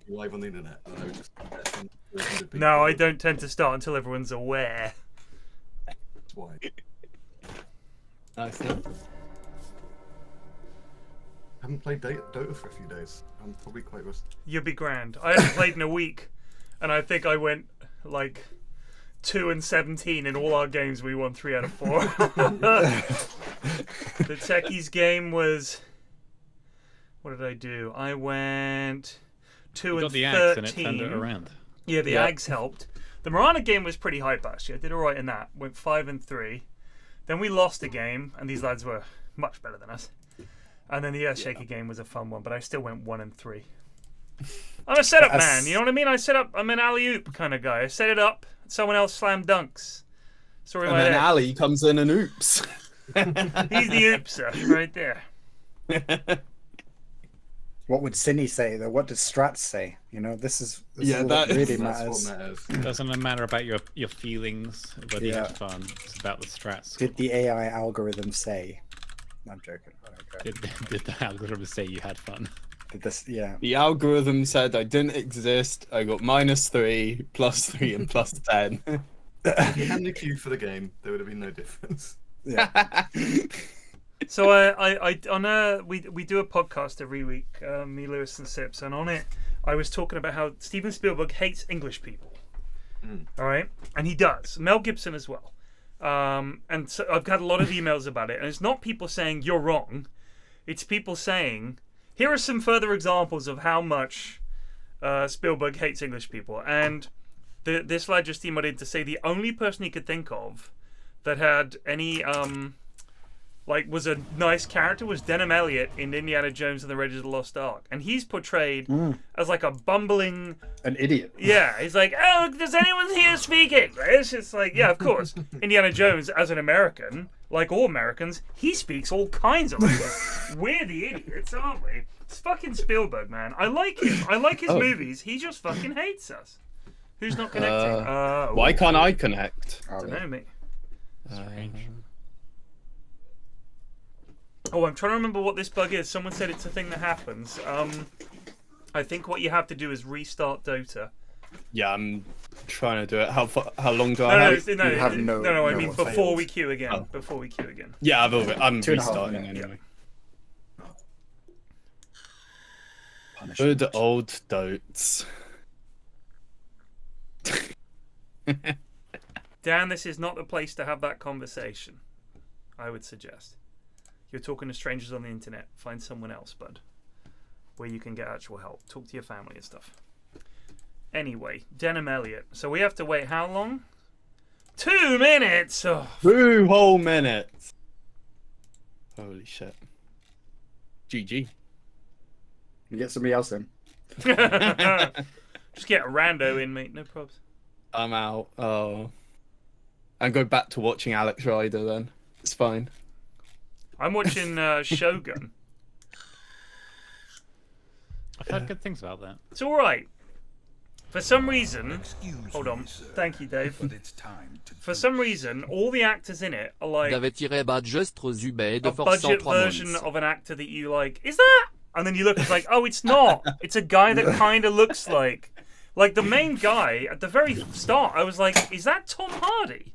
speaking live on the internet. And I would just send 400 people. No, I don't tend to start until everyone's aware. That's why. Nice. yeah. haven't played Dota for a few days. I'm probably quite rusty. You'll be grand. I haven't played in a week, and I think I went like two and seventeen in all our games. We won three out of four. the techies game was. What did I do? I went two You and got the axe and it thirteen. turned it around. Yeah, the Yeah. Ags helped. The Mirana game was pretty hype actually. I did alright in that. Went five and three. Then we lost a game, and these lads were much better than us. And then the Earthshaker game was a fun one, but I still went one and three. I'm a setup man, you know what I mean? I set up. I'm an alley oop kind of guy. I set it up. Someone else slam dunks. Sorry, And my then head. Ali comes in and oops. He's the oopser right there. What would Cine say though? What does Strats say? You know, this is this Yeah, is what that- really That's matters. what matters. Doesn't matter about your your feelings, whether you Yeah. have fun. It's about the strats. Did the AI algorithm say? I'm joking. I. Did, did the algorithm say you had fun? Did this? Yeah. The algorithm said I didn't exist. I got minus three, plus three, and plus ten. If you had the queue for the game, there would have been no difference. Yeah. So I, I, I on a we we do a podcast every week, uh, me, Lewis, and Sips, and on it I was talking about how Steven Spielberg hates English people. All right, and he does. Mel Gibson as well. Um, and so I've got a lot of emails about it, and it's not people saying you're wrong. It's people saying here are some further examples of how much uh, Spielberg hates English people, and the, this lad just emailed in to say the only person he could think of that had any um like was a nice character was Denholm Elliott in Indiana Jones and the Raiders of the Lost Ark, and he's portrayed as like a bumbling. An idiot. Yeah, he's like, oh, does anyone here speak English? It's just like, yeah, of course. Indiana Jones, as an American, like all Americans, he speaks all kinds of languages. We're the idiots, aren't we? It's fucking Spielberg, man. I like him. I like his Oh. movies. He just fucking hates us. Who's not connecting? Uh, Uh, Why can't I connect? Oh, don't know, mate. Strange. Oh, I'm trying to remember what this bug is. Someone said it's a thing that happens. Um, I think what you have to do is restart Dota. Yeah, I'm trying to do it. How fa- how long do I No, no, have? it's- no, have no, no- no, I mean before fails. we queue again. Oh. Before we queue again. Yeah, I've already, I'm Two and a half restarting minutes, anyway. punishment. Good old dotes. Dan, this is not the place to have that conversation. I would suggest. You're talking to strangers on the internet. Find someone else, bud, where you can get actual help. Talk to your family and stuff. Anyway, Denholm Elliott. So we have to wait how long? Two minutes. Oh, Two whole minutes. Holy shit. GG. You get somebody else in. Just get a rando in, mate. No problems. I'm out. Oh. And go back to watching Alex Rider then. It's fine. I'm watching uh, Shogun. I've heard good things about that. It's all right. For some reason, Excuse hold on. me, sir, Thank you, Dave. but it's time to For some reason, all the actors in it are like David tiré bas just Zubed a budget version of an actor that you like. Is that? And then you look, it's like, oh, it's not. It's a guy that kind of looks like, like the main guy at the very start. I was like, is that Tom Hardy?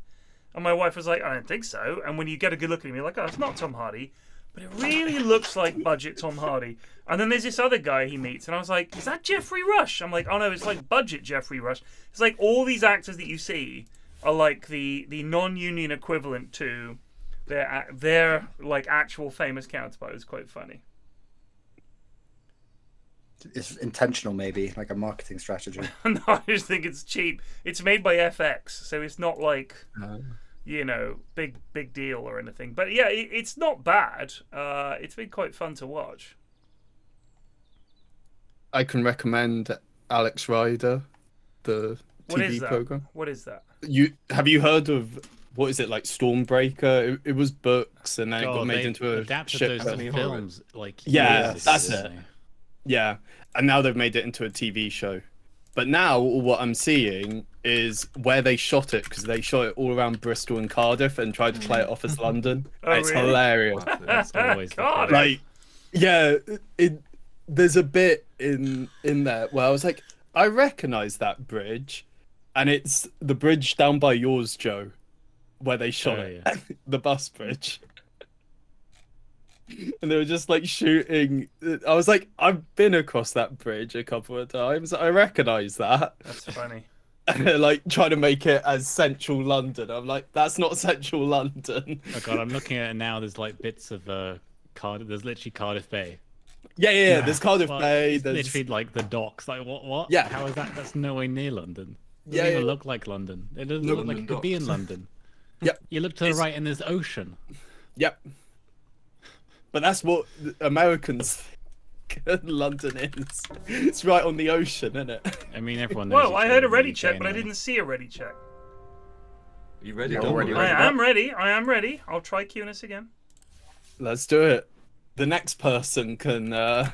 And my wife was like, I don't think so. And when you get a good look at him, you're like, oh, it's not Tom Hardy. But it really looks like budget Tom Hardy. And then there's this other guy he meets, and I was like, is that Geoffrey Rush? I'm like, oh no, it's like budget Geoffrey Rush. It's like all these actors that you see are like the the non-union equivalent to their their like actual famous counterpart. It's quite funny. It's intentional, maybe, like a marketing strategy. no, I just think it's cheap. It's made by FX, so it's not like Uh, you know big big deal or anything. But yeah, it, it's not bad. Uh, it's been quite fun to watch. I can recommend Alex Rider, the What is TV that? program. What is that? You have you heard of what is it like Stormbreaker? It, it was books and then it Oh, got made into a adapted shit those company. to films like Yeah, that's it. Yeah, and now they've made it into a TV show. But now what I'm seeing is where they shot it because they shot it all around Bristol and Cardiff and tried to play it hmm. off as London. Oh, it's really? hilarious. That's always God. Like, yeah, it there's a bit in in there where I was like, I recognise that bridge, and it's the bridge down by yours, Joe, where they shot Oh, it, the bus bridge. And they were just like shooting. I was like, I've been across that bridge a couple of times. I recognise that. That's funny. And like trying to make it as central London. I'm like, that's not central London. Oh god, I'm looking at it now. There's like bits of uh, Cardiff. There's literally Cardiff Bay. Yeah, yeah, yeah. There's Cardiff Well, Bay. it's There's literally like the docks. Like what? What? Yeah. How is that? That's nowhere near London. It Yeah, doesn't even yeah. look like London. It doesn't look like it could be in. London. Yep. You look to the It's- right and there's ocean. Yep. But that's what Americans think London is. It's right on the ocean, isn't it? I mean, everyone knows. Well, I heard a ready UK check, but I didn't see a ready check. Are you ready? Yeah, already ready. I am ready. I am ready. I'll try Cunis again. Let's do it. The next person can uh,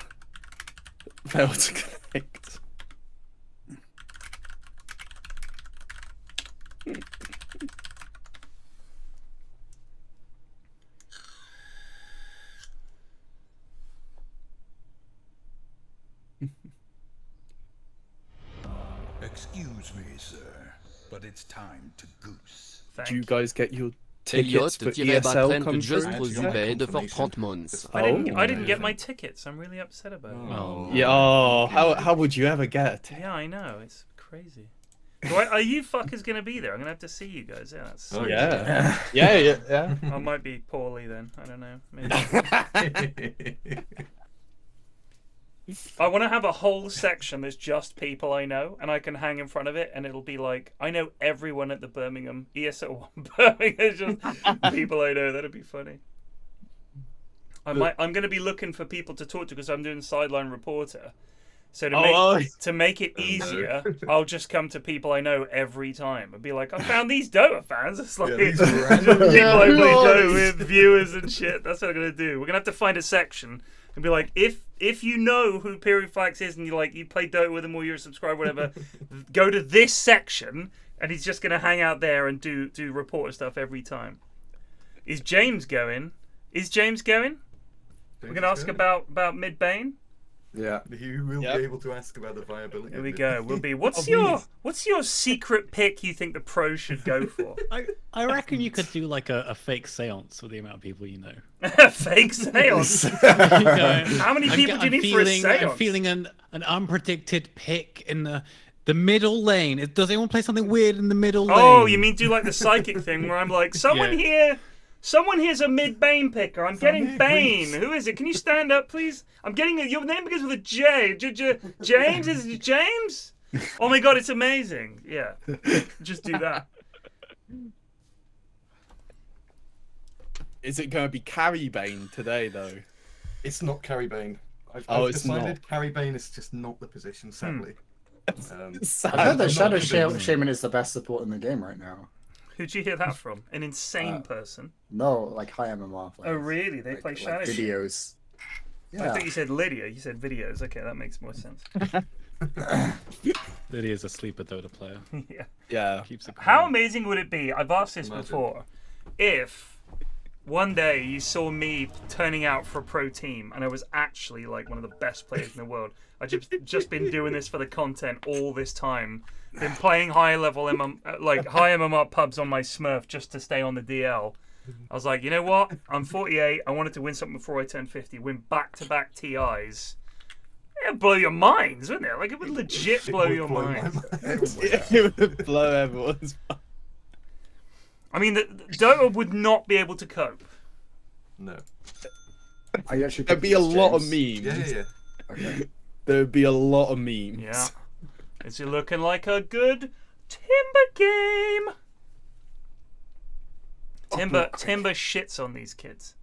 fail to connect. Excuse me, sir, but it's time to goose. Thank Do you guys get your tickets for ESL come just through? Zubed for 30 months. I didn't. Oh. I didn't get my tickets. I'm really upset about it. Oh, Yeah. Oh, how how would you ever get a? Yeah, I know. It's crazy. Do are you fuckers gonna be there? I'm gonna have to see you guys. Yeah, that's. Oh, Yeah. Yeah, yeah, yeah. I might be poorly then. I don't know. Maybe. I want to have a whole section that's just people I know, and I can hang in front of it, and it'll be like I know everyone at the Birmingham ESL one Birmingham. It's just people I know. That'd be funny. I might. I'm going to be looking for people to talk to because I'm doing sideline reporter. So to Oh, make oh. to make it oh, easier, I'll just come to people I know every time and be like, I found these Dota fans. It's like Yeah, these just random- people I play Dota with, viewers and shit. That's what I'm gonna do. We're gonna have to find a section and be like, if if you know who Pyriflax is and you like you play Dota with him or you're a subscriber, whatever, go to this section and he's just gonna hang out there and do do reporter stuff every time. Is James going? Is James going? We're gonna ask about about Mid Bane. Yeah. You will Yep. be able to ask about the viability. Here we go. We'll be. What's your What's your secret pick? You think the pros should go for? I, I reckon you could do like a, a fake seance with the amount of people you know. Fake séance. You know, How many I'm people do you I'm need for a feeling, I'm seance? feeling an, an unpredicted pick in the the middle lane. Does anyone play something weird in the middle oh, lane? Oh, you mean do like the psychic thing where I'm like, someone Yeah. here, someone here's a mid Bane picker. I'm getting Bane. Who is it? Can you stand up, please? I'm getting a, your name begins with a J. J, J James is it James? Oh my god, it's amazing. Yeah, just do that. Is it going to be carry Bane today, though? It's not carry Bane. I've, Oh, I've it's decided not. carry Bane is just not the position, sadly. Hmm. Um, I've heard that Shadow. Sh- Shaman is the best support in the game right now. Who'd you hear that from? An insane Uh, person. No, like high MMR players. Oh really? They Like, play like Shadow. Shield. videos. I Yeah. thought you said Lydia. You said videos. Okay, that makes more sense. Lydia's a sleeper though Dota player. yeah. Yeah. Keeps it How amazing would it be? I've asked this Imagine. before. If one day you saw me turning out for a pro team and I was actually like one of the best players in the world, I just just been doing this for the content all this time. Been playing high level MM, like high MMR pubs on my Smurf just to stay on the DL. I was like, you know what? I'm 48. I wanted to win something before I turned 50. Win back to back TIs. It'd blow your minds, wouldn't it? Like it would legit it blow would your blow my minds. mind. it would blow everyone's mind. I mean, the, the Dota would not be able to cope. No. I actually There'd be a confused lot of James. memes. Yeah, yeah, yeah. Okay. There'd be a lot of memes. Yeah. Is it looking like a good Timber game? Oh, timber Timber shits on these kids.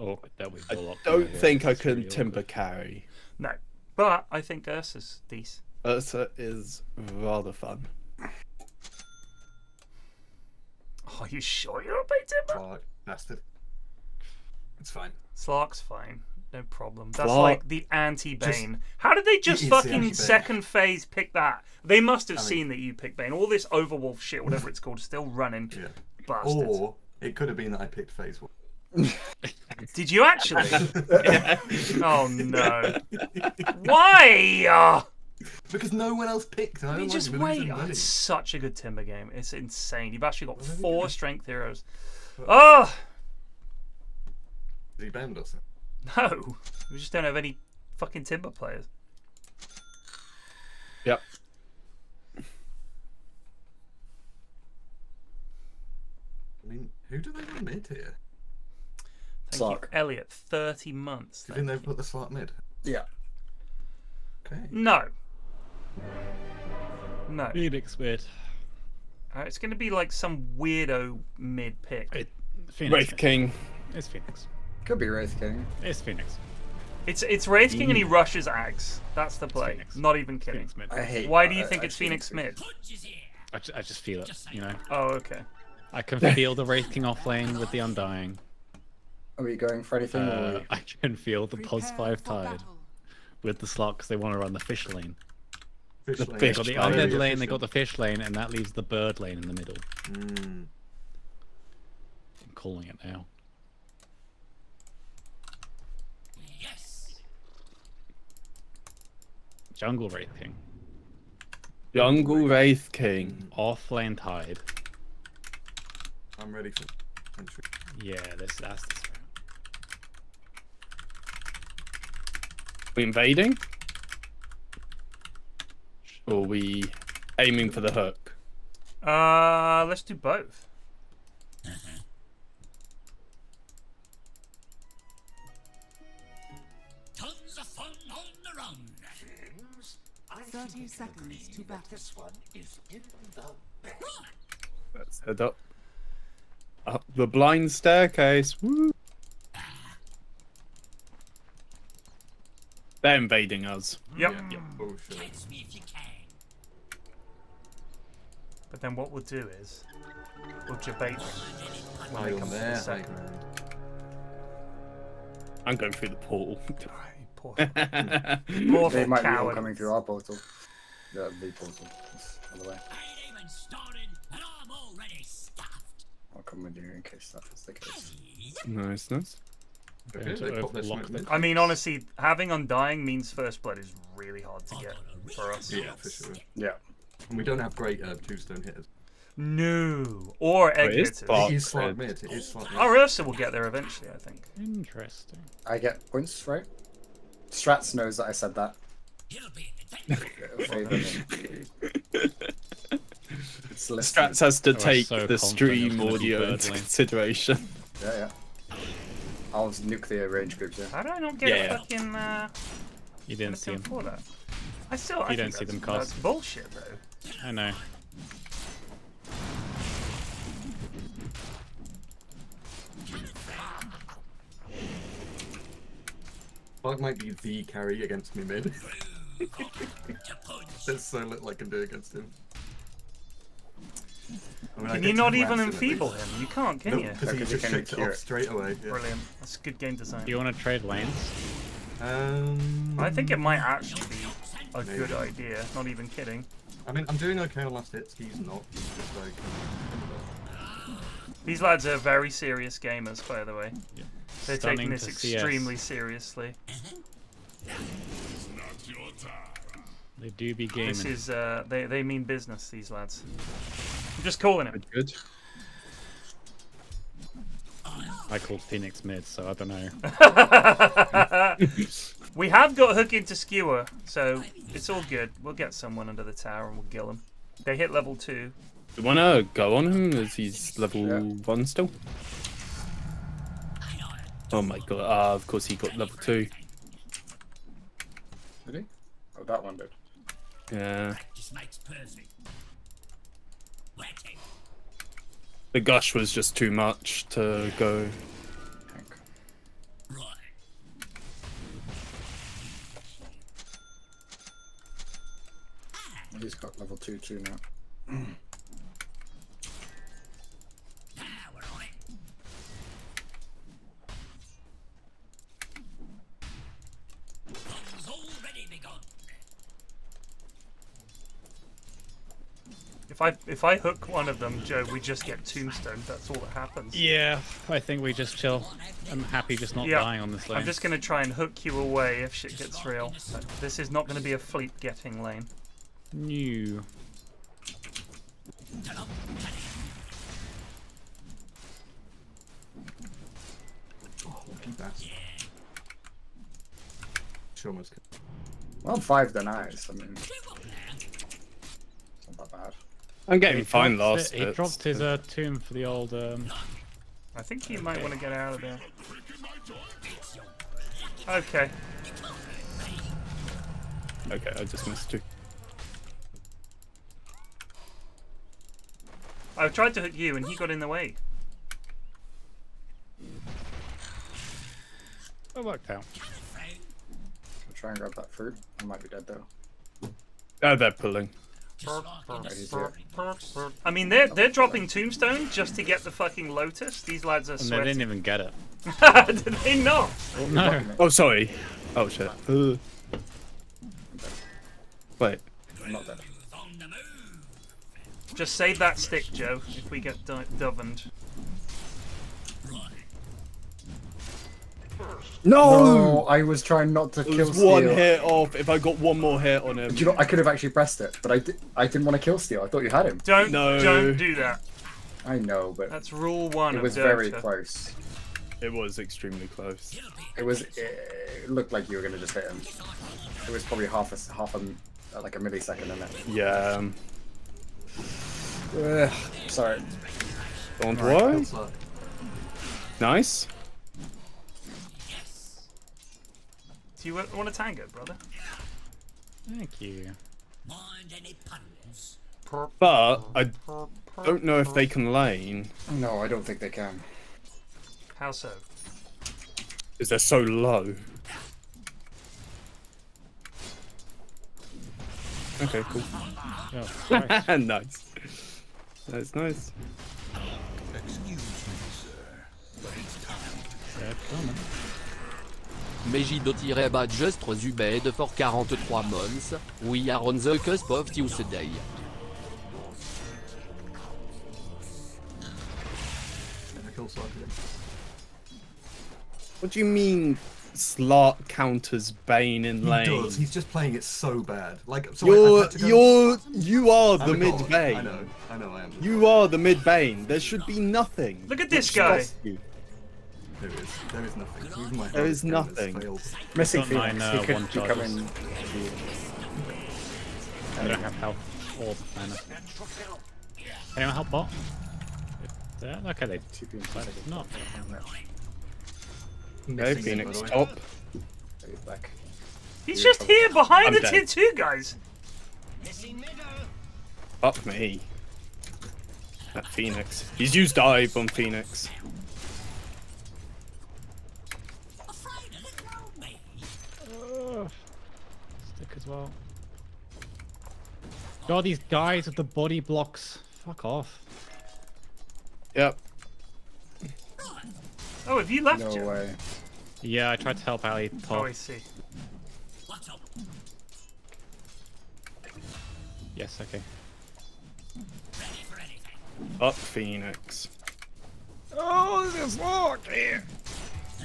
Oh, that would I blow up. don't think I can timber awkward. carry. No. But I think Ursa's decent. Ursa is rather fun. Oh, are you sure you're a big Timber? Slark, bastard. It's fine. Slark's fine. No problem. That's Slark- like the anti-Bane. How did they just fucking second phase pick that? They must have I mean- seen that you picked Bane. All this Overwolf shit, whatever it's called, still running. Yeah. Bastards. Or it could have been that I picked phase one. Did you actually? oh no! Why? Ah, Because no one else picked. I I mean, just wait. Oh, it's such a good timber game. It's insane. You've actually got four strength heroes. Oh Is he banned us? no! We just don't have any fucking timber players. Yep. I mean, who do they have mid here? Thank Slark. you, Elliot. Thirty months. Didn't they put the Slark mid? Yeah. Okay. No. No. Phoenix mid. Uh, it's going to be like some weirdo mid pick. It, Phoenix. Wraith. King. It's Phoenix. Could be Wraith King. It's Phoenix. It's it's Wraith King and he rushes Ags. That's the play. Not even kidding. Phoenix mid. I hate. Why do you think I it's Phoenix mid? I, ju- I just feel it. You know. Oh, okay. I can feel the Wraith King off lane with the Undying. Are we going for anything? Uh, we- I can feel the Pos Prepare 5 for Tide battle. with the Slark because they want to run the fish lane. Fish The lane. fish They got the undead Very lane, they got the fish lane, and that leaves the bird lane in the middle. Mm. I'm calling it now. Jungle Wraith King. Jungle Wraith King. Off lane Tide. I'm ready for entry. Yeah, this that's this round. We invading? Or are we aiming for the hook? Uh, let's do both. 30 seconds to battle. This one is in the bag. Let's head up. Up the blind staircase. Woo. They're invading us. Yep. Mm. Bullshit. Oh, Catch me if you can. But then what we'll do is we'll debate them when they oh, come to there, the second. ground. I'm going through the portal. Poor They Mortal might be all coming through our portal. Yeah, the portal. This other way. I ain't even started, and I'm already stuffed. I'll come with you in case that is the case. nice, nice. Okay, Going to they popped their overlock smoke the- mid. I mean, honestly, having Undying means First Blood is really hard to get for us. Yeah, for sure. Yeah. And we don't have great uh, two-stone hitters. No. Or egg it is hitters. Spark It is slot red. mid. It is Slark mid. Oh, Ursa will get there eventually, I think. Interesting. I get points, right? Strats knows that I said that. He'll be in the tent. It'll favour me. It's listening. Strats has to take so the confident it was stream audio into consideration. Yeah, yeah. I'll nuke the range groups, yeah. How did I not get Yeah, a yeah. fucking uh, You didn't see anything him. that? I still. You think don't see them cast. That's bullshit, though. I know. Slark might be the carry against me mid. There's so little I can do against him. I mean, Can get you not even harass him at enfeeble him? You can't, can Nope, you? because he just can shakes it off it. straight away. Yeah. Brilliant. That's good game design. Do you want to trade lanes? Um, I think it might actually be a Maybe. good idea. Not even kidding. I mean, I'm doing okay on last hits. He's not. He's just like. These lads are very serious gamers, by the way. They're Stunning taking this to CS. extremely seriously. They do be gaming. This is uh, they they mean business. These lads. I'm just calling it. Good, good. I called Phoenix mid, so I don't know. We have got hook into skewer, so it's all good. We'll get someone under the tower and we'll kill them. They hit level two. Do you want to go on him Is he's level Yeah. one still? Oh my god, ah, of course he got level two. Did he? Oh, that one did. Yeah. Just makes perfect. Wet it. The gush was just too much to go. He's got level 2 too now. Now we're on it. Fun's already begun. If I if I hook one of them, Joe, we just get tombstone. That's all that happens. Yeah, I think we just chill. I'm happy just not Yeah. dying on this lane. I'm just gonna try and hook you away if shit gets real. But this is not gonna be a fleet getting lane. new. Oh, lucky bastard. Sure, almost. Well, five denies. I mean, it's not that bad. I'm getting He fine dropped last. it- He dropped his uh, tomb for the old. Um... I think you might want to get out of there. Okay. Okay, I just missed you. I tried to hook you and he got in the way. It worked out. I'll try and grab that fruit. I might be dead though. Oh, they're pulling. He's here. I mean, they're they're dropping tombstone just to get the fucking lotus. These lads are And they didn't even get it. Did they not? No. Oh, sorry. Oh shit. Uh. Wait. I'm not dead. Just save that stick, Joe. If we get dovened. No. No, I was trying not to It kill was one hit off. If I got one more hit on him. Do you know, I could have actually pressed it, but I, di- I didn't want to kill Steel. I thought you had him. Don't No. don't do that. I know, but That's rule one it of was Dota. very close. It was extremely close. It was. It looked like you were gonna just hit him. It was probably half a s- half a m- uh, like a millisecond in it. Yeah. Ugh, sorry. Don't Alright, worry. good. Nice. Do you want to tango, brother? Thank you. But I don't know if they can lane No, I don't think they can. How so? because they're so low. Okay, cool. Oh, Christ. nice. That's nice. Excuse me, sir, but it's time They're coming. Megido-bad just Zubed for 43 months. We are on the cusp of Tuesday. Yeah, kill Slark again. What do you mean Slark counters Bane in He does. He's just playing it so bad. Like so. I- You're had to go- you're you are the mid Bane. I know. I know. I am. You are the mid Bane. There should be nothing. Look at this which guy. Stops you. There is. There is nothing. Even my There is hardest game has nothing. Missing Got Phoenix. nine, uh, he could one be charges. coming. I don't have health or mana. Anyone help bot? If they're- Okay, they TP inside. If not, No Phoenix the top. He's back. He's just here behind I'm the dead. tier two guys. Fuck me. That Phoenix. He's used dive on Phoenix. stick as well. God, these guys with the body blocks. Fuck off. Yep. Oh, have you left No Joe? way. Yeah, I tried to help Ali Oh. I see. Yes, okay. Up Phoenix. Oh, this is locked here.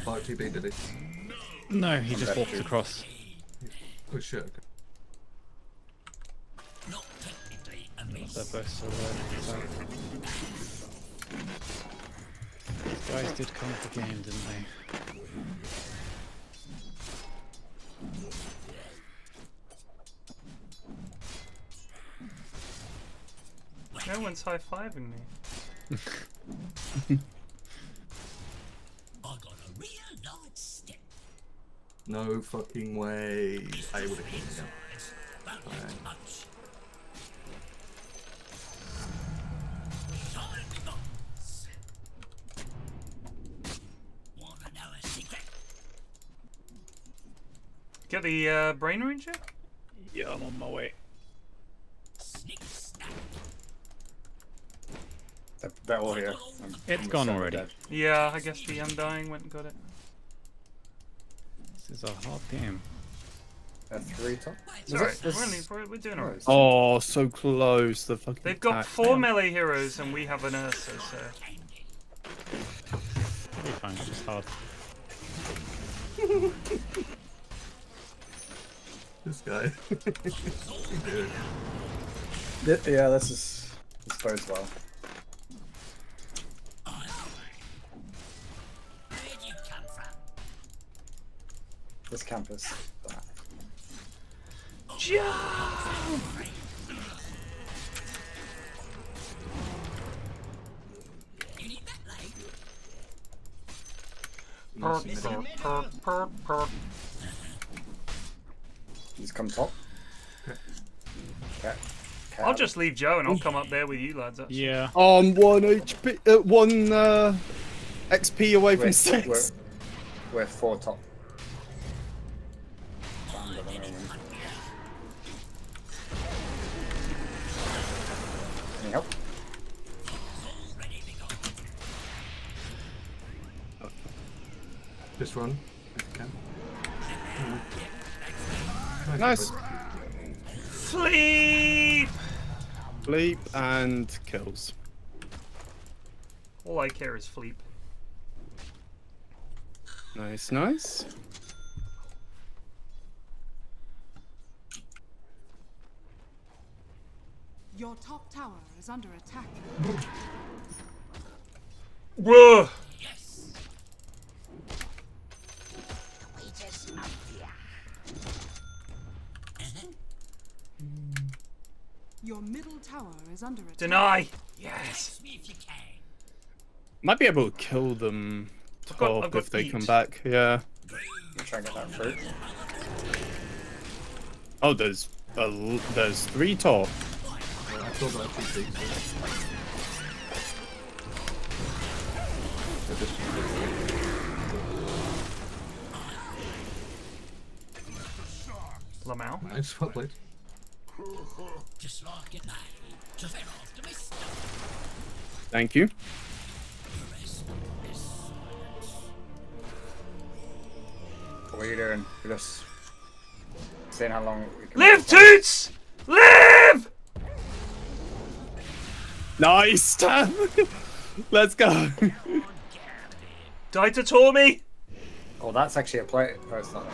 Five TB did he? No, he just dead walked across. Good shit. They're both so low. These guys did come for game, didn't they? No one's high fiving me. No fucking way. I would have killed him. Get the uh, brain ranger. Yeah, I'm on my way. They're, they're all here. I'm It's almost gone already. dead. Yeah, I guess the undying went and got it. This is a hard game. A three top. It's Was this- We're, only- we're, we're doing alright. Oh, so close. The fucking. They've got attack. four melee heroes and we have an Ursa, so. It'll be fine. It's just hard. This guy. Dude. Th- Yeah, this is this bodes well. Where'd you come from? This campus. Perp, perp, perp, perp, perp. He's come top. Okay. I'll just leave Joe and I'll come up there with you lads. That's Yeah. Oh, I'm one HP, uh, one uh, XP away from We're, six. we're, we're four top. Banned at the moment. Any help? Just run. if you can. Nice. Sleep! Sleep and kills. All I care is sleep. Nice, nice. Your top tower is under attack. Whoa! We just smoked ya. Your middle tower is under attack. Deny! Yes! Me if you can. Might be able to kill them I've got- top I've got if they come back. Yeah. Try and get that fruit. Oh, there's a l there's three top. I've still got a TP. So just Lamau. nice, well played. Just like at night. Just fell off to my stuff. Thank you. What are you doing? We're just seeing how long we can. Live, Toots! Live! Nice. Tam. Let's go. Die to Tormy! Oh, that's actually a play. No, it's not.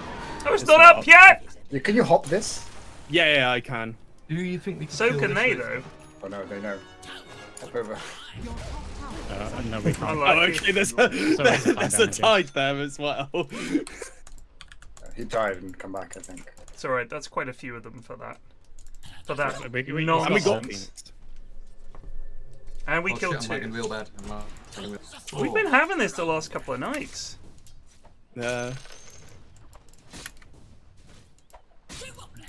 Oh, it's not up yet! Can you hop this? Yeah, yeah, I can. Do you think we can So can they, though. Oh no, they know. Hop over. Your top tower Uh, no, we can't. Oh, okay. There's a, it's a there's a tide there as well. He died and come back, I think. It's alright, that's quite a few of them for that. For that We- we- nonsense. and we got And we, Phoenix. Oh, killed shit, I'm lagging two. real bad. I'm lagging real- We've been having this the last couple of nights. Yeah. Do up now.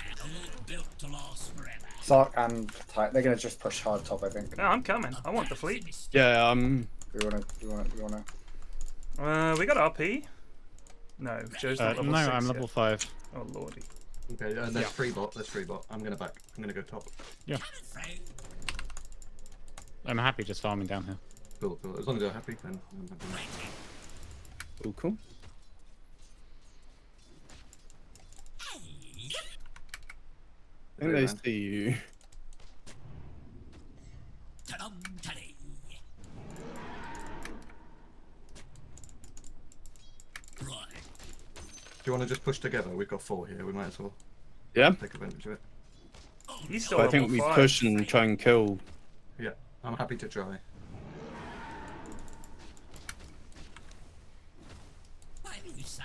Built to last forever. Slark and Ty, they're gonna just push hard top, I think. No, I'm coming. I want the fleet. Yeah, um, We wanna, we wanna, we wanna. Uh, we got RP. No, Joe's Uh, not level no, six I'm yet. level five. Oh lordy. Okay, uh, there's free bot. There's free bot. I'm gonna back. I'm gonna go top. Yeah. I'm happy just farming down here. Cool, cool. As long as you're happy, then I'm happy. cool, cool. I think they see you. Ta-dum, ta-dee. Right. Do you want to just push together? We've got four here. We might as well Yeah. take advantage of it. He's still But I think we five. push and try and kill. Yeah, I'm happy to try. Whatever you say.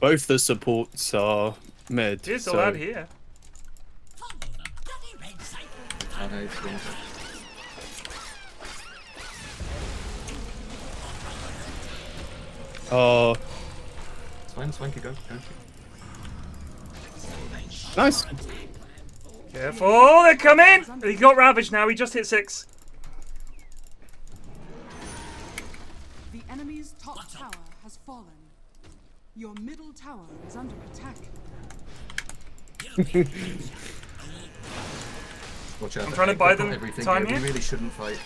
Both the supports are mid. Here's the so- lad here. Cycle. I know it's wrong. Oh, It's fine, it's fine. Go. nice. Careful, they're coming! He got ravaged now, he just hit six. The enemy's top tower has fallen. Your middle tower is under attack. Watch out. I'm trying to buy they've them everything time here. here. We really shouldn't fight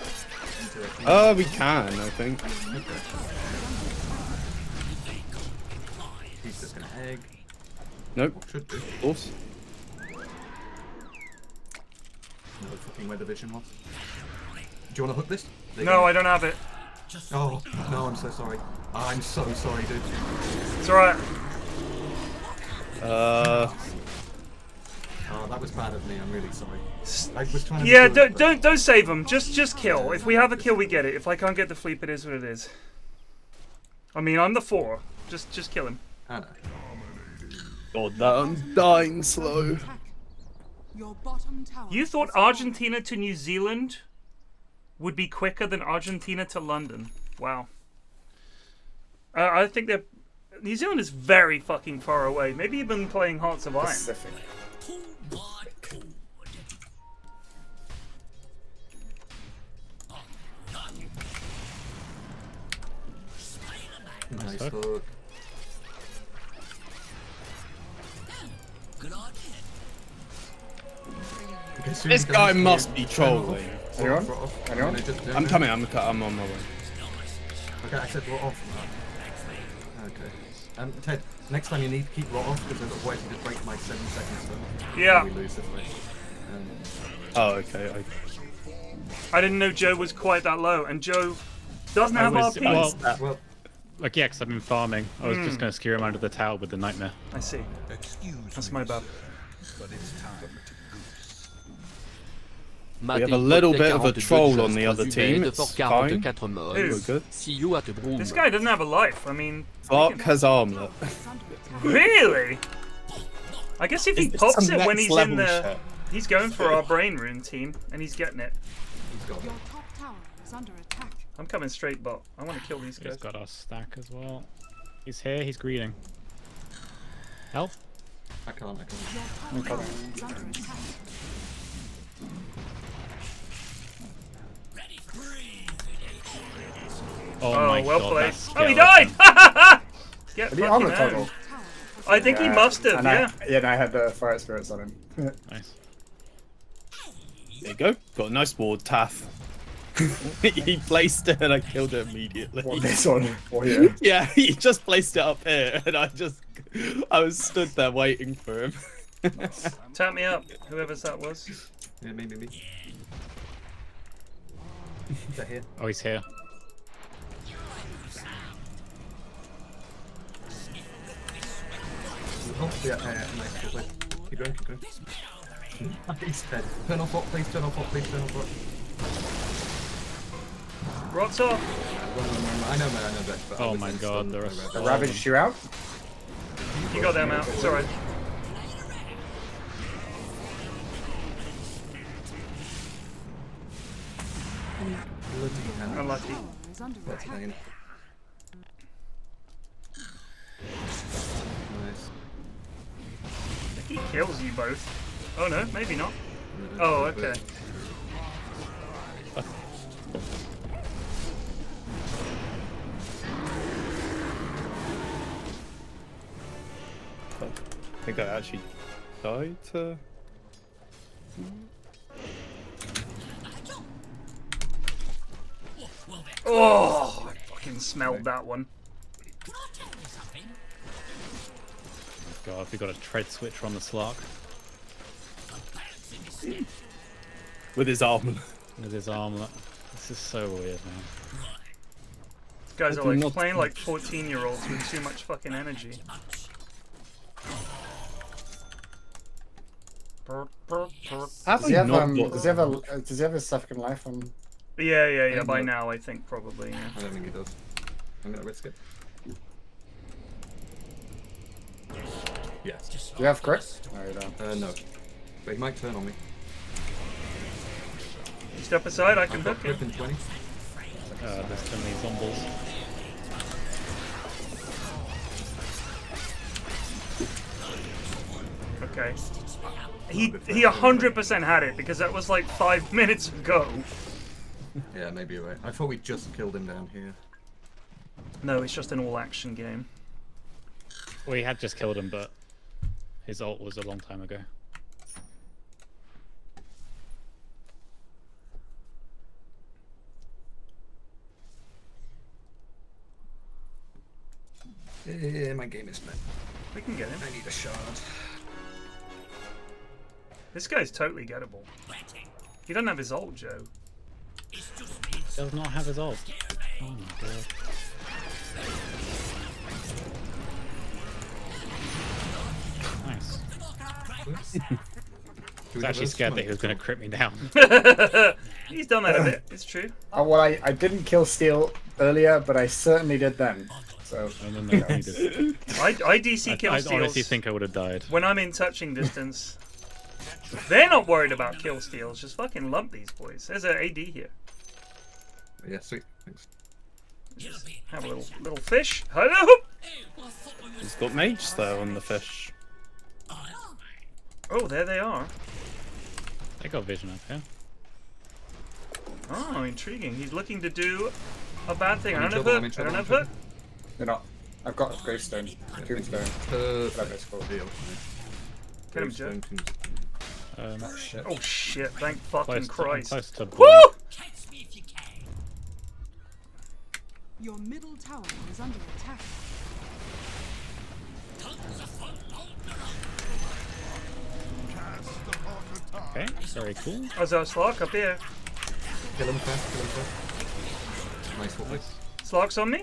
into it. Uh, we can, I think. Okay. He's just gonna egg. Nope. Should do. Of course. No fucking where the vision was. Do you want to hook this? There No. I don't have it. Just. Oh, no, I'm so sorry. I'm so sorry, dude. It's alright. Uh, Oh, that was bad of me. I'm really sorry. I was trying to Yeah, good, don't but- don't don't save him. Just just kill. If we have a kill, we get it. If I can't get the fleep, it is what it is. I mean, I'm the four. Just just kill him. I know. God, that I'm dying slow. Attack. Your bottom tower. You thought. Argentina to New Zealand would be quicker than Argentina to London? Wow. Uh, I think that New Zealand is very fucking far away. Maybe you've been playing Hearts of Iron. Pacific. Nice hook. hook. Good idea. Okay, soon This guy must be trolling. Anyone? Rot off. Anyone? I'm coming. I'm co- I'm on my way. Okay, I said rot off. Okay. Um, Ted, next time you need to keep rot off because otherwise you to break my seven seconds. So Yeah. We lose this way. Um, Oh, okay. I, I didn't know Joe was quite that low, and Joe doesn't have was- RP. well- well, Like, yeah, because I've been farming. I was just going to skewer him under the tower with the nightmare. I see. Excuse That's me, my bad. but it's time to goose. We have a little bit of a troll on the other team, it's fine. We're good. See you at Broom. This guy doesn't have a life. I mean, Slark has armlet. really? I guess if he pops it when he's in level the, shit? he's going for our brain room team, and he's getting it. he's got Your top tower is under attack. I'm coming straight bot. I want to kill these He's guys. got our stack as well. He's here, he's greeting. Help. I can't, I can't. Your top Oh, Oh, my well god. played. Oh, he died! Get Did he fucking armor out. toggle? I think he must have, and yeah. I, yeah, and I had the fire spirits on him. Nice. There you go. Got a nice ward, Taff. he placed it and I killed it immediately. what this one? Or here? Yeah, he just placed it up here and I just I was stood there waiting for him. Tap me up, whoever's that was. Yeah, me, me, me. They're here. Oh, he's here. Oh, yeah, yeah, yeah, nice, good play. Keep going, keep going. Nice, Ted. Turn off what, please, turn off what, please, turn off what. Rots off. I know, man, I know that. But Oh my God, stun, there I are so- The that. Ravage shoot out? You got them out. It's alright. Bloody hell. Unlucky. Tower is under That's attack. pain. Nice. He kills you both. Oh no, maybe not. Oh, okay. I think I actually died to Oh, I fucking smelled that one. God, we got a tread switcher on the Slark with his armor. with his armlet. This is so weird, man. These guys are like playing like 14 year olds with too much fucking energy. Does he have um? Does he have a? uh, Does he have a second life on? Yeah, yeah, yeah. By now, I think probably. Yeah. I don't think he does. I'm gonna risk it. Yes. Do you have crit? No, you don't. Uh, no. But he might turn on me. Step aside, I can I've hook it. grip in 20. Uh, there's too many zombies. Okay. He he 100% had it because that was like five minutes ago. Yeah, maybe you're right. I thought we just killed him down here. No, it's just an all action game. We had just killed him, but his ult was a long time ago. Yeah, my game is bad. We can get him. I need a shard. This guy's totally gettable. He doesn't have his ult, Joe. Does not have his ult. Oh my god. Do I was actually scared that he was going to crit me down. He's done that a bit. It's true. Oh, well, I, I didn't kill Steel earlier, but I certainly did then. So, And then they needed. I, I DC I, kill I steals honestly think I would have died. when I'm in touching distance. They're not worried about kill steals. Just fucking lump these boys. There's an AD here. Yeah, sweet. Thanks. Have a little little fish. Hello. He's got mage there on the fish. Oh, there they are. I got vision up here. Oh, intriguing. He's looking to do a bad thing. I I'm don't in have trouble, I'm hook. I don't trouble, have I'm hook. you're not. I've got Gravestone. Tombstone. Whatever Perfect it's called. deal. Get him, Joe. Gravestone tombstone. Um, Shit. Oh shit! Thank fucking close to, Christ. close to Woo! Catch me if you can. Your middle tower is under attack. Okay, very cool. How's our Slark up here? Kill him fast, kill him fast. Nice one, boys. Slark's on me.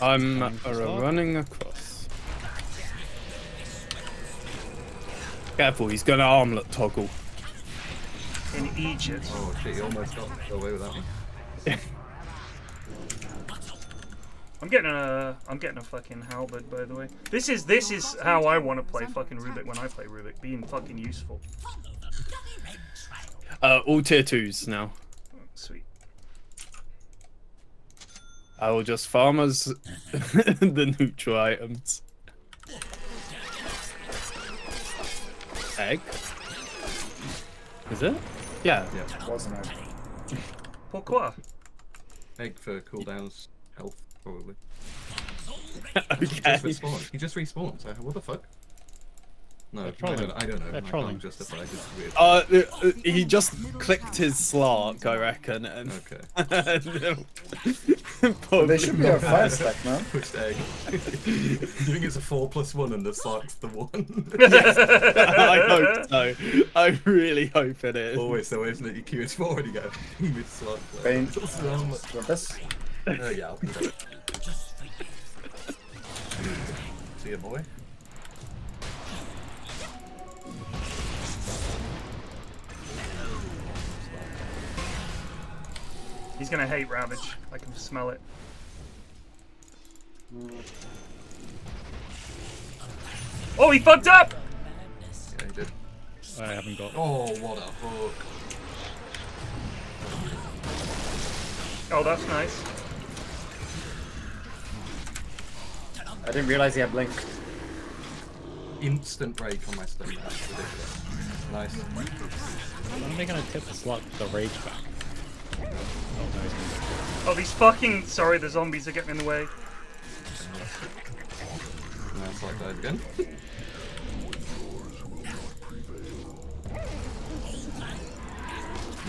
I'm uh, running across. Careful, he's gonna armlet toggle. In Egypt. Oh shit, he almost got away with that one. I'm getting a I'm getting a fucking halberd by the way. This is this is how I want to play fucking Rubik when I play Rubik, being fucking useful. Uh, all tier twos now. Sweet. I will just farm us the neutral items. Egg? Is it? Yeah. Yeah. it Wasn't it? Pourquoi? Egg for cooldowns, health, probably. okay. Just respawn. He just respawned, so what the fuck? No, They're I don't, I don't know. They're I trolling. can't justify it. It's weird. Uh, uh, he just clicked his slark, I reckon, and Okay. But they should be a fire stack, man. Pushed egg. you think it's a 4 plus 1 and the Slark's the 1? I hope so. I really hope it is. Always so, isn't it? You queue it forward, you go, with Slark. Bane. Want uh, yeah, I'll pick it. See you, boy. He's gonna hate Ravage. I can smell it. Oh, he fucked up! Yeah, he did. I haven't got. Oh, what a hook. Oh, that's nice. I didn't realize he had blink. Instant break on my stun. That's ridiculous. Nice. When are they going to tip the slot the rage back? Oh, he's Oh, these fucking sorry, the zombies are getting in the way. Now Slark dies again.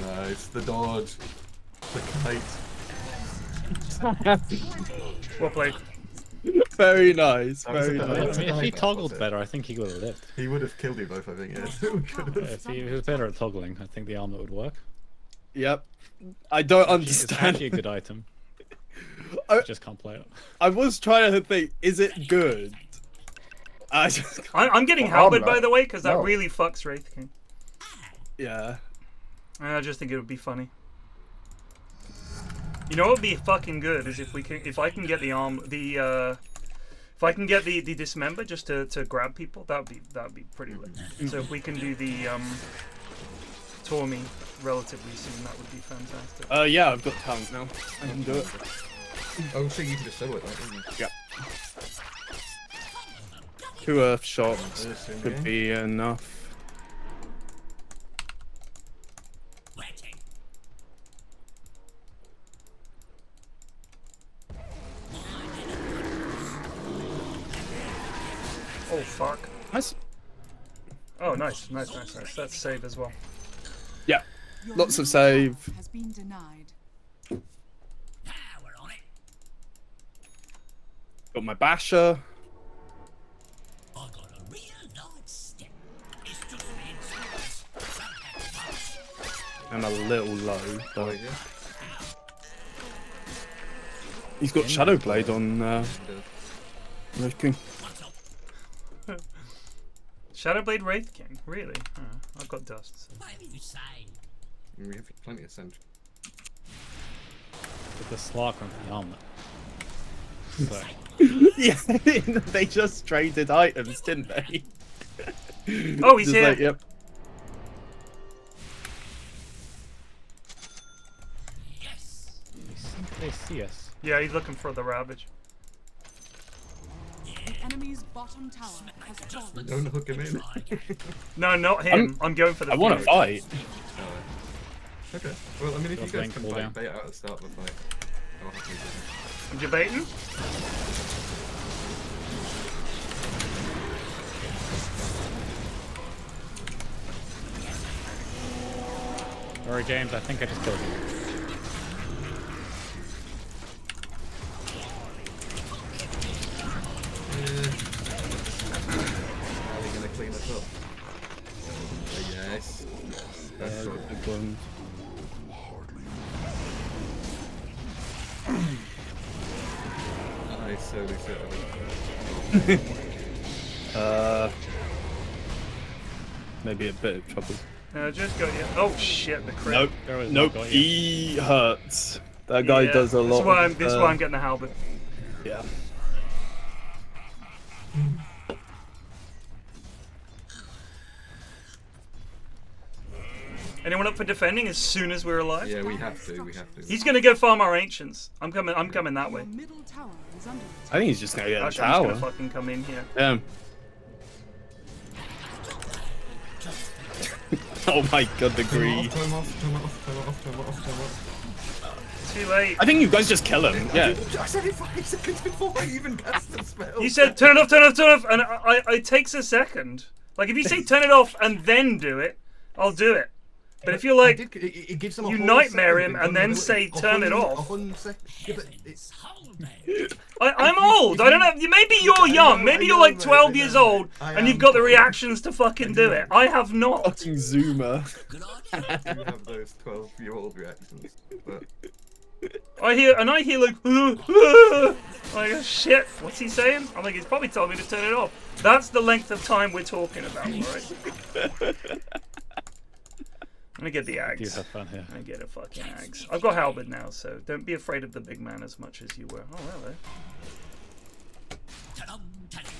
Nice, the dodge. The kite. Well played. Very nice. That was Very a bit- I nice. mean, if he toggled better, I think he would have lived. He would have killed you both, I think. Yeah, we could have. If he, if he was better at toggling, I think the armlet would work. Yep. I don't It's understand. actually a good item. I- just can't play it. I was trying to think, is it good? I just, I'm, I'm getting Well, halberd by the way, because that No. really fucks Wraith King. yeah. I just think it would be funny. You know what would be fucking good is if we can if I can get the arm the uh if I can get the, the dismember just to, to grab people, that would be that would be pretty lit. So if we can do the um Tormy relatively soon, that would be fantastic. Uh, yeah, I've got talent now. I can do it. Oh shit, you can just solo it, like, didn't you? Yep. Two earth shots This could be enough. Oh fuck. Nice. Oh nice, nice, nice, nice. That's save as well. Yeah. Lots of save. Has been denied. Now we're on it. Got my basher. I'm a little low, though. Yeah. He's got Shadow Blade on uh, Wraith King. Shadow Blade Wraith King? Really? Oh, I've got dust. So. Whatever you. We have plenty of sentry. With the Slark on the helmet. So, yeah, they just traded items, didn't they? Oh, he's Just here. like, yep. Yes. they see us. Yeah, he's looking for the Ravage. The enemy's bottom tower has fallen. Don't hook him in. No, not him. I'm, going for the. I want to fight. Okay. Well, I mean, if Got you guys can cooldown. fight bait out at the start of the fight, I'll happily do that. I'm debating. Sorry, James, I think I just killed you. Shit, the crit. Nope, There was nope. got you. He hurts. That guy Yeah, does a This lot. is why I'm, of, this is uh, why I'm getting the halberd. Yeah. Anyone up for defending as soon as we're alive? Yeah, we have to. We have to. He's gonna go farm our ancients. I'm coming. I'm coming that way. Your middle tower is under attack. I think he's just gonna get a Actually, I'm just tower. gonna fucking come in here. Damn. oh my god, the Turn greed. it off, turn it off, turn it off, turn it off, turn it off, turn it off. Too late. I think you guys just kill him. Yeah. I said it five seconds before I even cast the spell. You said turn it off, turn it off, turn it off, and I, I, it takes a second. Like if you say turn it off and then do it, I'll do it. But if you're like, did, it, it gives them a you whole nightmare him and then say, turn it off. a whole sec- yeah, but it's- Hold me. I, I'm old. I don't know. Maybe you're young. Maybe you're like 12 years old, and you've got the reactions to fucking do it. I have not. Fucking Zoomer. You have those 12 year old reactions. But I hear, and I hear like, like oh, shit. What's he saying? I'm like, he's probably told me to turn it off. That's the length of time we're talking about, right? I'm gonna get the Do ags. have fun here. I get a fucking ags. I've got halberd now, so don't be afraid of the big man as much as you were. Oh, hello. Ta-dum, ta-dum.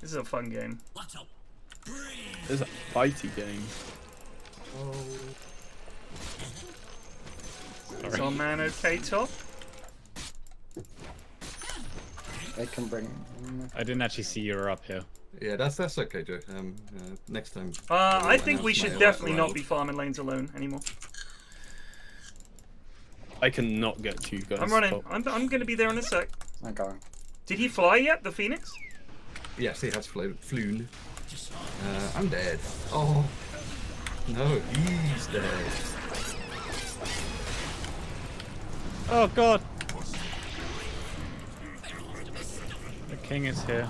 This is a fun game. This is a fighty game. Is our man okay, Top? They can bring. I didn't actually see you were up here. Yeah, that's that's okay, Joe. Um, uh, next time. Uh, I'll think we should definitely not be farming lanes alone anymore. I cannot get to you guys. I'm running. Oh, I'm, I'm gonna be there in a sec. I'm going. Did he fly yet, the Phoenix? Yes, he has flo- flown. Uh, I'm dead. Oh. No, he's dead. Oh god! The king is here.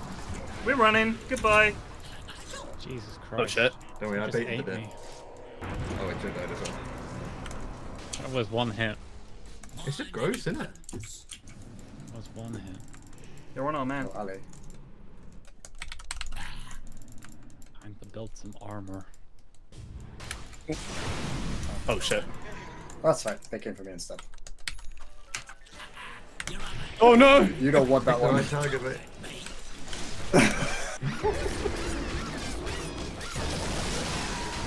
We're running. Goodbye. Jesus Christ. oh shit. Don't worry, I Just baited ate the death. Oh, it Joe died as well. That was one hit. It's just gross, isn't it? That was one hit. You're on our man. Oh, Ali. Time to build some armor. Oh shit. That's right. They came for me instead. Oh no! You don't want that one. right target, mate.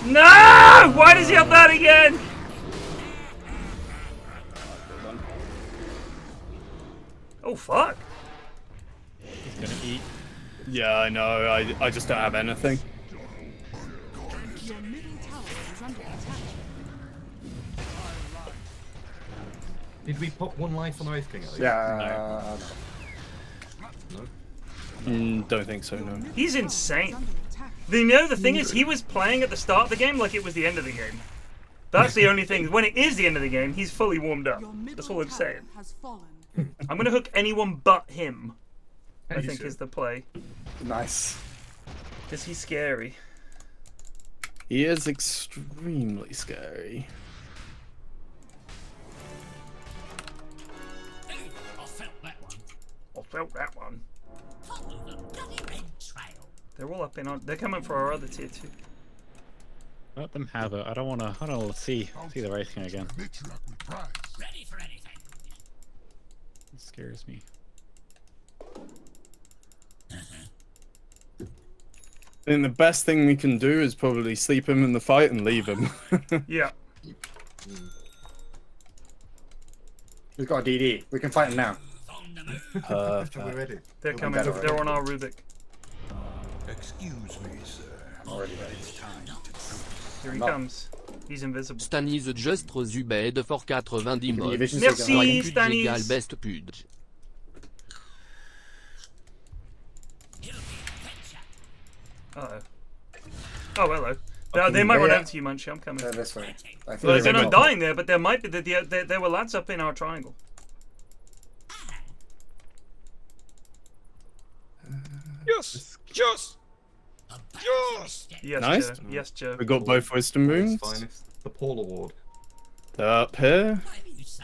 No! Why does he have that again? Oh fuck! He's gonna eat. Yeah, I know. I, I just don't have anything. Your middle tower is under attack. Did we pop one life on the Ice King? Yeah. uh, No. Mm, don't think so, no. He's insane. under. You know, the thing is, he was playing at the start of the game like it was the end of the game. That's the only thing. When it is the end of the game, he's fully warmed up. That's all I'm saying. I'm gonna hook anyone but him. I You think should. is the play. Nice. Because he's scary. He is extremely scary. I felt that one. I felt that one. They're all up in on. They're coming for our other tier two. Let them have it. I don't want to. I don't want to see see the racing again. Matriarch with prize. Ready for anything. It scares me. I think the best thing we can do is probably sleep him in the fight and leave him. Yeah. We've got a DD. We can fight him now. On. Uh, we're Perfect. ready. They're coming. They're on our Rubik. Excuse me, sir. Already ready. It's time to. Here he No. comes. He's invisible. Stanis Justre Zubed for 90 Give me mods. vision so we can Merci. Stanis. égale best pudge. You'll be adventure. Uh oh. Oh hello. They, they might run yeah. over to you, Munchie. I'm coming. Uh, this way. I think Well, they're they're gonna- not dying there, but there might be. The, the, there, there were lads up in our triangle. Yes! Yes! Yes! Yes, Nice. Joe. Yes, Joe. We got both wisdom World's runes. finest. The Paul Award. They're up here. Whatever you say.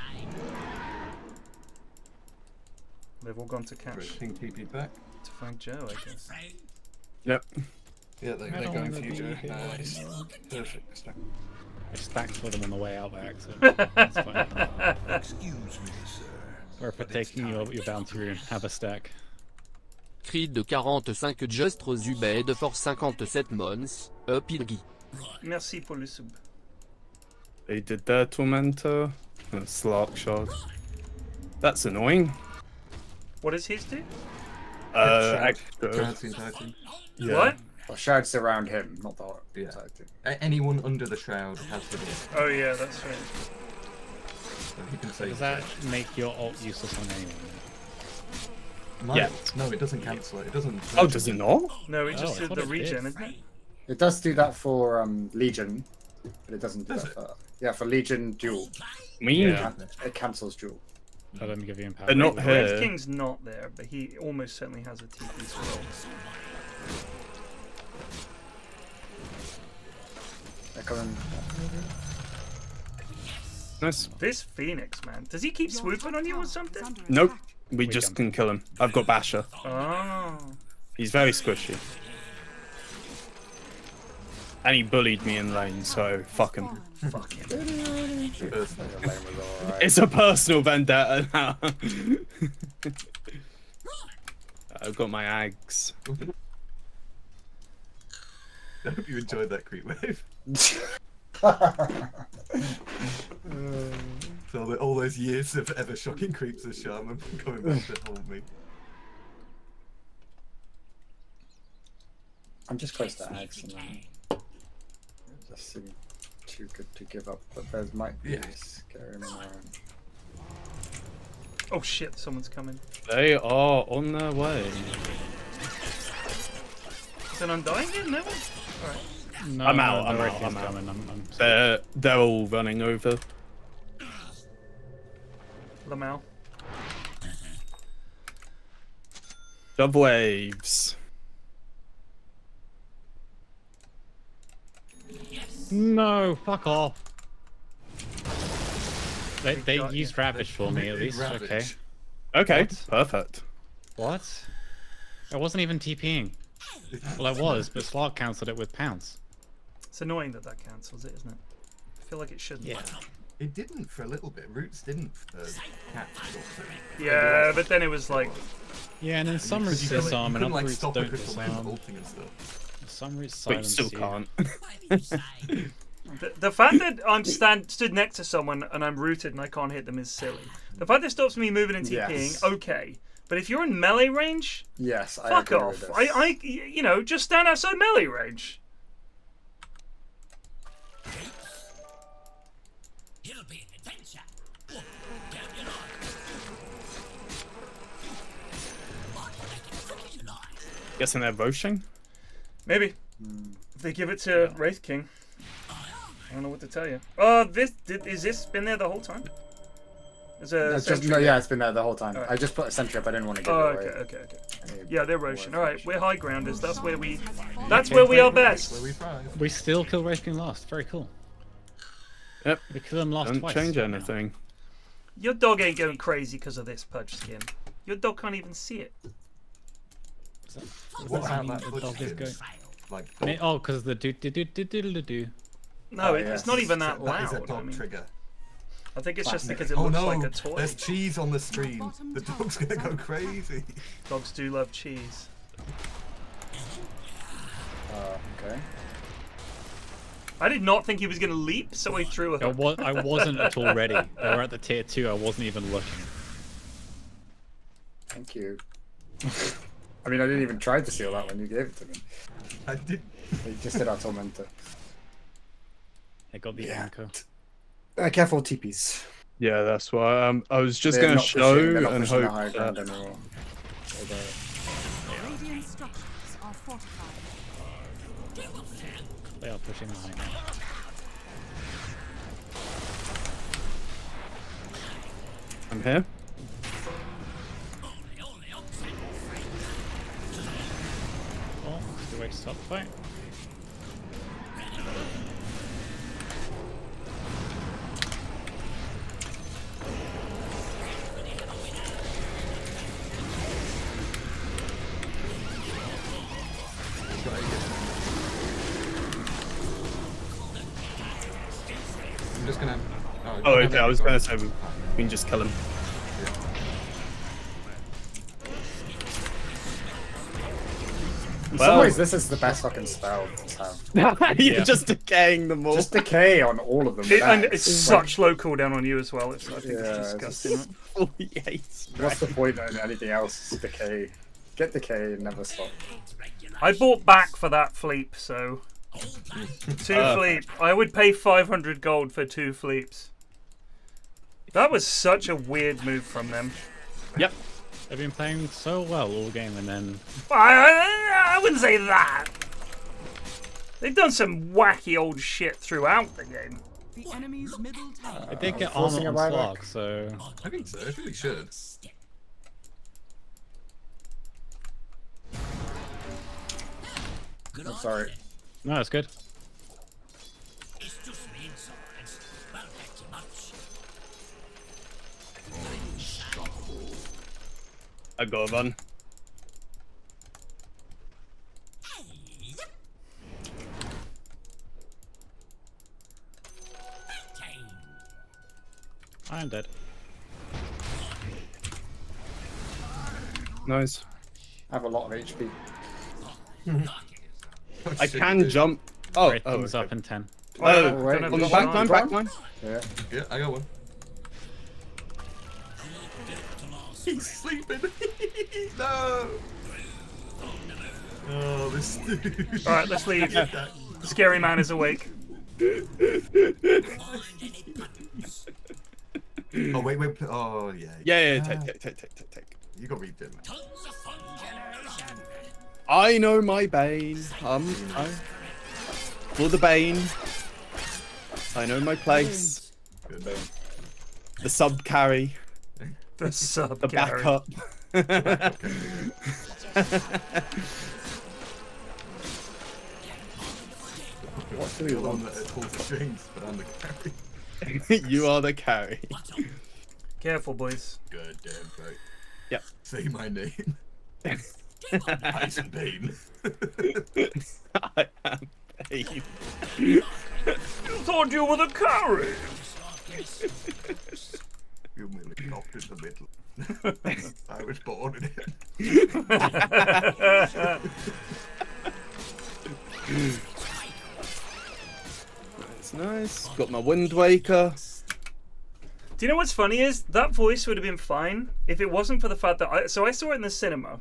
They've all gone to cash Great. King TP back. to find Joe, I guess. Yep. Yeah, they, I they're going for you, Joe. Nice. Perfect. I stacked for them on the way out by accident. That's fine. Excuse me, sir. Or for but taking your, time your to bounty rune. Have a stack. Creed de 45 Justre Zubed for 57 mons. Up Ilgi. Merci pour le sub. They did their tormentor? And a Slark shard. That's annoying. What does his do? Uh, extra. Item. Yeah. What? Well, shards surround him, not the Yeah. side thing. A- anyone under the shroud has the hit. Oh yeah, that's right. So he can say Does that make your ult useless on anyone? Might. Yeah. No, it doesn't cancel it. It doesn't. Oh, does it not? No, it Oh, just I did the it did. isn't it? It does do that for um, Legion, but it doesn't do Does that it? for yeah for Legion duel. Me? Yeah. It cancels duel. Let them give you empower. They're not The Red here. King's not there, but he almost certainly has a TP scroll. They're coming. Nice. This Phoenix, man. Does he keep swooping on you or something? Nope. Attack. We We just can. can kill him. I've got Basher. Oh. He's very squishy. And he bullied me in lane, so fuck him. Fuck him. Personally. The lane was alright. It's a personal vendetta now. I've got my ags. I hope you enjoyed that creep wave. So the, all those years of ever shocking creeps of Shaman coming back to haunt me. I'm just close to Ags and then just seem too good to give up, but there might be Yeah. scary in around. Oh shit, someone's coming. They are on their way. Is an Undying here? No one? Alright. No, I'm out, The I'm Wraith out, King's I'm out. coming. I'm, I'm They're they're all running over. Lamau. Dove waves. No, fuck off. They, they got you. used Ravage for me at Committed least. Okay. Okay, What? perfect. What? I wasn't even TPing. Well, I was, but Slark cancelled it with pounce. It's annoying that that cancels it, isn't it? I feel like it shouldn't. Yeah. It didn't for a little bit. Roots didn't for cat sort of. Yeah, but then it was like, Yeah, and then some Because roots you couldn't- disarm you and couldn't, like, other roots stop a don't disarm. and stuff. Some roots But you still can't. Whatever you say. the, the fact that I'm stand stood next to someone and I'm rooted and I can't hit them is silly. The fact that stops me moving and TPing, Yes. okay. But if you're in melee range, Yes, I fuck agree off. I. I, you know, just stand outside melee range. You'll be an adventure. Down your line. Might make it quicker you like. Guessing they're roaching? Maybe. If they give it to Wraith King. I don't know what to tell you. Oh, this did, is this been there the whole time? There's a That's just, no, yeah, it's been there the whole time. Alright. I just put a sentry up. I didn't want to give Oh, it okay, away. okay, okay. Any Yeah, they're more Roshan. All right, we're high grounders. That's where we. That's where we are best. Where we thrive. We still kill Wraith King last. Very cool. Yep. We kill them last Don't twice. change right now. anything. Your dog ain't going crazy because of this pudge skin. Your dog can't even see it. What that mean that the dog is going- Like, I mean, oh, because the do do do do do do do. No, Oh, it, yeah. it's not even that loud. that is a loud. I, dog mean, trigger. I think it's just because it Oh looks no, like a toy. there's cheese on the stream. The dog's gonna go crazy. Dogs do love cheese. Uh, okay. I did not think he was going to leap, so I threw a I, hook. wa- I wasn't at all ready. They were at the tier two. I wasn't even looking. Thank you. I mean, I didn't even try to steal that when you gave it to me. I did. You just did our tormentor. I got the Yeah. anchor. Uh, careful, TPs. Yeah, that's why. Um, I was just gonna show pushing- and hope that. anymore. So They are pushing high ground. I'm here. Oh, way to stop fight. Oh, Oh, no, okay. I was gonna say we we can just kill him. In Well- some ways, this is the best fucking spell to have. You're just decaying them all. Just decay on all of them. It, and it's is such low cooldown on you as well. It's, I think Yeah, it's it's disgusting. just- right? 48. like- What's the point in anything else? Decay. Get decay and never stop. I bought back for that fleep, so two fleep. I would pay 500 gold for two fleeps. That was such a weird move from them. Yep. They've been playing so well all game, and then I, I, I wouldn't say that. They've done some wacky old shit throughout the game. The enemy's middle tower. they did get forcing armor a on. Slark, so I think so. I think we should. I'm sorry. no, it's good. A run. I am dead. Nice. I have a lot of HP. Oh, I can dude. jump. Oh, Wraith oh King's okay. up in ten. Oh, don't wait, on the the back shine. line, back line. Yeah. Yeah, I got one. He's sleeping. no. Oh, this dude. All right, let's leave. That- The scary man is awake. Oh wait, wait. Oh yeah. Yeah, yeah, take, take, take, take, take, take. You got read it, man. I know my Bane. Um, I... For the Bane. I know my place. Good. The sub carry. The sub The Gary. backup. What do You're the one that pulls the strings, but I'm the carry. you are the carry. Careful, boys. Good damn right. Yep. Say my name. Tyson Bane. I am Bane. You thought you were the carry. You merely knocked in the middle. I was born in it. It's nice. Got my Wind Waker. Do you know what's funny is that voice would have been fine if it wasn't for the fact that I so I saw it in the cinema,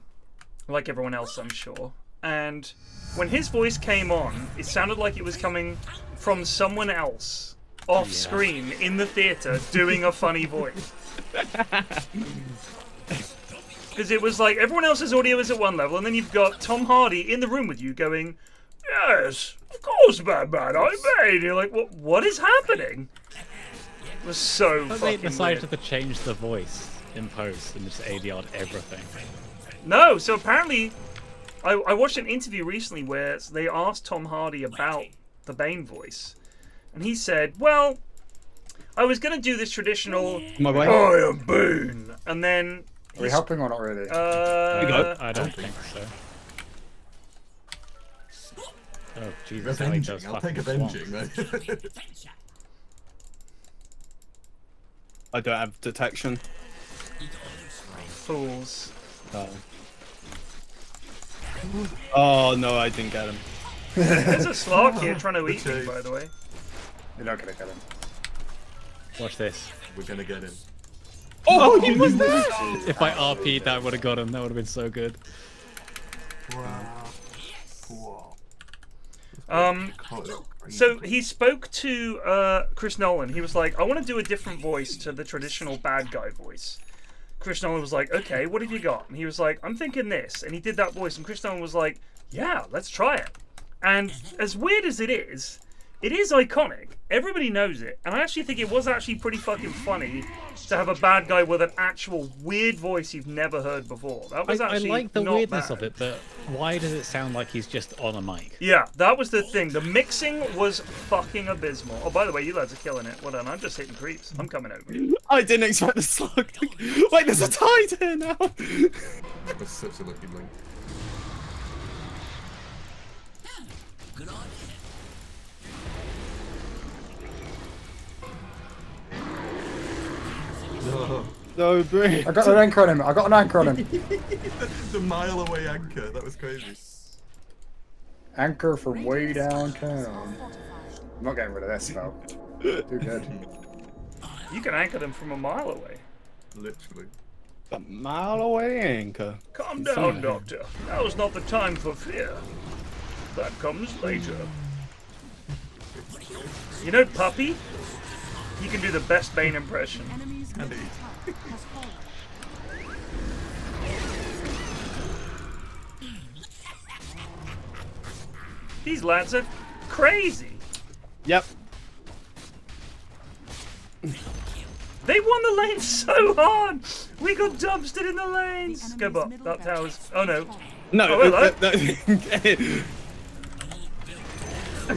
like everyone else I'm sure. And when his voice came on, it sounded like it was coming from someone else off screen in the theater doing a funny voice. Because it was like everyone else's audio is at one level, and then you've got Tom Hardy in the room with you going, "Yes, of course, Batman, I'm Bane." You're like, "What? What is happening?" It was so But they decided weird. to change the voice in post and just ADR'd everything. No, so apparently, I, I watched an interview recently where they asked Tom Hardy about the Bane voice, and he said, "Well, I was gonna do this traditional My way. I am Bane," and then Are we helping or not really? Uh, I don't think so. Oh Jesus! how he does Avenging. I'll take avenging. I don't have detection. Fools. Oh. Oh no, I didn't get him. There's a Slark here trying to eat me, by the way. You're not gonna get him. Watch this. We're gonna get him. Oh, what was that? If I RP'd that would have got him, that would have been so good. Um, so he spoke to uh, Chris Nolan. He was like, "I want to do a different voice to the traditional bad guy voice." Chris Nolan was like, "Okay, what have you got?" And he was like, "I'm thinking this," and he did that voice. And Chris Nolan was like, "Yeah, let's try it." And as weird as it is, it is iconic. Everybody knows it, and I actually think it was actually pretty fucking funny to have a bad guy with an actual weird voice you've never heard before. That I, was I actually I like the not weirdness bad. of it, but why does it sound like he's just on a mic? Yeah, that was the thing. The mixing was fucking abysmal. Oh, by the way, you lads are killing it. Well done. I'm just hitting creeps. I'm coming over. I didn't expect the slug. to- Wait, there's a tide here now. That was such a lucky blink. No. No, bring. I got an anchor on him. I got an anchor on him. the mile away anchor. That was crazy. Anchor from way downtown. I'm not getting rid of this though. Too good. You can anchor them from a mile away. Literally. A mile away anchor. Calm down, Doctor. Now's not the time for fear. That comes later. You know, Puppy? You can do the best Bane impression. Enemy's middle tower has fallen. These lads are crazy. Yep. They won the lane so hard. We got dumpstered in the lanes. Go bot. That tower's. Oh no. No. Oh, hello. uh,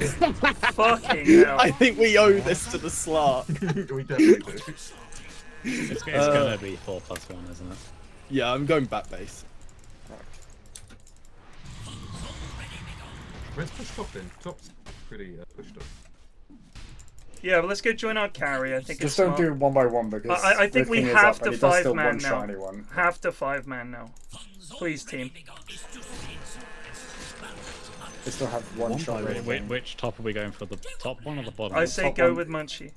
Fucking hell. I think we owe this to the slark. we definitely do. It's, it's Uh, gonna be four plus one, isn't it? Yeah, I'm going back base. Where's push top in? Top's pretty uh, pushed up. Yeah, but let's go join our carry. I think Just it's don't smart. do one by one because I, I think we have to and he does five man one now. shot anyone. Have to five man now. Please, team. They still have one, One shot. Wait, wait, which top are we going for? The top one or the bottom? I say top go one. with Munchie.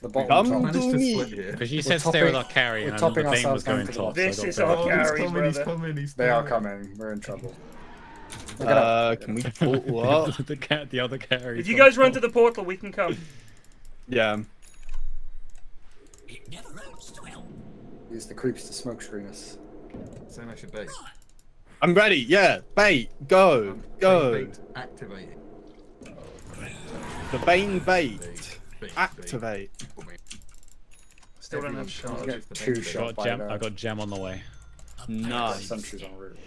The bottom Come top. Managed to me. Because you We're said stay with topping- our carry, and topping the Bane was going to the top. left. so I This is our Oh, carry, he's coming, he's brother. coming, he's They are coming. coming. We're in trouble. Uh, can we pull what? the, ca- the other carry. If you guys run to the portal, we can come. Yeah. It never hurts to help. Use the creeps to smoke screen us. Same I should bait. I'm ready. Yeah. Bait. Go. Go. Bait, bait, activating. The Bane bait. Bait, bait, Activate. Still don't have Everyone shot. Get two bait, bait. got by gem. I got gem on the way. Nice. Sentries en route.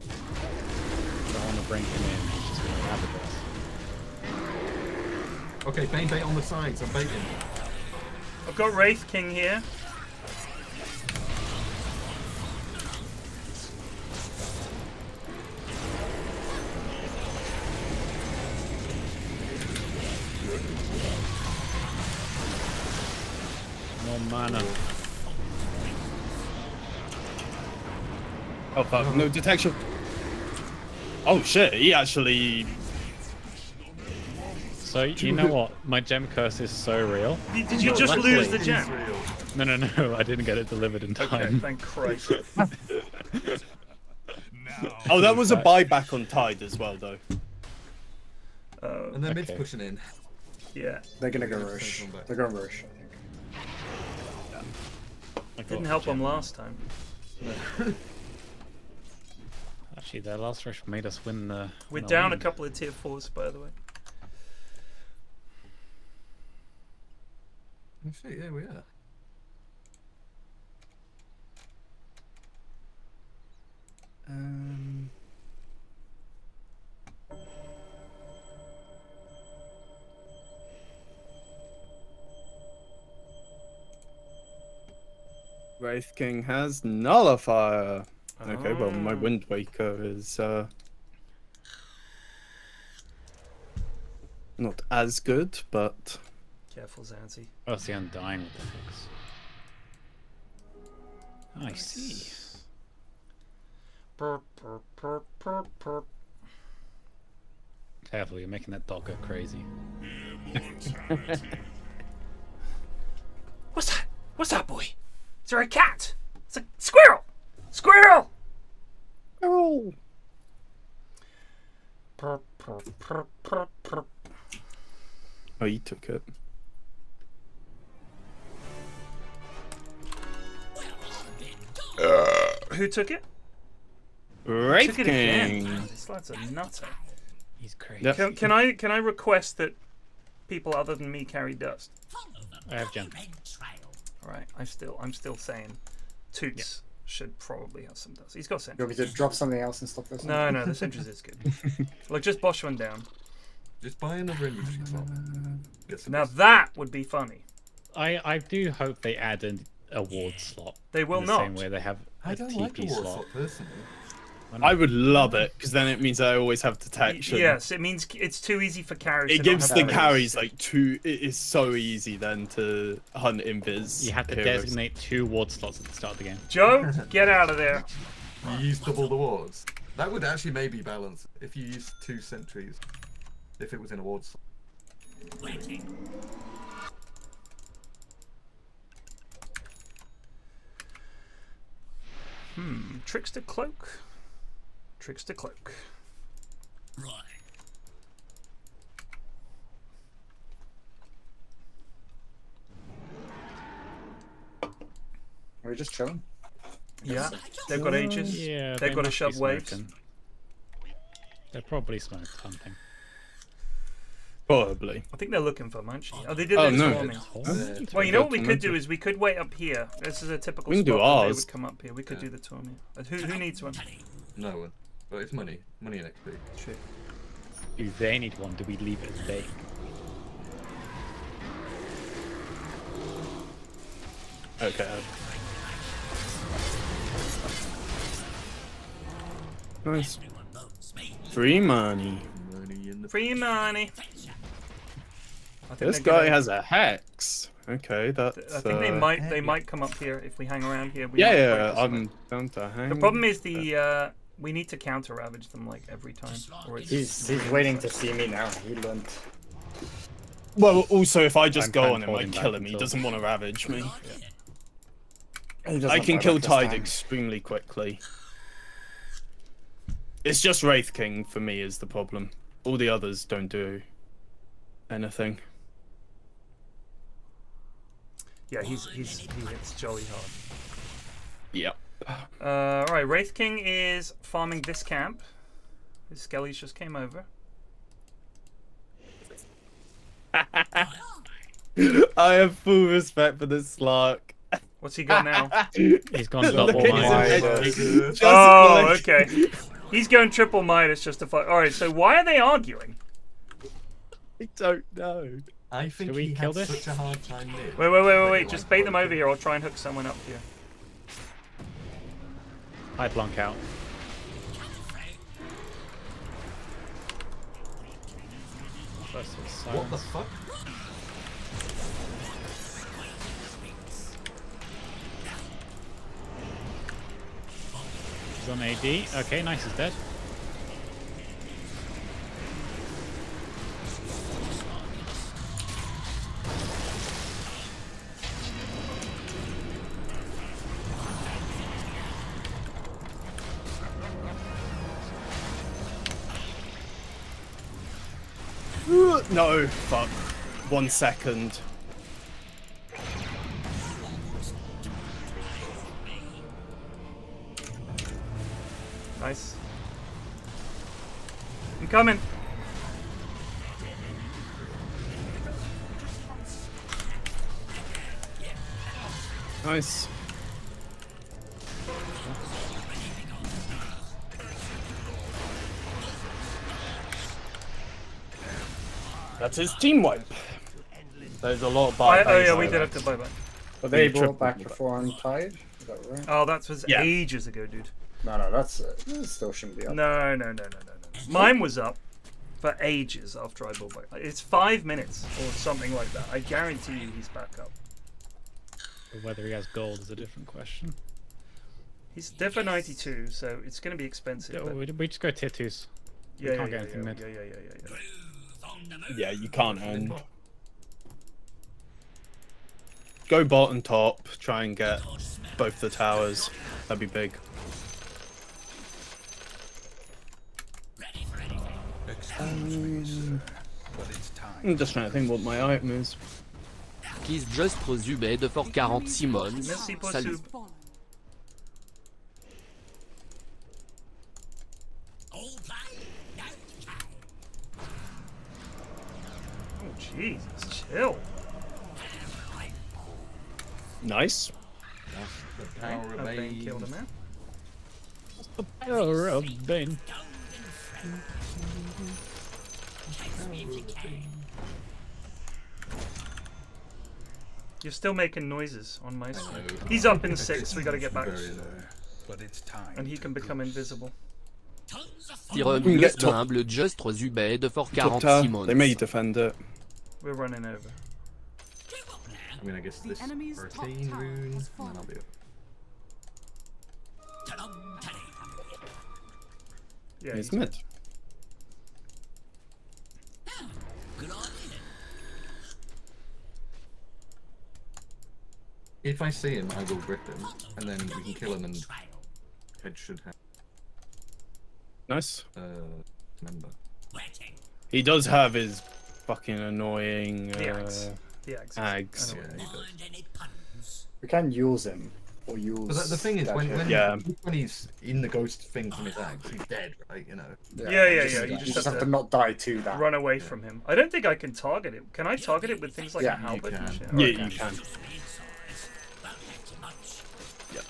Don't want to bring him in. He's just gonna ravage us. Okay, bait bait on the sides. I'm baiting. I've got Wraith King here. No mana. Oh fuck. No detection. Oh shit. He actually. So you know what? My gem curse is so real. Did, did you No, just lose the gem? real. No, no, no. I didn't get it delivered in Okay, time. thank Christ. Oh, that was a buyback on Tide as well, though. Oh, And then mid's Okay. pushing in. yeah. They're gonna go rush. take one back. They're gonna rush. I got Didn't help them last time. Actually, their last rush made us win the. We're win the down a couple of tier fours, by the way. Shit, yeah, we are. Um, Wraith King has Nullifier. Okay, well, my Oh. Wind Waker is uh, not as good, but Careful, Zancy. Oh, it's the Undying with the fix. I see. Burp, burp, burp, burp, burp. Careful, you're making that dog go crazy. What's that? What's that, boy? Is there a cat? It's a squirrel! Squirrel! Oh. Oh, you took it. Uh, who took it? Wraith Took it again. King. Ah, this lad's a nutter. He's crazy. Yep. Can, can I can I request that people other than me carry dust? I have gem. All right, I still I'm still saying Toots should probably have some dust. He's got You want me to drop something else and stop this? No, no, the sentries is good. Look, just bosh one down. Just buy another infantry slot. Get some Now that would be funny. I, I do hope they add an award slot. They will in the Same way they have a I don't TP like a slot. slot personally. I would love it because then it means I always have detection. Yes, it means it's too easy for carries. It to gives the carries like two. It is so easy then to hunt invis. You have to heroes. designate two ward slots at the start of the game. Joe, get out of there. You use double the wards. That would actually maybe balance if you use two sentries. If it was in a ward slot. Hmm, trickster cloak. Trickster cloak. Right. Are we just chilling? Yeah, they've got ages. Yeah, they've they got a must be shove waves. They're probably smoked hunting. Probably. I think they're looking for Munchie. Oh, they did Oh, no. morning. Huh? Well, you know what we could do is we could wait up here. This is a typical We can do spot that they ours. would come up here. We could do the tour. Uh, Who, who needs one? No one. But it's money. Money and XP. Shit. Do they need one? Do we leave it as they? Okay. Nice. Free money. Money Free money. This guy gonna- has a hex. Okay, that's. I think they uh, might they might come up here if we hang around here. We Yeah, yeah, I'm one. down to hang. The problem is the uh, we need to counter ravage them like every time. Or it's He's he's waiting to see me now. He learned. Well, also, if I just I'm go on to him, I him kill him. He doesn't want to ravage me. He doesn't I can kill Tide time. extremely quickly. It's just Wraith King for me is the problem. All the others don't do anything. yeah, he's he's he hits jolly hard. Yep. Uh, all right, Wraith King is farming this camp. His skellies just came over. I have full respect for this Slark. What's he got now? He's gone Look double at his minded. oh, okay. He's going triple Midas just to fight. All right, so why are they arguing? I don't know. I think we he kill had this? such a hard time there. Wait, wait, wait, wait, wait. Just bait them over here. I'll try and hook someone up here. I blunk out. What the fuck? He's on AD. Okay, nice is dead. No, fuck. One second. Nice. I'm coming. Nice. That's his team wipe. There's a lot of I, bye oh yeah, we did have to buy back. Were they Yeah, brought back back. before on Tide? Is that right? Oh, that was Yeah. ages ago, dude. No, no, that's uh, that still shouldn't be up. No, no, no, no, no, no. Mine was up for ages after I bought back. It's five minutes or something like that. I guarantee you he's back up. But Whether he has gold is a different question. He's Defa 92, so it's going to be expensive. Yeah, but- we, we just go tier twos. We yeah, yeah, can't yeah, get anything yeah, mid. yeah, yeah, yeah, yeah, yeah. Yeah, you can't earn. Go bot and top. Try and get both the towers. That'd be big. Excuse me, sir, but it's time. I'm just trying to think what my item is. Kiss Just Zubed de Fort 40 Simons. Merci pour Salut. sub. Fallen. All play, no decay. Oh, Jesus, chill. Nice. The power of Bane Bane. killed a man. The power of Bane. You're still making noises on my screen. He's up in six. We got to get back, Very low. But it's time. and he can become invisible. Tons of fun. Tire can get plus top- humble Just Zubed de Fort Top 40 They may defend it. We're running over. I mean, I guess The this enemy's 13 tower rune, and then I'll be up. Yeah, He's he's mid. Good. If I see him, I will grip him, and then we can kill him and Trail. head should have, Nice. uh, remember. Wetting. He does have his fucking annoying The axe. uh, The axe. ags. Yeah, he does. Mind any puns? We can use him or use. But the, the thing is, when, when. Yeah. when he's in the ghost thing from his axe, he's dead, right? You know. Yeah, yeah, yeah, just- you You just just have have to to not die to that. Run away from him. I don't think I can target it. Can I target it with things like Yeah, a halberd and can. shit? Yeah, Okay. you can. Insides. Won't you much. Yep.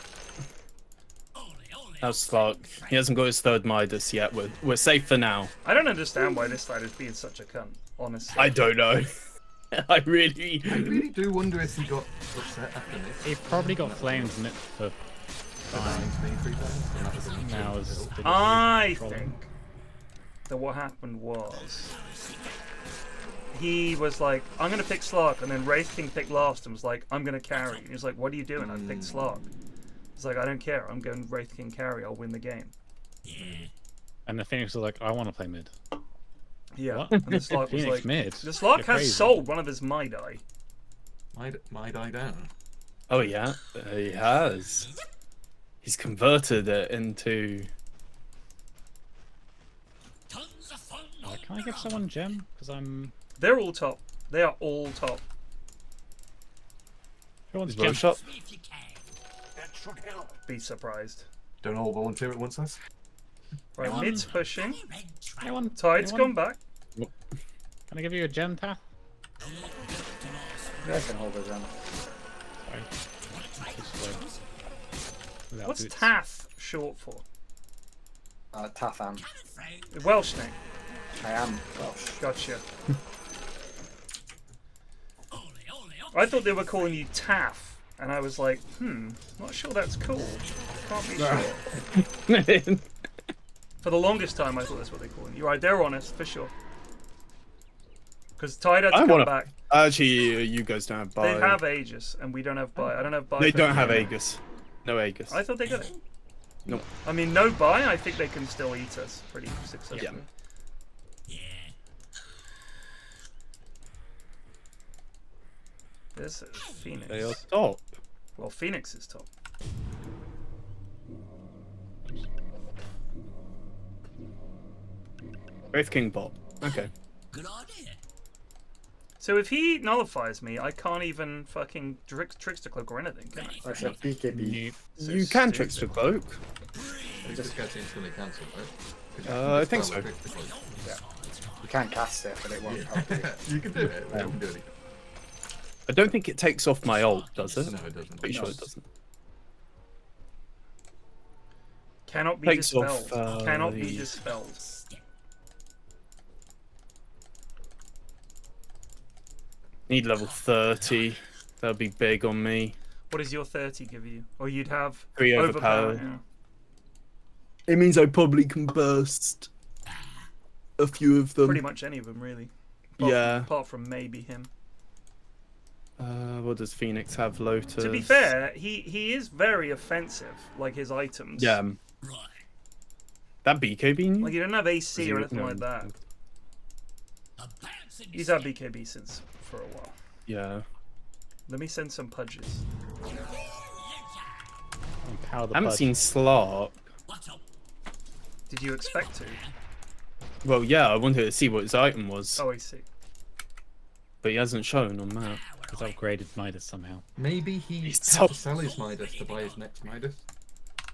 Ole, ole, That's Slark. He hasn't got his third Midas yet. We're, we're safe for now. I don't understand why this side is being such a cunt, honestly. I don't know. I really. I really do wonder if he got upset after this. He probably got flames in it for for dying to me three times, and that was a now. Is I think that what happened was he was like, I'm gonna pick Slark, and then Wraith King picked last and was like, I'm gonna carry. And he was like, What are you doing? I picked Slark. He's like, I don't care. I'm going Wraith King carry. I'll win the game. and the Phoenix was like, I want to play mid. Yeah. What? And the Slark was like, mid. the You're has crazy. sold one of his Maidai. My, my die down. Oh yeah, uh, he has. He's converted it into. Tons of fun. Uh, can I give someone gem? Because I'm. They're all top. They are all top. Who wants His gem? bow shot. if you can. Be surprised. Don't all volunteer at once, us. Right, mid's pushing. Red trail. Anyone? Tide's anyone? gone back. Can I give you a gem, Taff? Yeah, I can hold it down. Sorry. Too slow. Without What's boots. Taff short for? Uh, Tafam. Welsh name. I am Welsh. Gotcha. I thought they were calling you Taff, and I was like, hmm, not sure that's cool. Can't be sure. For the longest time, I thought that's what they called you. Right, they're honest for sure. Because Tide had to I come wanna- back. Actually, uh, you guys don't have buy. They have Aegis, and we don't have buy. I don't have buy. They don't have Nemo. Aegis. No Aegis. I thought they got it. Nope. I mean, no buy. I think they can still eat us pretty successfully. Yeah. This is Phoenix. They are top. Well, Phoenix is top. Wraith King bot. Okay. Good idea. So if he nullifies me, I can't even fucking trick, trickster cloak or anything, can I? I said BKB. So you can stupid. trickster cloak. It just gets instantly cancelled, right? 'Cause you Uh, I think so. the trick to close. You can't cast it, but it won't help you. you can do it, but it won't do anything. I don't think it takes off my ult, does it? No, it doesn't. Pretty sure it doesn't. Cannot be Takes dispelled. off, uh, Cannot be the- dispelled. Need level 30. That'll be big on me. What does your 30 give you? Or you'd have Three overpower. overpower. yeah. It means I probably can burst a few of them. Pretty much any of them, really. Apart Yeah. From, apart from maybe him. Uh, what does Phoenix have? Lotus. To be fair, he, he is very offensive, like his items. Yeah. That BKB? new? Like you don't have AC or anything no. like that. He's had BKB since for a while. Yeah. Let me send some pudges. Power the I haven't pudge. seen Slark. Did you expect to? Well, yeah, I wanted to see what his item was, Oh, I see. but he hasn't shown on map. He's upgraded Midas somehow. Maybe he had so- to sell his Midas to buy his next Midas.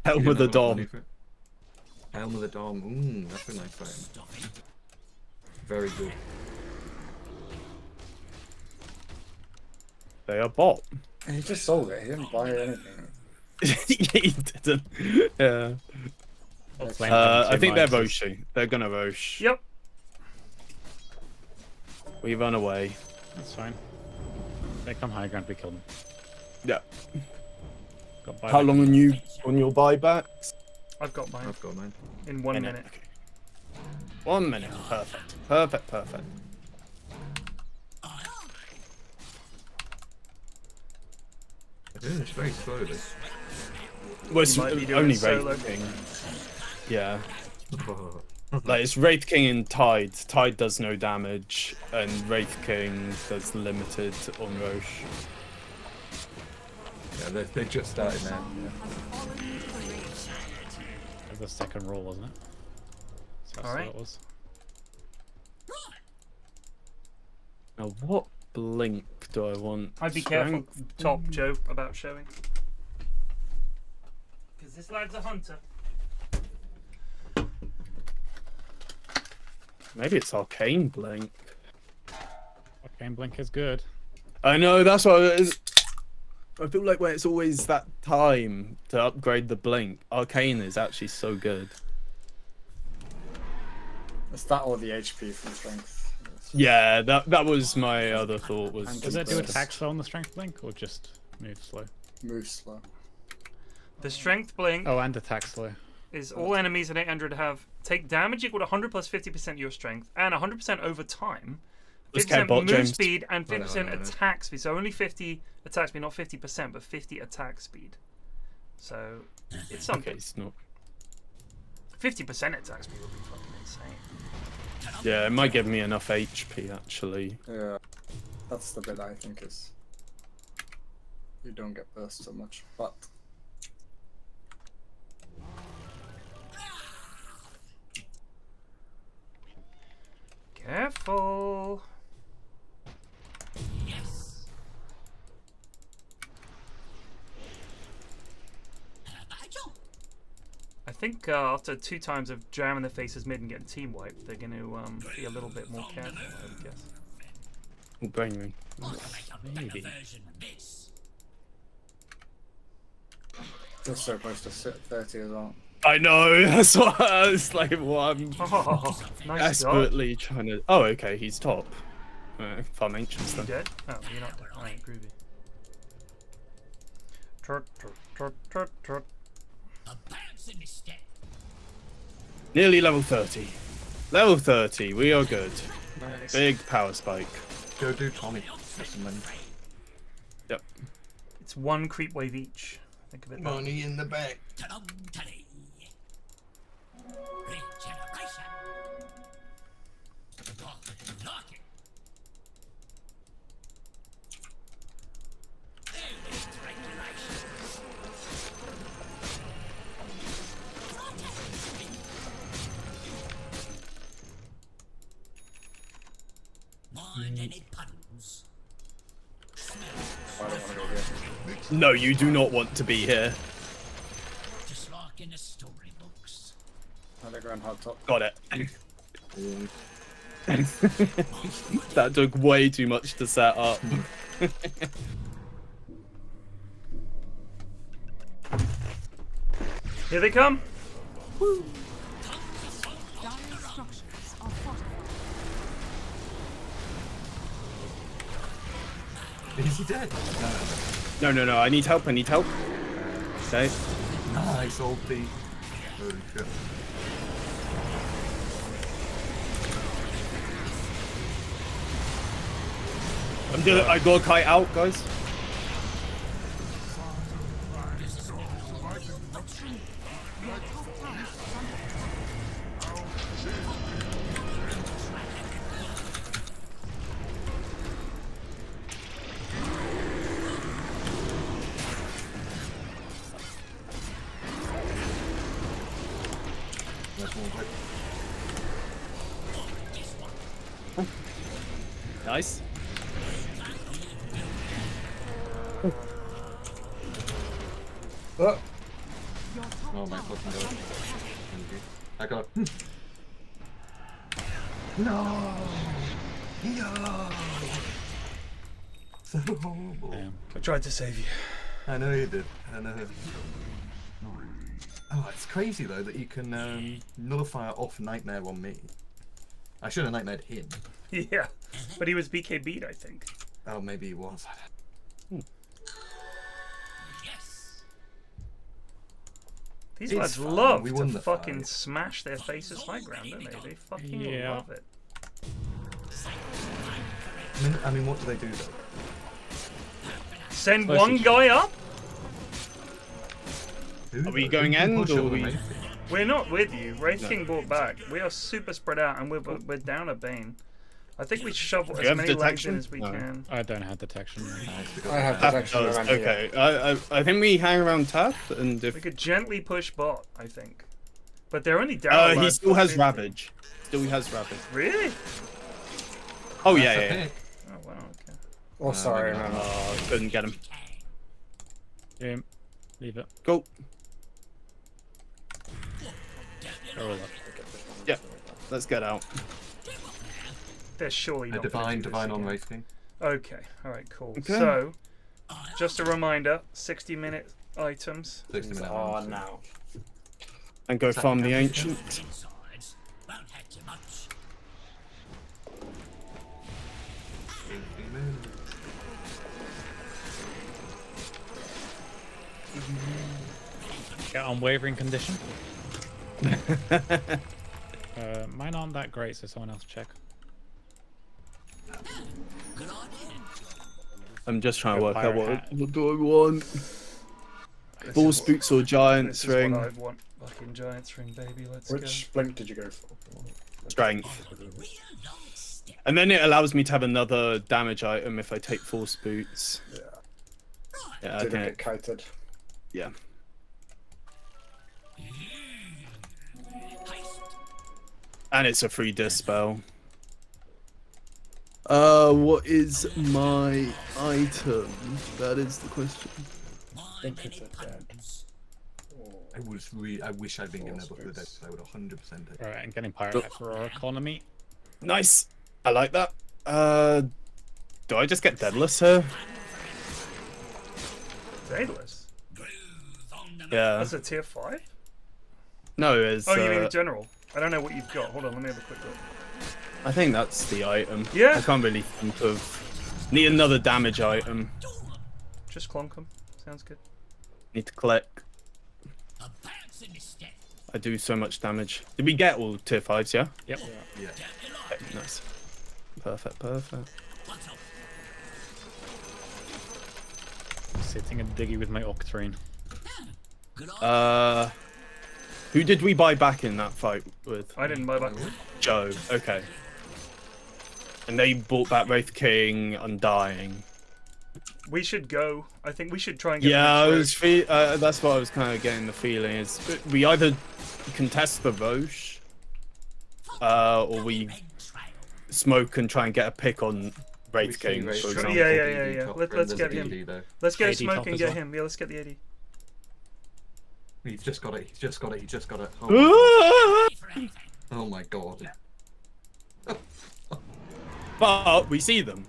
Helm of the didn't have enough money Dom. Helm of the Dom. Ooh, that's a nice item. Very good. They are bought. He just sold it. He didn't buy anything. he didn't. Yeah. Uh, I think they're Midas. Roshi. They're gonna Rosh. Yep. We run away. That's fine. They come high ground, we kill them. Yeah. Got How long on you on your buybacks? I've got mine I've got mine. in one Minute. minute. One minute. Perfect. Perfect. Perfect. Doing this very slowly. Well, it's might be only solo. Wraith King. Yeah. Like it's Wraith King and Tide. Tide does no damage, and Wraith King does limited on Rosh. Yeah, they, they just started now. Yeah. That was the second roll, wasn't it? So that's Alright. what it was. Now, what blink do I want? I'd be careful, top Joe, about showing. Because this lad's a hunter. Maybe it's Arcane Blink. Arcane Blink is good. I know, that's what it is. I feel like when it's always that time to upgrade the blink, Arcane is actually so good. It's that or the HP from strength. Yeah, that that was my other thought. Was Does Just that do burst. attack slow on the strength blink or just move slow? Move slow. The strength blink Oh, and attack slow. is all enemies at 800 have take damage equal to 100 plus 50% your strength and 100% over time. Let's 50% move James. speed and I know, 50% I know, I attack speed. So only 50 attack speed, not 50%, but 50 attack speed. So it's Okay, something. it's not. 50% attack speed would be fucking insane. Yeah, it might give me enough HP actually. Yeah. That's the bit I think is. You don't get burst so much, but. Careful. Yes. I think uh, after two times of jamming their faces mid and getting team wiped, they're going to um, be a little bit more careful, I would guess. Oh, brain ring. Maybe. Version of this. You're so close to sit 30 as well. I know. That's what I was like. What I'm Oh, nice shot. desperately trying to. Oh, okay, he's top. Uh, farm ancients You then. dead? Oh, you're not dead. Alright, groovy. Trot, trot, trot, trot, trot. A bounce in the step. Nearly level 30. Level 30. We are good. Nice. Big power spike. Go do Tommy. Get some money. Yep. It's one creep wave each. Think of it. Money in the bank. More than it puddles. I don't want to go here. No, you do not want to be here. Just like in the storybooks. Underground hard top. Got it. That took way too much to set up. Here they come. Dire structures are fortified. Is he dead? No. No, no, no. I need help. I need help. Okay. Nice old Pete. Holy shit. I'm doing. I got a kite out, guys. Tried to save you. I know you did. I know. Oh, it's crazy though that you can um, nullify off Nightmare on me. I should have nightmared him. Yeah, but he was BKB'd, I think. Oh, maybe he was. Hmm. Yes. These It's lads fun, love we to the fucking fight. smash their faces high ground, don't they? They fucking Yeah. love it. I mean, I mean, what do they do though? Send Close one guy up. Are we going Who can end or all we- We're not with you. Wraith No. King brought back. We are super spread out, and we're we're down a Bane. I think we shovel you as have many lags in detection? as we No. can. I don't have detection. Nice, we I have detection That protection does. here. Okay. I, I I think we hang around Taff and if We could gently push bot, I think. But they're only down. uh, he still has 50. Ravage. Still has Ravage. Really? Oh That's yeah, a yeah. yeah. pick. Oh wow. Okay. oh uh, sorry, maybe no, no. Oh, couldn't get him. Yeah, leave it. Go. Go. Yeah. Let's get out. They're surely A not. gonna divine, do divine on again. Wraith Okay. All right. Cool. Okay. So, just a reminder: sixty-minute items. 60 minute Oh, rounds. now. And go Second farm the round. ancient. Get unwavering condition. uh, mine aren't that great, so someone else check. I'm just trying to work out what, hat. what do I want. This Ball what- spooks or giant's This is ring. what I want. Fucking Giants ring, baby. Let's go. Which blink did you go for? Strength. And then it allows me to have another damage item if I take force boots. Yeah. Yeah, I Didn't think. get kited. Yeah. And it's a free dispel. Uh, what is my item? That is the question. Think it's a dead. I was re- I wish I'd been given a book of the I would 100% it. Right, and getting pirate Look. for our economy. Nice. I like that. Uh, do I just get Daedalus here? Daedalus. Yeah. That's a tier five. No, it's. Oh, you mean uh, in general? I don't know what you've got. Hold on, let me have a quick look. I think that's the item. Yeah. I can't really think of. Need another damage item. Just clonk 'em. Sounds good. Need to collect. A bounce in his step. I do so much damage. Did we get all tier fives? Yeah. Yep. Yeah. Okay, nice. Perfect. Perfect. Sitting a diggy with my Octarine. Uh, who did we buy back in that fight with? I didn't buy back. Joe. Okay. And they bought back Wraith King, Undying. We should go. I think we should try and get. Yeah, I was fe- uh, that's what I was kind of getting the feeling is we either contest the Rosh, uh, or we smoke and try and get a pick on Wraith King, Wraith for example. Yeah, yeah, yeah, yeah. Let, let's get him. Let's get a smoke and get well. him. Yeah, let's get the Eddie. He's just got it. He's just got it. He's just got it. Oh, my- oh my god. but we see them.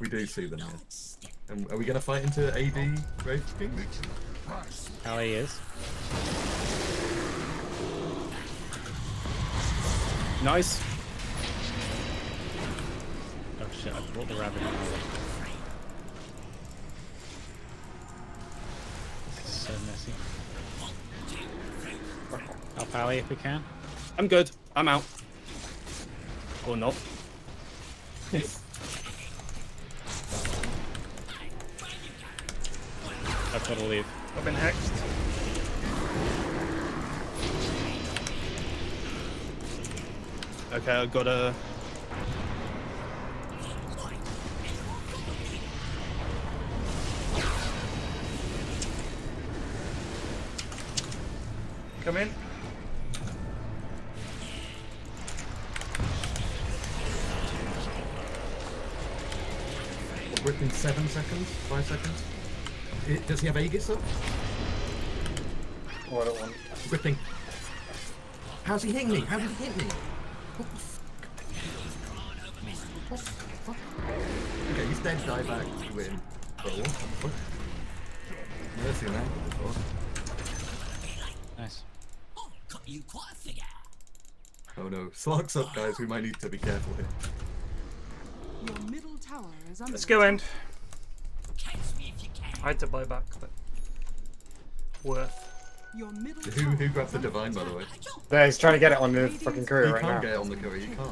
We do see them. Yeah. And are we gonna fight into AD Wraith King? Pally is. Nice. Oh shit, I brought the rabbit in early. This is so messy. Help Pally if we can. I'm good. I'm out. Or not. I've got to leave. I've been hexed. Okay, I've got a. Come in. Within seven seconds, five seconds. I- Does he have Aegis up? Oh, I don't want. Whipping. How's he hitting me? How did he hit me? What the fuck? What the fuck? Okay, he's dead. Die back. Win. But what the fuck? Never seen that before. Nice. Got you quite a figure. Oh no. Slark's up, guys. We might need to be careful here. Your middle tower is under Let's go end. Catch me if you can. I had to buy back, but worth. Your middle Who who grabbed the divine, by the way? Yeah, he's trying to get it on the fucking You courier right now. You can't get it on the courier. You can't.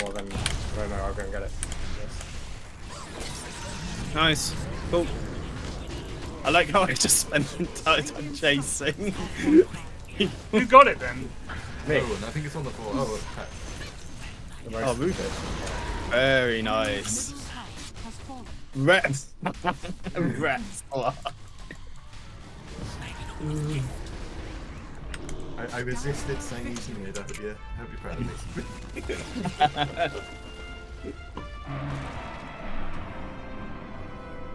Well then, no, no, I'll go and get it. Yes. Nice. Cool. I like how I just spent the entire time chasing. Who got it then? Me. Oh, I think it's on the floor. Oh, attack. The oh, move it. Very nice. middle tower has fallen. Reps. Reps. I, I resisted saying he's mid. I hope you, I hope you're proud of me.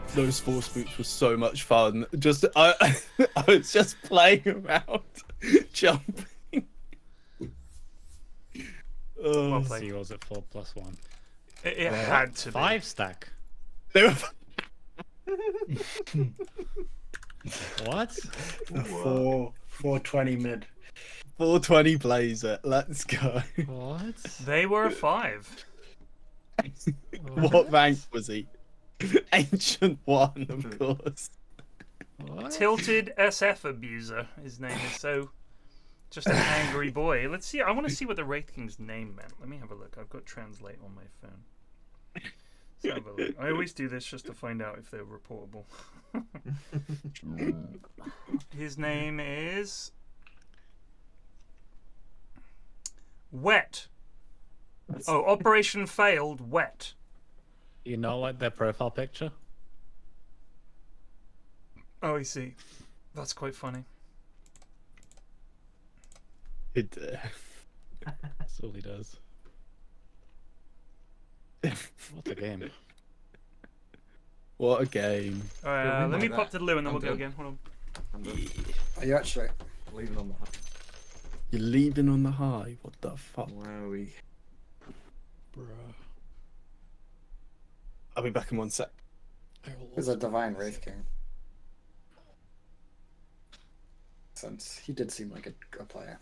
Those force boots were so much fun. Just I, I was just playing around, jumping. Well Oh, played. See yours at 4 plus 1. It, it had to be. Five stack. they were What? Four, 420 mid. 420 blazer. Let's go. What? They were a five. what rank was he? Ancient one, of course. What? Tilted SF abuser. His name is so. Just an angry boy. Let's see. I want to see what the Wraith King's name meant. Let me have a look. I've got translate on my phone. Let's have a look. I always do this just to find out if they're reportable. His name is Wet. Oh, Operation Failed. Wet. You not like their profile picture? Oh, I see. That's quite funny. It, uh, That's all he does. What a game. what a game. Uh, let me like pop to the loo and then I'm we'll go again. Hold on. I'm done. Are you actually? leaving on the high. You're leaving on the high. What the fuck? Wowie. I'll be back in one sec. He's a divine wraith king. Since he did seem like a, a player.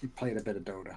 He played a bit of Dota.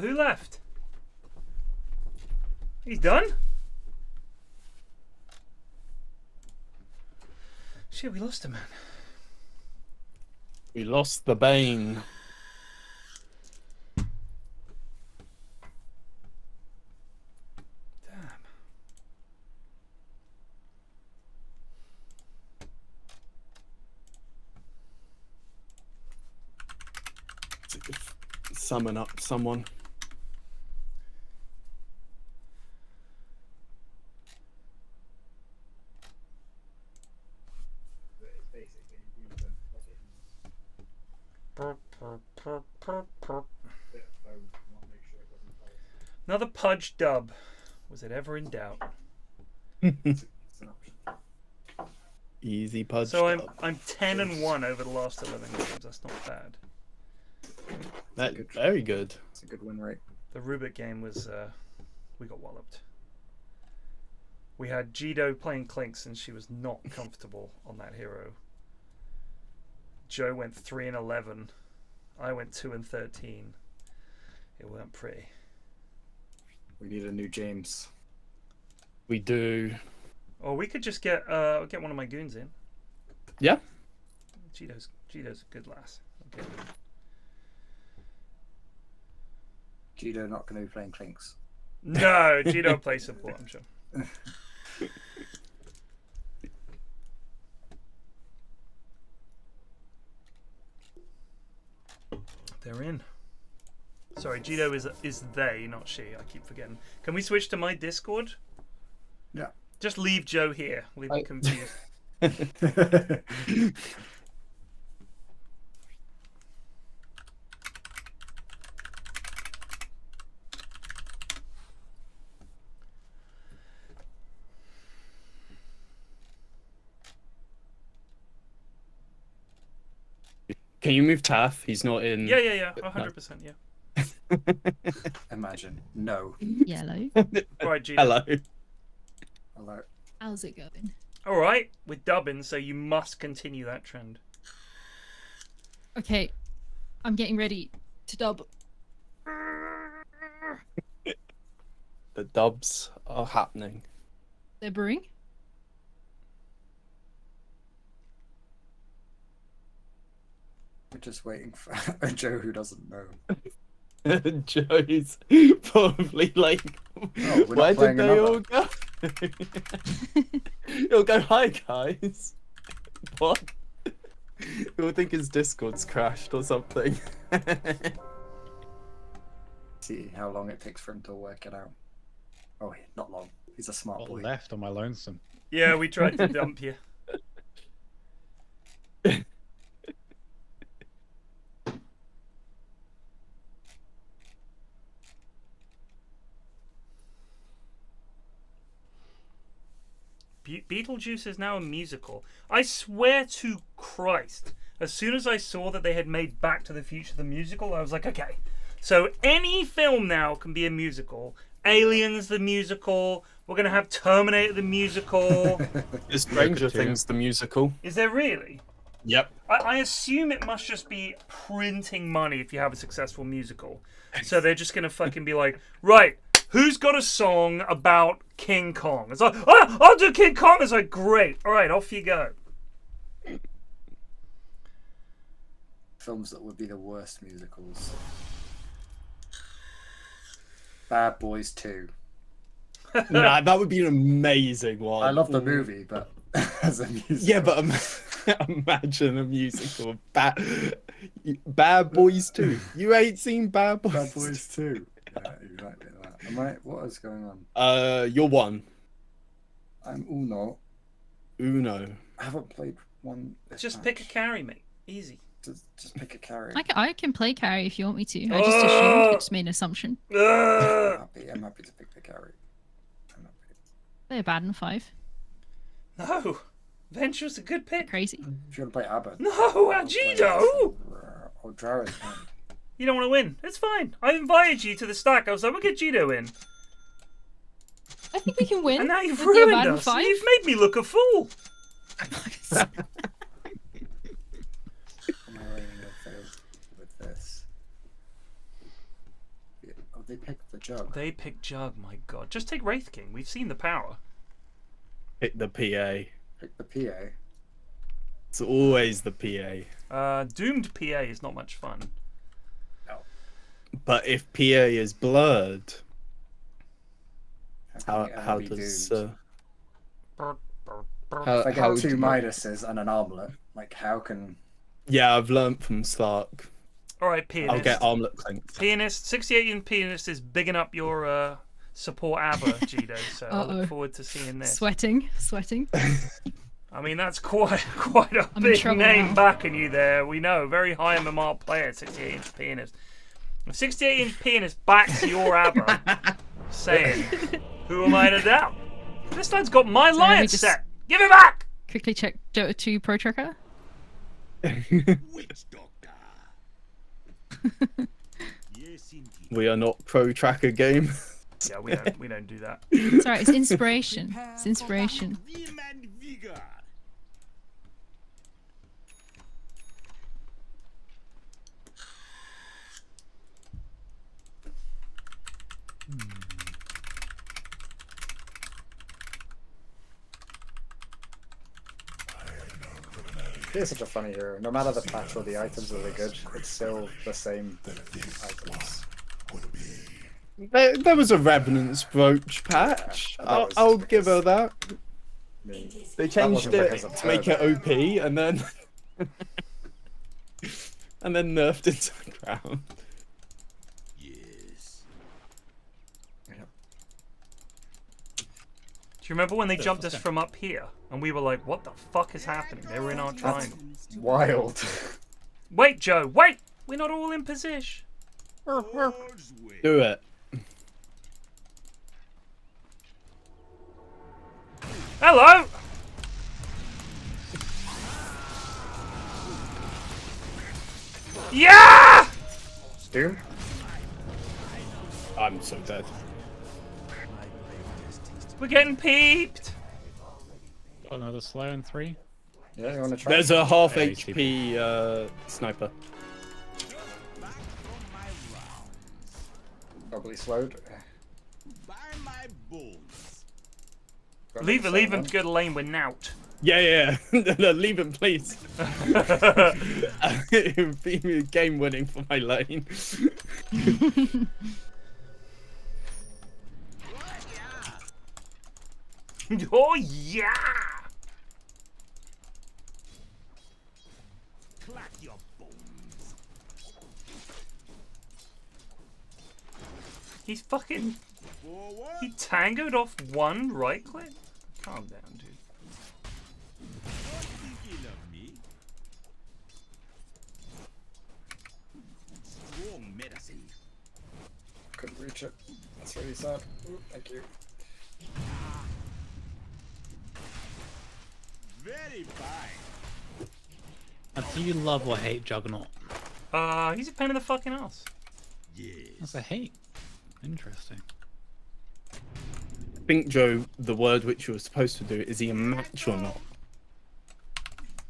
Who left? He's done? Shit, we lost a man. We lost the Bane. Damn. Summon up someone. Another Pudge dub. Was it ever in doubt? Easy pudge. So I'm up. I'm ten and one over the last eleven games. That's not bad. That, very good. It's a good win rate. The Rubik game was uh, we got walloped. We had Jido playing Clinkz and she was not comfortable on that hero. Joe went three and eleven. I went two and thirteen. It weren't pretty. We need a new James. We do. Or we could just get uh get one of my goons in. Yeah. Jido's Jido's a good lass. Okay. Jido not going to be playing Clinkz. No, Jido plays support, I'm sure. They're in. Sorry, Jido is is they, not she. I keep forgetting. Can we switch to my Discord? Yeah. Just leave Joe here. Leave I- him confused. Can you move Taff? He's not in. yeah, yeah, yeah. hundred percent, yeah. Imagine. No. Yellow. Right, Jido. Hello. Hello. How's it going? All right, we're dubbing, so you must continue that trend. Okay, I'm getting ready to dub. The dubs are happening. They're brewing. We're just waiting for a Joe who doesn't know. Joe's probably like, Oh, where did they another. all go? He'll go, hi guys. What? He'll think his Discord's crashed or something. See how long it takes for him to work it out. Oh, not long. He's a smart Got boy. left on my lonesome. Yeah, we tried to dump you. Be- Beetlejuice is now a musical. I swear to Christ, as soon as I saw that they had made Back to the Future the musical, I was like, okay. So any film now can be a musical. Aliens the musical. We're gonna have Terminator the musical. Is Stranger Look at you. Things the musical? Is there really? Yep. I, I assume it must just be printing money if you have a successful musical. So they're just gonna fucking be like, right, who's got a song about King Kong? It's like, oh, I'll do King Kong. It's like, great. All right, off you go. Films that would be the worst musicals. Bad Boys 2. nah, that would be an amazing one. I love the movie, but as a musical. Yeah, but im- imagine a musical of Bad, Bad Boys 2. You ain't seen Bad Boys. Bad Boys 2. Yeah, exactly that. Am I? What is going on? Uh, you're one. I'm Uno. Uno. I haven't played one. Just match. pick a carry, mate. Easy. Just, just pick a carry. I can, I can play carry if you want me to. I just assumed. It's just made an assumption. I'm happy. I'm happy to pick the carry. I'm happy. They're bad in five. No. Venture's a good pick. Crazy. If you want to play Abba. No, I'll play Ajido! Or Drarid. You don't want to win. It's fine. I invited you to the stack. I was like, we'll get Jido in. I think we can win. And now you've If they're ruined us. five. You've made me look a fool. Am I running with this? With this? Oh, they picked the jug. They picked Jug. My God, just take Wraith King. We've seen the power. Pick the PA. Pick the PA. It's always the PA. Uh, Doomed PA is not much fun. No. But if PA is blurred, how can how does uh, doomed? how, if I how two do- Midases and an armlet, like how can Yeah, I've learnt from Slark. All right, pianist. I'll get armlet clenked. Pianist, 68 in pianist is bigging up your uh, support ABBA, Jido. So I Uh-oh. look forward to seeing this. Sweating, sweating. I mean, that's quite quite a I'm big name now. backing you there. We know, very high MMR player, 68 inch pianist. If 68 inch pianist backs your ABBA, saying, "Who am I to doubt?" This lad's got my So lion just- set. Give it back. Quickly check Dota 2 Pro Tracker. We are not pro tracker game. Yeah, we don't we don't do that. It's alright, it's inspiration. It's inspiration. He is such a funny hero. No matter the patch or the items that are good, it's still the same items. There, there was a Revenant's brooch patch. that I'll, was I'll give her that. I They changed it to make it OP and then and then nerfed it to the ground. Do you remember when they jumped us from up here and we were like, "What the fuck is happening?" They were in our That's triangle. wild. Wait, Joe. Wait. We're not all in position. Do it. Hello. Yeah. Doom? I'm so dead. We're getting peeped. Got another slow in three. Yeah, you want to try? There's a half Yeah, HP uh, sniper. Probably slowed. Got Leave it. another Leave him one. to go to lane with Nout. Yeah, yeah. yeah. no, leave him, please. it would be game winning for my lane. oh yeah. He's fucking. He tangoed off one right click. Calm down, dude. Couldn't reach it. That's really sad. Ooh, thank you. Very fine. And do you love or hate Juggernaut? Uh, he's a pain in the fucking ass. Yes. That's a hate. Interesting. I think, Joe, the word which you were supposed to do is he a match or not?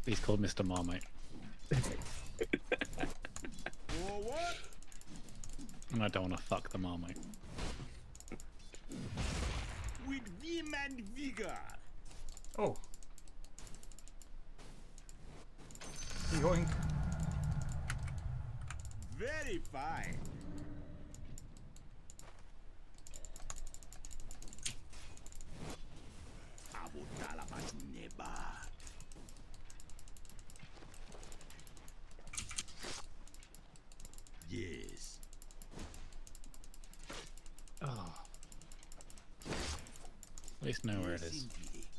He's called Mr. Marmite. And I don't want to fuck the Marmite. With vim and vigor. Oh. Yoink. Very fine. Abotala neba. Yes. Oh. At least know where it is.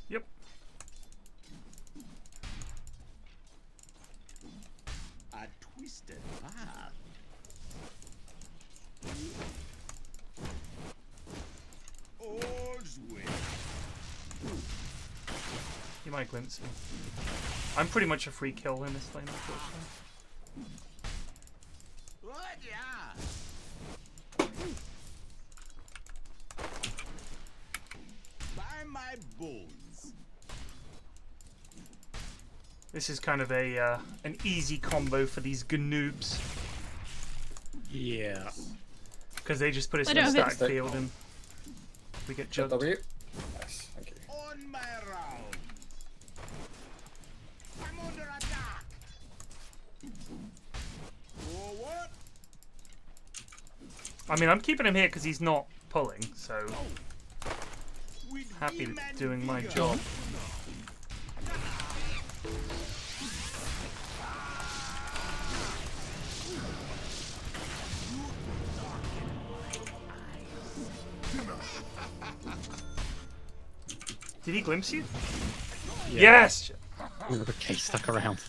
Yep. A twisted path. You might glimpse me. I'm pretty much a free kill in this lane, unfortunately. By my bones. This is kind of a uh, an easy combo for these gnoobs. Yeah. Because they just put us I in a don't have it. stack field and we get jugged. I mean, I'm keeping him here because he's not pulling, so happy doing my job. Did he glimpse you? Yes! Okay, stuck around.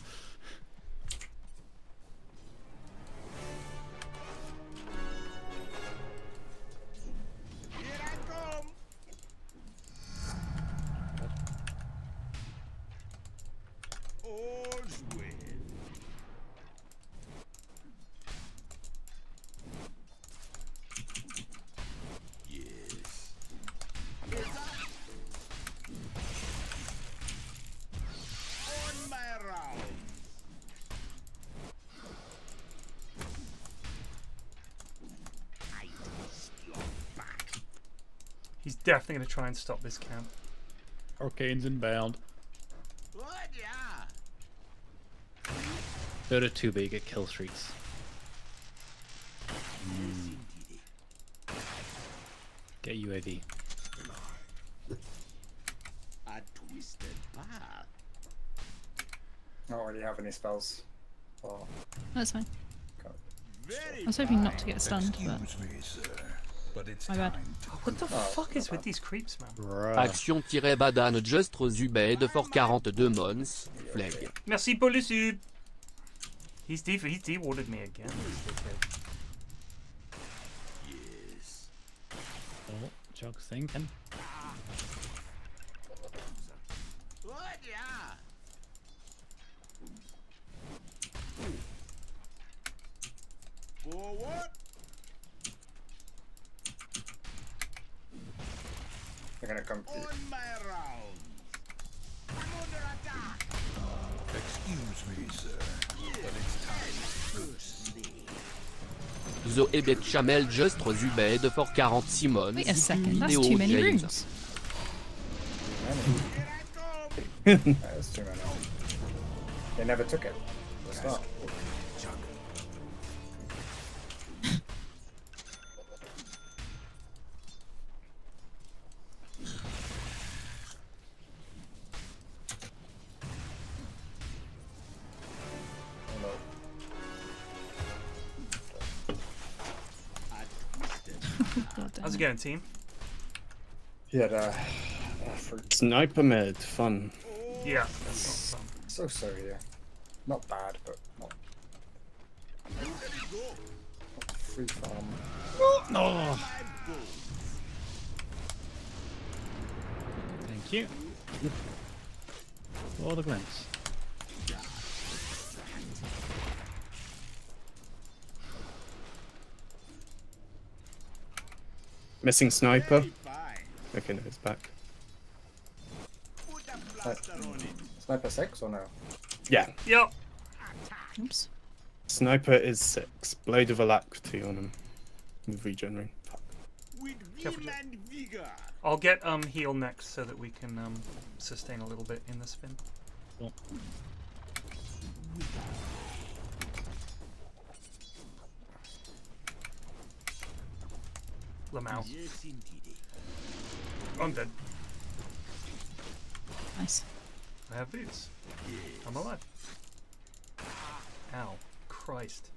Going to try and stop this camp. Arcane's inbound. What? Yeah. Dota 2 but you get kill streaks. Hmm. Get UAV. A twisted path. I don't already have any spells. Oh, That's fine. Very I was hoping not to get stunned, but Excuse me, sir, but it's my bad. to What the fuck is with these creeps, man? Action-Badan Justre Zubed for 42 mons. Flag. Merci pour le sub. He's de he's de-warded me again. Yes. Oh, thinking. What? Yeah. Forward. they're gonna come. On my round. I'm under attack. Excuse me, sir, but it's time to goose. Zo ebet chamel Justre Zubed for 46 mons. Wait a second, that's Vidéo too many James. rooms. that is too many. They never took it. The 17. Yeah, uh, uh, for... Sniper med, fun. Yeah, fun. So sorry yeah. Not bad, but not... not free farm. Oh, no! Thank you. For the glance. Missing sniper. Okay, no, it's back. Uh, sniper six or no? Yeah, Yep. Oops. sniper is six. Blade of Alacrity on him. With regenerate. Fuck. With Careful, vim and vigor. I'll get um heal next so that we can um sustain a little bit in the spin. Cool. Lamau. Yes. I'm dead. Nice. I have boots. I'm alive. Ow. Christ.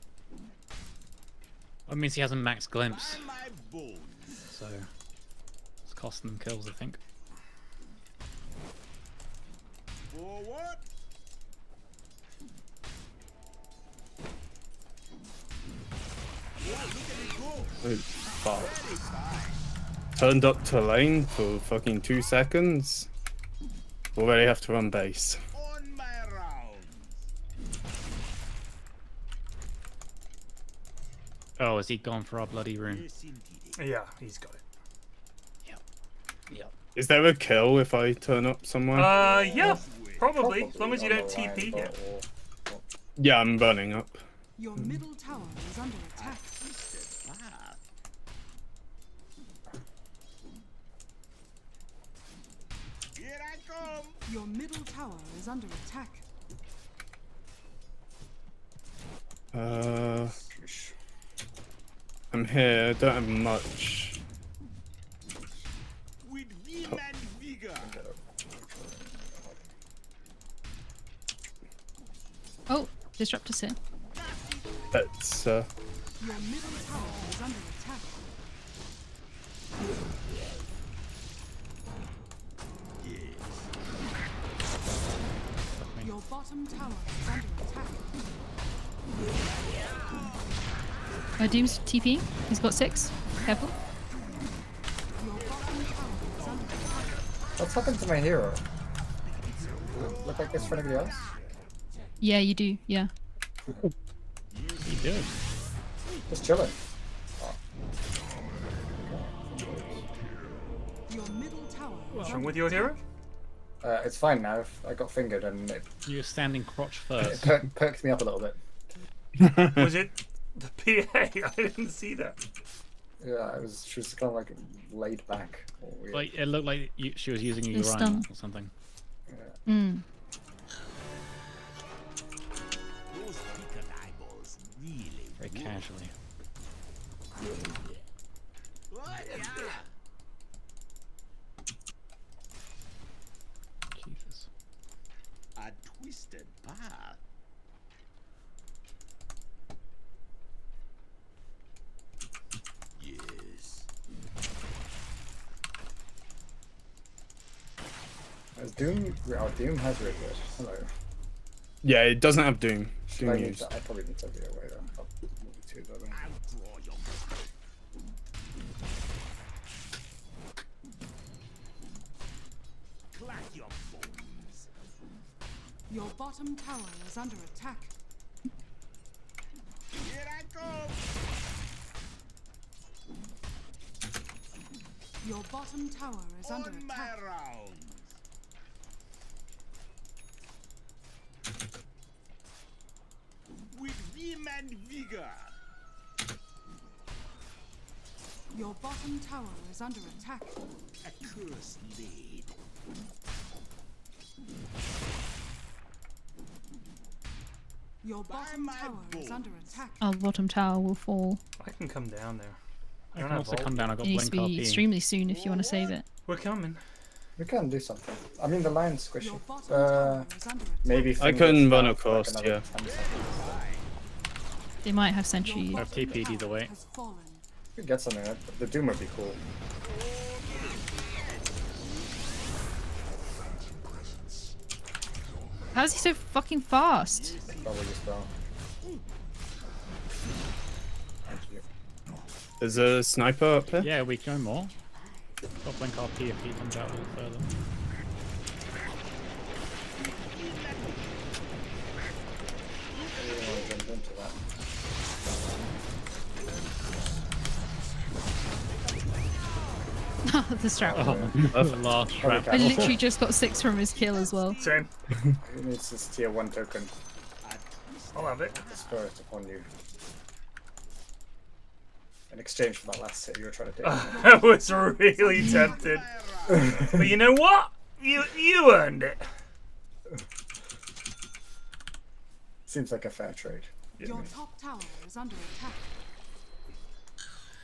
That means he has a max glimpse, my bones. so it's costing them kills, I think. Forward. Oh, fuck. Turned up to lane for fucking two seconds. Already have to run base. On my round. Oh, has he gone for our bloody room? Yeah, he's got it. Yep. Is there a kill if I turn up somewhere? Uh, yeah, probably. As long as you don't TP but yeah, I'm burning up. Your middle tower is under attack. Twisted path. Your middle tower is under attack. Uh, I'm here. I Don't have much. With vim and vigor. Oh, disruptor's here. Let's. Uh, Your middle tower is under attack. Your bottom tower is under attack. Uh, Doom's TP. He's got six. Careful. Your bottom tower is under attack. What's happened to my hero? Look like this for anybody else? Yeah, you do. Yeah. You do. Just chilling. Your middle tower is What's wrong with your hero? Uh, it's fine now. I got fingered and it, You're standing crotch it first. per- perked me up a little bit. Was it the PA? I didn't see that. Yeah, it was. She was kind of like laid back. or. Like it looked like you, she was using a It's urinal done. or something. Mm. Those wicked eyeballs really Very casually. Yeah. Jesus. A twisted path. Yes. Has Doom? Oh, Doom has Rivet. Hello. yeah, it doesn't have Doom. Doom I, used. to, I probably need to be away then. I'll move it to the other. I'll Your bottom tower is under attack. Here I come. Your bottom tower is under attack. On my rounds. With vim and vigor. Your bottom tower is under attack. A curse laid. Your bottom my tower is under attack. Our bottom tower will fall. I can come down there. I don't can have also come down. I got It needs to be RP. extremely soon if you want to save it. We're coming. We can do something. I mean, the line's squishy. Uh, tower is under attack. maybe. I fingers can run down for, like, across, another yeah. They might have Your sentry. I've bottom TP'd either way. has fallen. We could get something. The Doom would be cool. How is he so fucking fast? Probably just down. There's a sniper up here. Yeah, we can go more. Got blink RP if he comes out a little further. the strap. Oh, the last Probably trap. I literally just got six from his kill as well. Same. Who needs this tier 1 token? I'll have it. Bestow it upon you. In exchange for that last hit you were trying to do. I was really tempted. But you know what? You you earned it. Seems like a fair trade. Your top tower is under attack.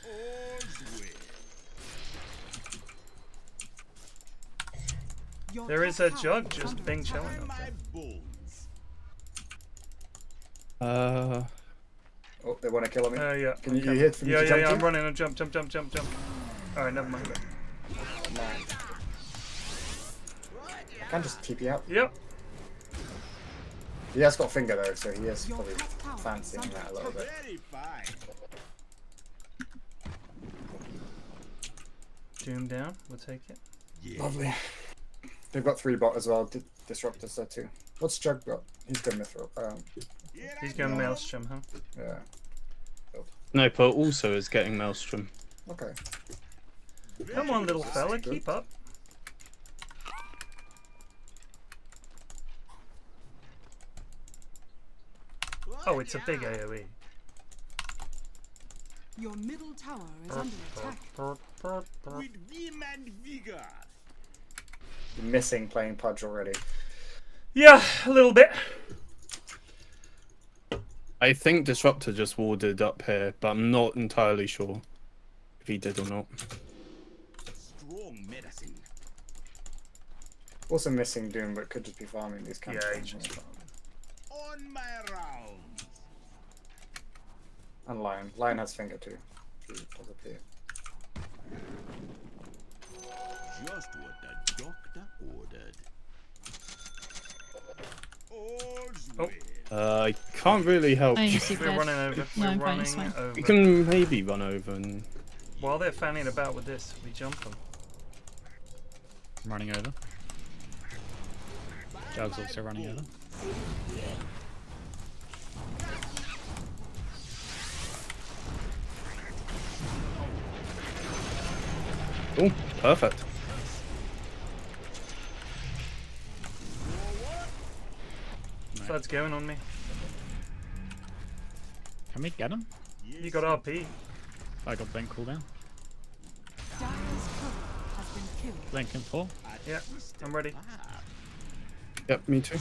All's well. Your There top a jug just being attack. chilling up there. bones. Uh, Oh, they want to kill me. Uh, yeah. Can you okay. hit for me Yeah, yeah, yeah. to? I'm running. I jump, jump, jump, jump, jump. All right, never mind. Man. I can just TP out. Yep. He has got finger though, so he is probably top tower is fancying that a little bit. Very. Doom down. We'll take it. Lovely. They've got three bot as well. Di- Disruptors there too. What's Jug got? He's going Mithril. Um, Here He's I going. Maelstrom, huh? yeah. Sniper also is getting Maelstrom. Okay. Come on, little fella, good. keep up. Oh, it's a big AoE. Your middle tower is under attack. With vim and vigor. You're missing playing Pudge already. Yeah, a little bit. I think Disruptor just warded up here, but I'm not entirely sure if he did or not. Strong medicine. Also missing Doom, but could just be farming these kind Yeah, of he's things. On my rounds. And Lion. Lion has finger too. He does appear. Just what the doctor ordered. All's Oh. Uh, I can't really help. I see We're running over. No, We're I'm running fine. over. You can maybe run over and While they're fanning about with this, we jump them. I'm running over. Jug's also running over. Oh, perfect. Flood's going on me. Can we get him? You got RP. I got blink cooldown. Dire's turret has been killed. Blink in four. Yeah, I'm ready. Yep, me too.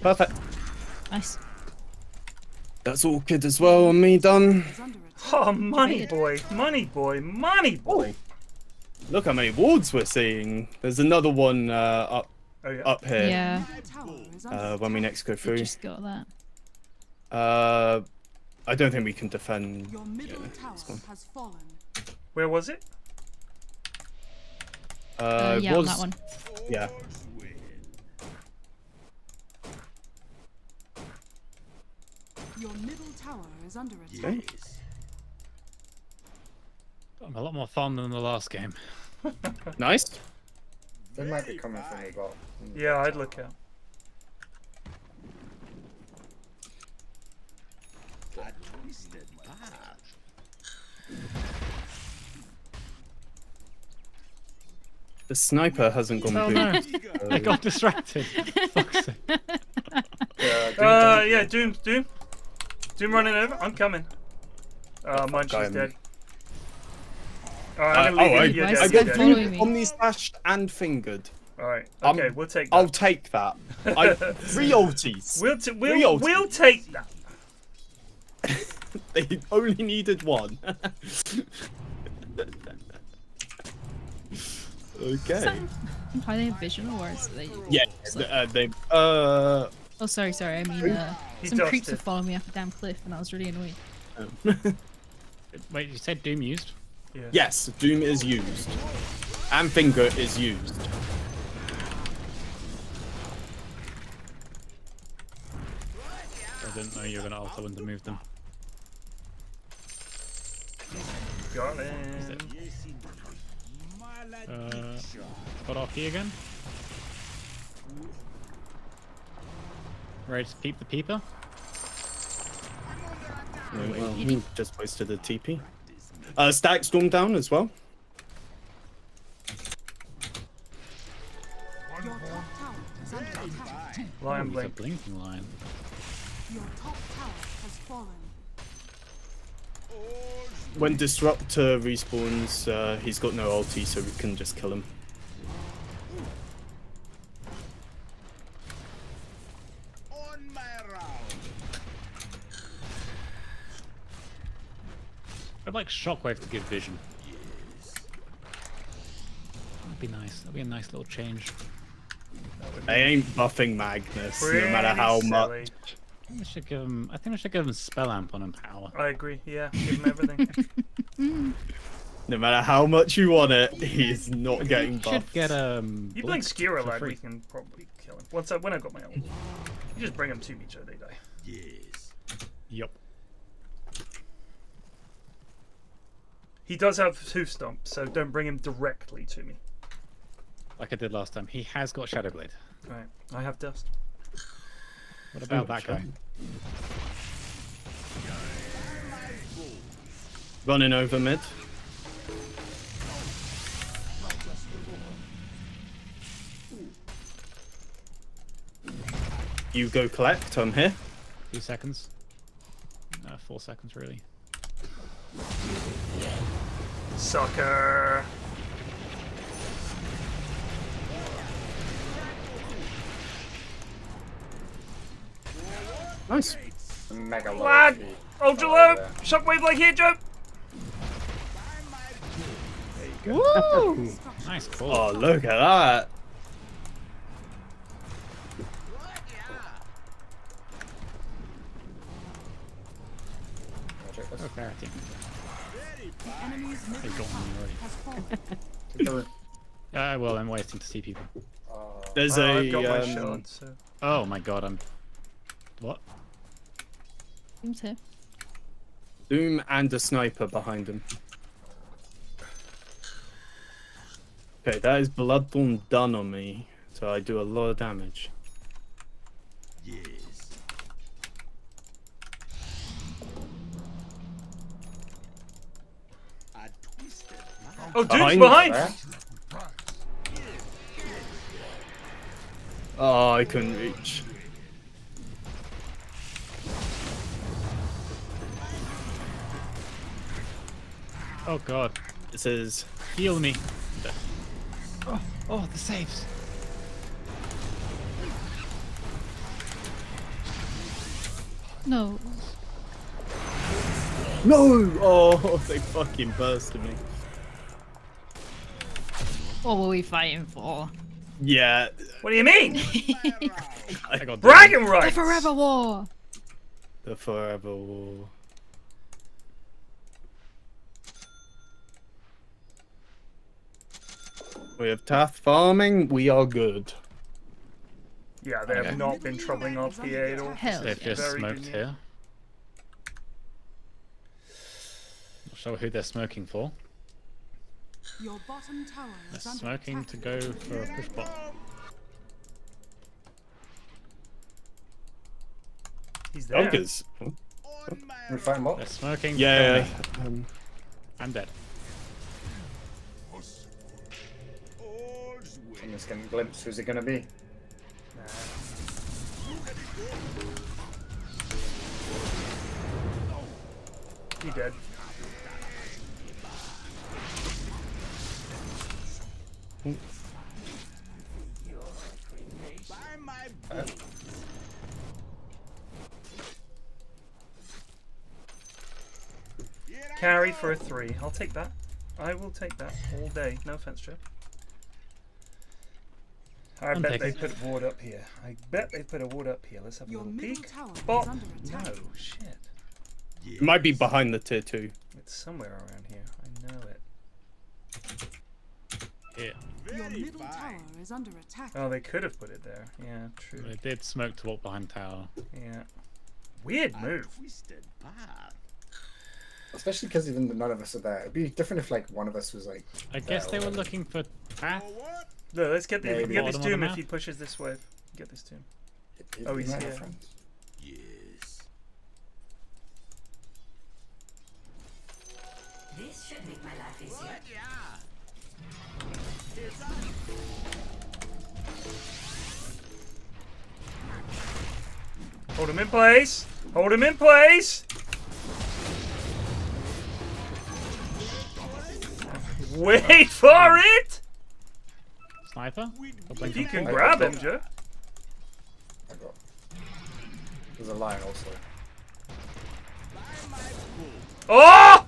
Perfect. Nice. That's all good as well on me done. Is. Oh, money boy, money boy, money boy. Oh. Look how many wards we're seeing. There's another one uh, up Oh yeah. up here Yeah, The tower is under uh, when we next go we through. just got that. Uh, I don't think we can defend. Your middle tower one. has fallen. Where was it? Uh, Uh, it yeah, on that one. Yeah. Your middle tower is under attack. Okay. I'm a lot more fun than the last game. Nice. They might be coming from the bot. Yeah, I'd look out. A twisted path. The sniper hasn't gone Oh no! so- I got distracted. Fuck's sake. Yeah, Doom Uh, yeah, Doom, Doom. Doom running over. I'm coming. Uh, Munchie's I'm- dead. Alright, I'm Uh, gonna leave oh, I, you. You're Why dead, is I he you're got dead. following Doom me? Omni slashed and fingered. Alright, Um, okay, we'll take that. I'll take that. I, three ultis. We'll, t- we'll, ultis. we'll take that. They only needed one. Okay. that how they have vision or is they? Yeah. Like- Uh, they. Uh. oh, sorry, sorry. I mean, uh, some creeps dusted. are following me up a damn cliff, and I was really annoyed. Wait, you said Doom used? Yeah. Yes, Doom is used, and Finger is used. I didn't know you were gonna alter when to move them. Got him. Uh, got RP again. Ready to peep the peeper? No, well, he just wasted a TP. Uh, stack storm down as well. Your top tower is under attack. Lion Oh, he's a blinking lion. Your top tower has fallen. When Disruptor respawns, uh, he's got no ulti, so we can just kill him. I'd like Shockwave to give vision. That'd be nice. That'd be a nice little change. I ain't buffing Magnus, no matter how silly. much. I think we should give him. I think we should give him spell amp on empower. I agree. Yeah, give him everything. No matter how much you want it, he's not getting buffed. Should buffed. get um. you blink Skira for lad, we can probably kill him. Once I when I got my ult. You just bring them to me, so they die. Yes. Yup. He does have hoof stomp, so don't bring him directly to me. Like I did last time. He has got Shadow Blade. Right. I have dust. What about Oh, that guy? Running over mid. You go collect, I'm here. Two seconds. No, four seconds really. Sucker. Nice. Mega. Lad! HP. Ultra Oh, low! Shockwave like here, Joe! Woo! Nice call. Oh, look at that. Magic this. Oh, clarity. The enemy's They've middle got tower me already. has fallen. Keep going. Uh, well, I'm waiting to see people. Oh, There's Oh, a. I've got my um, so. Oh my god, I'm. What? Seems here. Doom and a sniper behind him. Okay, that is Bloodthorn done on me, so I do a lot of damage. Yes. I twisted my Oh, dude's Behind. behind! Oh, I couldn't reach. Oh god. This is. Heal me. Oh, oh, the saves. No. No! Oh, they fucking bursted me. What were we fighting for? Yeah. What do you mean? I got Bragging The! Forever War! The Forever War. We have Tath farming, we are good. Yeah, they have not been troubling our PA at all. They've just Very smoked good news. here. Not sure who they're smoking for. Your bottom tower They're is under smoking attack. to go for a push bot. He's there. Ogres. We fighting what? They're smoking. to Yeah. Um, I'm dead. I'm just getting a glimpse. Who's it gonna be? He dead. Uh, Carry for a three. I'll take that. I will take that all day. No offense, Joe. I I'm bet they put a ward up here. I bet they put a ward up here. Let's have a Your little peek. Bop. is under attack. No, shit. it might be behind the tier 2. It's somewhere around here. I know it. Yeah. Your middle tower is under attack. Oh, they could have put it there. Yeah, true. They did smoke to walk behind tower. Yeah. Weird move. twisted path. especially because even none of us are there. It'd be different if like one of us was like. I guess they were looking for path. Look, let's get, the, Maybe. get this Bottom of doom if he pushes this way. Get this doom. He- Oh, he's might here. friends. Yes. This should make my life Hold him in place. Hold him in place. Wait for it. Sniper? Got You can grab him, Joe. I got. There's a lion also. Oh!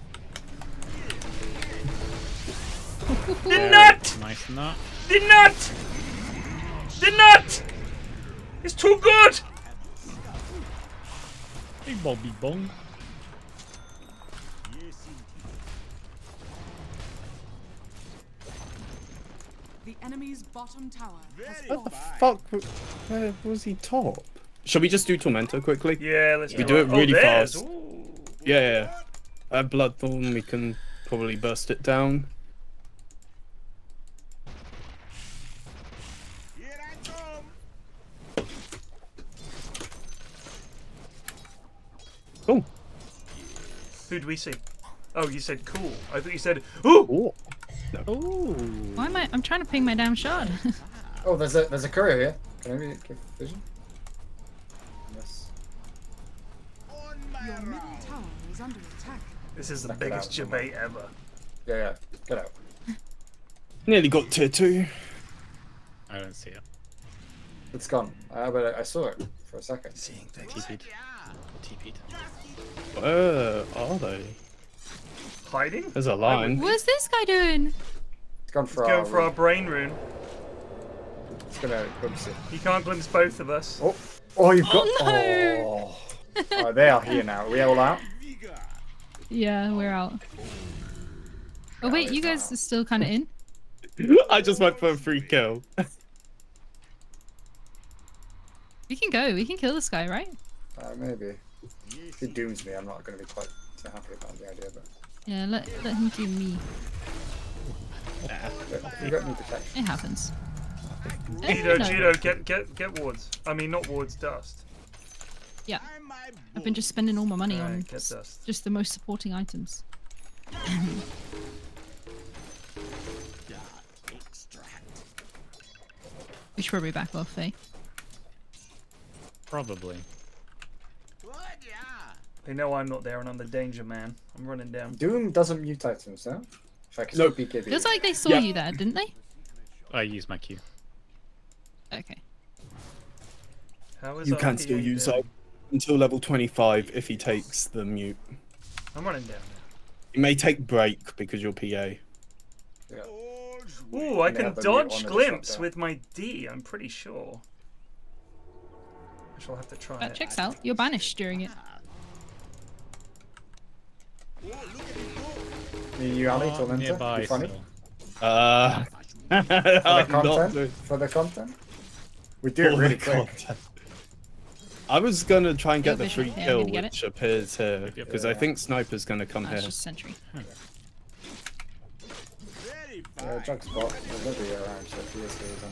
The Very nut! Nice nut. The nut! The nut! It's too good! Big bobby bong. The enemy's bottom tower What the fuck? Where was he top? Shall we just do Tormentor quickly? Yeah, let's We do do it Oh, really there's- fast. ooh. Yeah, yeah. yeah. Uh, Bloodthorn, we can probably burst it down. Cool. Who do we see? Oh, you said cool. I thought you said ooh. Ooh. Why am I? I'm trying to ping my damn shard. Oh, there's a there's a courier here. Can I maybe give vision? Yes. Your middle tower is under attack. This is the Knock it biggest out, come debate ever. Yeah, yeah. Get out. Nearly got tier two. I don't see it. It's gone. Uh, but I, I saw it for a second. Seeing things. TP'd. TP'd. Where are they? Hiding? There's a line. What's this guy doing? It's gone for Let's our. go for our brain rune. It's gonna glimpse it. He can't glimpse both of us. Oh, oh, you've got. Oh, no. Oh. oh, they are here now. Are we all out? Yeah, we're out. Oh wait, you guys are still kind of in. I just went for a free kill. We can go. We can kill this guy, right? Uh, maybe. If he dooms me, I'm not gonna be quite so happy about the idea, but. Yeah, let let him do me. You got me protection. It happens. Jido. Jido, get get get wards. I mean, not wards, dust. Yeah. I've been just spending all my money on Alright, get dust. just the most supporting items. we should probably back off, eh? Probably. They know I'm not there and I'm the danger man. I'm running down. Doom doesn't mute items, no? If I can Nope. speak KB. Feels like they saw Yeah. you there, didn't they? I use my Q. Okay. How is You can still use doing? that until level 25 if he takes the mute. I'm running down. Now. He may take break because you're PA. Yeah. Ooh, I can have the mute on dodge glimpse with my D. I'm pretty sure. I shall have to try That it. checks out. You're banished during it. Me you, Ali, Oh, Tormentor. nearby You funny? still. Uh, For the I'm not content? For the content? We do it really the quick. content. I was gonna try and get the Vision. free Yeah, I'm kill, gonna it. which appears here, because I think Sniper's gonna come That's here. just sentry. Yeah, jug spot. There's nobody around, so if he is here, he's on.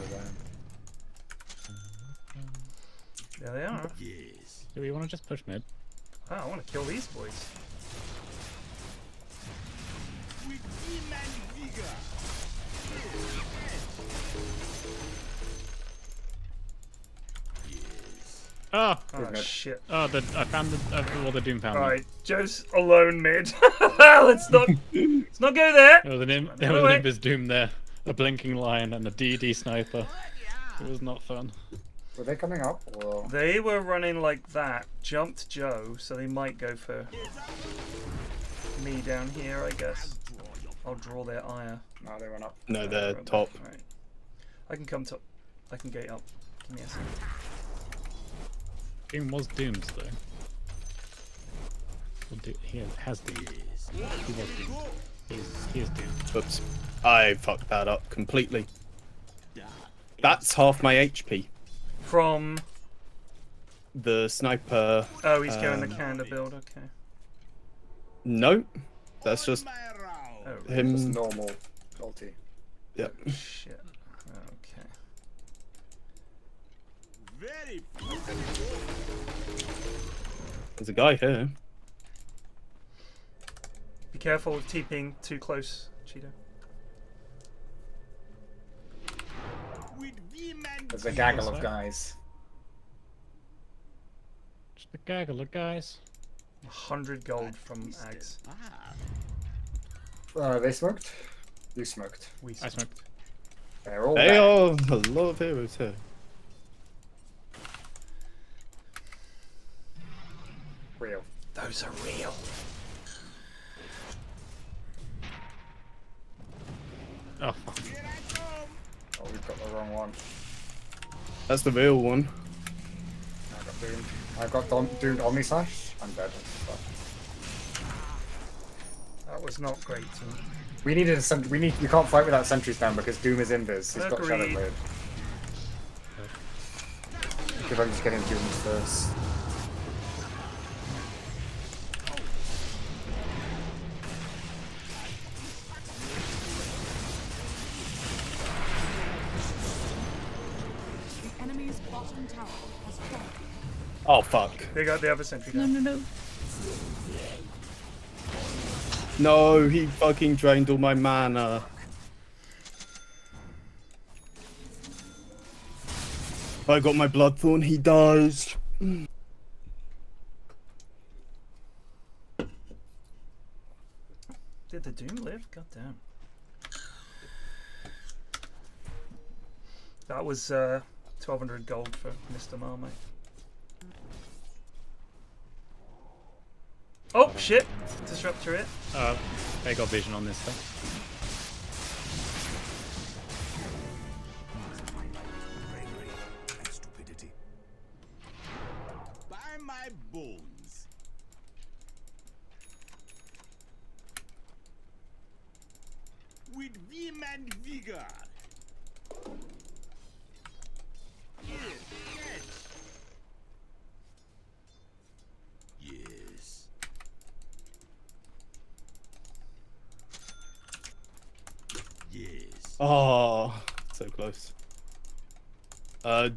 There they are. Yes. Do we want to just push mid? Oh, I want to kill these boys. Oh! Oh mid. shit. Oh, the, I found the, uh, all the Doom found me. Alright, Joe's alone mid. let's not let's not go there. There was an, im- Run there was an Invis Doom there, a blinking lion, and a DD sniper. It was not fun. Were they coming up? Or... They were running like that, jumped Joe, so they might go for me down here, I guess. I'll draw their ire. No, they went up. No, they're right, top. Right. I can come top. I can gate up. Give me a second. Doom was doomed though. Well, do- he has doomed. He was doomed. He is, he is doomed. Oops. I fucked that up completely. That's half my HP. From The sniper. oh, he's going um, the Khanda build. Okay. No, that's just Oh, Just normal ulti. Yep. shit. Okay. There's a guy here. Be careful of TPing too close, Cheeto. There's a gaggle of guys. Just a gaggle of guys. 100 gold from Ags. Uh, they smoked? You smoked. We I smoked. They're all They back. are a lot of heroes here. real. Those are real. Oh, fuck. Oh, we've got the wrong one. That's the real one. I got doomed. I got dom- doomed Omni Slash. I'm dead. Fuck. That was not great. team. We needed a cent- we need we can't fight without sentries down because Doom is invis. He's got Shadow Agreed. Blade. If I'm just getting Doom first. The enemy's bottom tower has fallen. Oh fuck. They got the other sentry No, down. no, no. No, he fucking drained all my mana. I got my Bloodthorn, he dies. Did the Doom live? God damn. That was uh, 1200 gold for Mr. Marmite. Oh shit! Disruptor it. Uh, they got vision on this thing.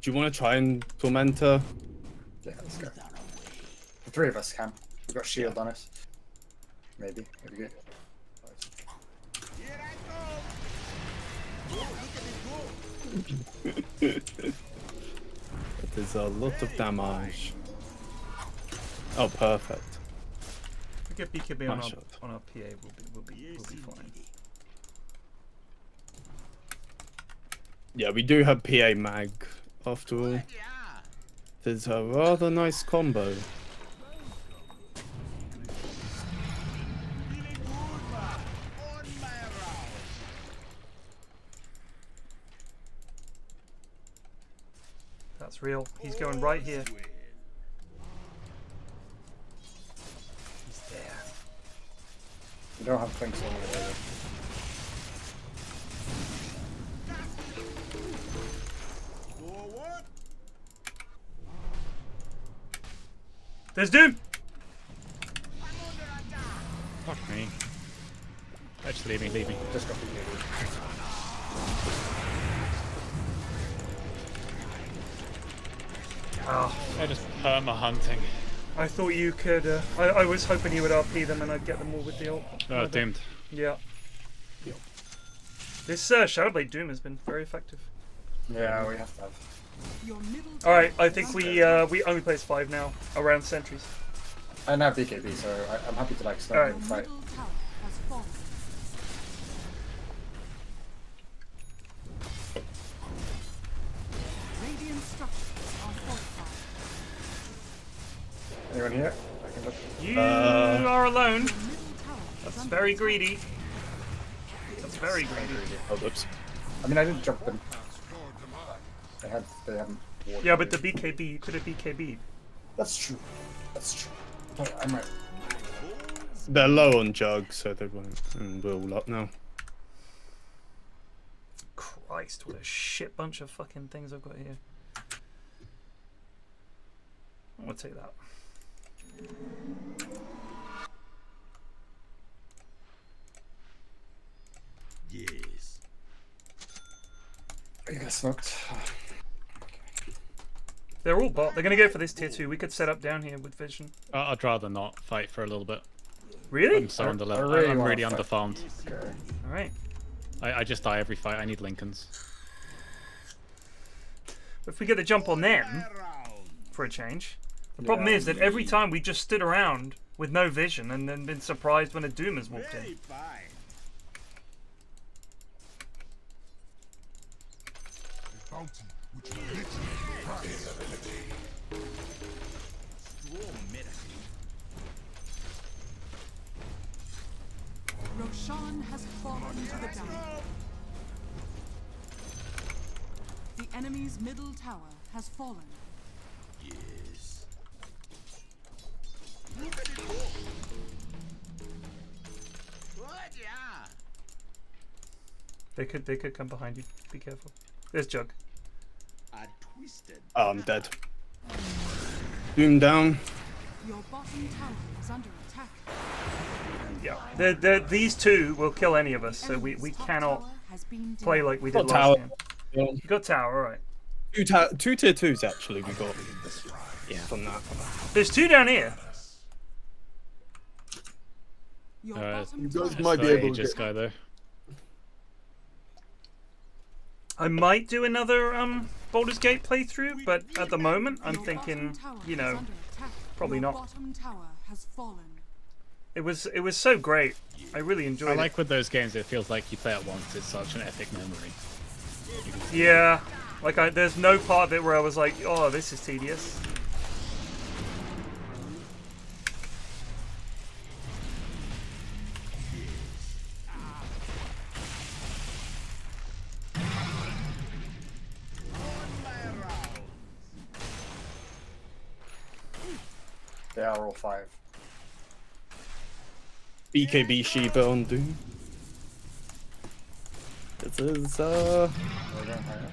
Do you want to try and Tormentor? Yeah, let's go. The three of us can. We've got shield on us. Maybe. Maybe good. There's a lot of damage. Oh, perfect. If we get BKB on Nice our, on our PA, we'll be, we'll be, we'll be fine. Yeah, we do have PA mag after all. There's a rather nice combo. That's real. He's going right here. There's Doom! Fuck me. Just leave me, leave me. Just got the Oh. They're just perma hunting. I thought you could. Uh, I, I was hoping you would RP them and I'd get them all with the ult. Oh, doomed. Yeah. This uh, Shadowblade Doom has been very effective. Yeah, we have to have. Your middle All right, I think we uh, we only place five now around sentries. I now have BKB, so I, I'm happy to like start Alright. the fight. middle tower has fallen. Radiant structures are fortified. Anyone here? I can look. You Uh, are alone. Your middle tower is That's very greedy. That's very greedy. Oh, whoops. I mean, I didn't jump them. They had. They haven't. warded Yeah, but the BKB, you could have BKB. That's true. That's true. But I'm right. They're low on jug, so they won't. And we're all up now. Christ, what a shit bunch of fucking things I've got here. I'll take that. Yes. You got smoked. They're all bot. They're gonna go for this tier two. We could set up down here with vision. I- I'd rather not fight for a little bit. Really? I'm so I- under I level. really I'm really fight. underfarmed. Okay. All right. I, I just die every fight. I need Linken's. If we get the jump on them for a change, the problem Yeah. is that every time we just stood around with no vision and then been surprised when a doom has walked Very in. fine. Bounty, Roshan has fallen to the down. The enemy's middle tower has fallen. Yes. Look at it go. What? Yeah. They could they could come behind you. Be careful. There's Jug. I twisted. Oh, I'm dead. Doom down. Your bottom tower is under attack. Yeah. The, the, these two will kill any of us, so we, we cannot tower has been play like we Got did last tower. game. Yeah. You got tower, alright. Two, ta- two tier twos actually we got. Yeah. From that. There's two down here. Your Uh, you guys might be The able to Aegis get- guy though. I might do another um Baldur's Gate playthrough, but at the moment I'm thinking, bottom tower you is know, under attack. probably Your not. bottom tower has fallen. It was it was so great. I really enjoyed I it. like with those games, it feels like you play it once. It's such an epic memory. Yeah, like I, there's no part of it where I was like, oh, this is tedious. They are all five. BKB Shiva on Doom. This is uh We're going higher.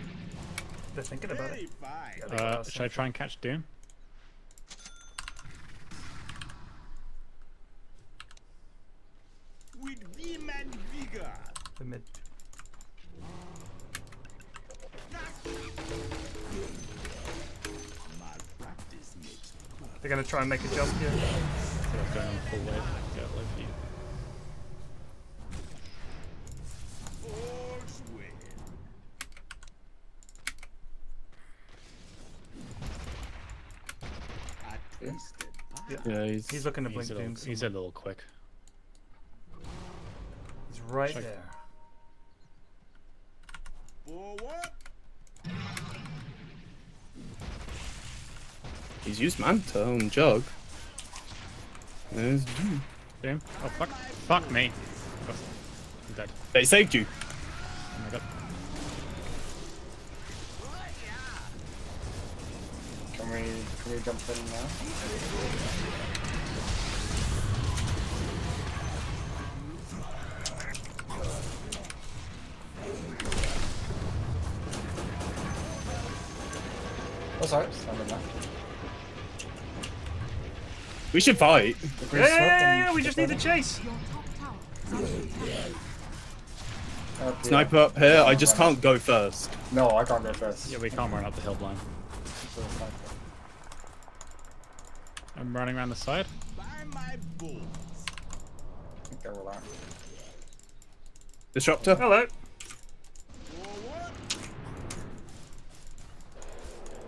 They're thinking about it. Uh, got should I try and catch Doom? With vim and vigor. The mid. They're gonna try and make a jump here. So I'm going on full wave. Get low for you. all's well. A yeah, he's, He's looking to blink He's a, little, he's a little quick. He's right Check. there. Forward. he's used Manta on Jug. There's Doom. Doom? Oh fuck! Fuck me! Oh, I'm dead. They saved you. Oh my god. Can we can we jump in now? Oh sorry, stand in there. We should fight. Yeah, yeah, yeah, we just need the them- chase. Your top tower is under attack. Yeah. Sniper up here. I just can't go first. No, I can't go first. Yeah, we can't run up the hill blind. So it's like- I'm running around the side. By my bones. I think they're all out. Disruptor. Hello.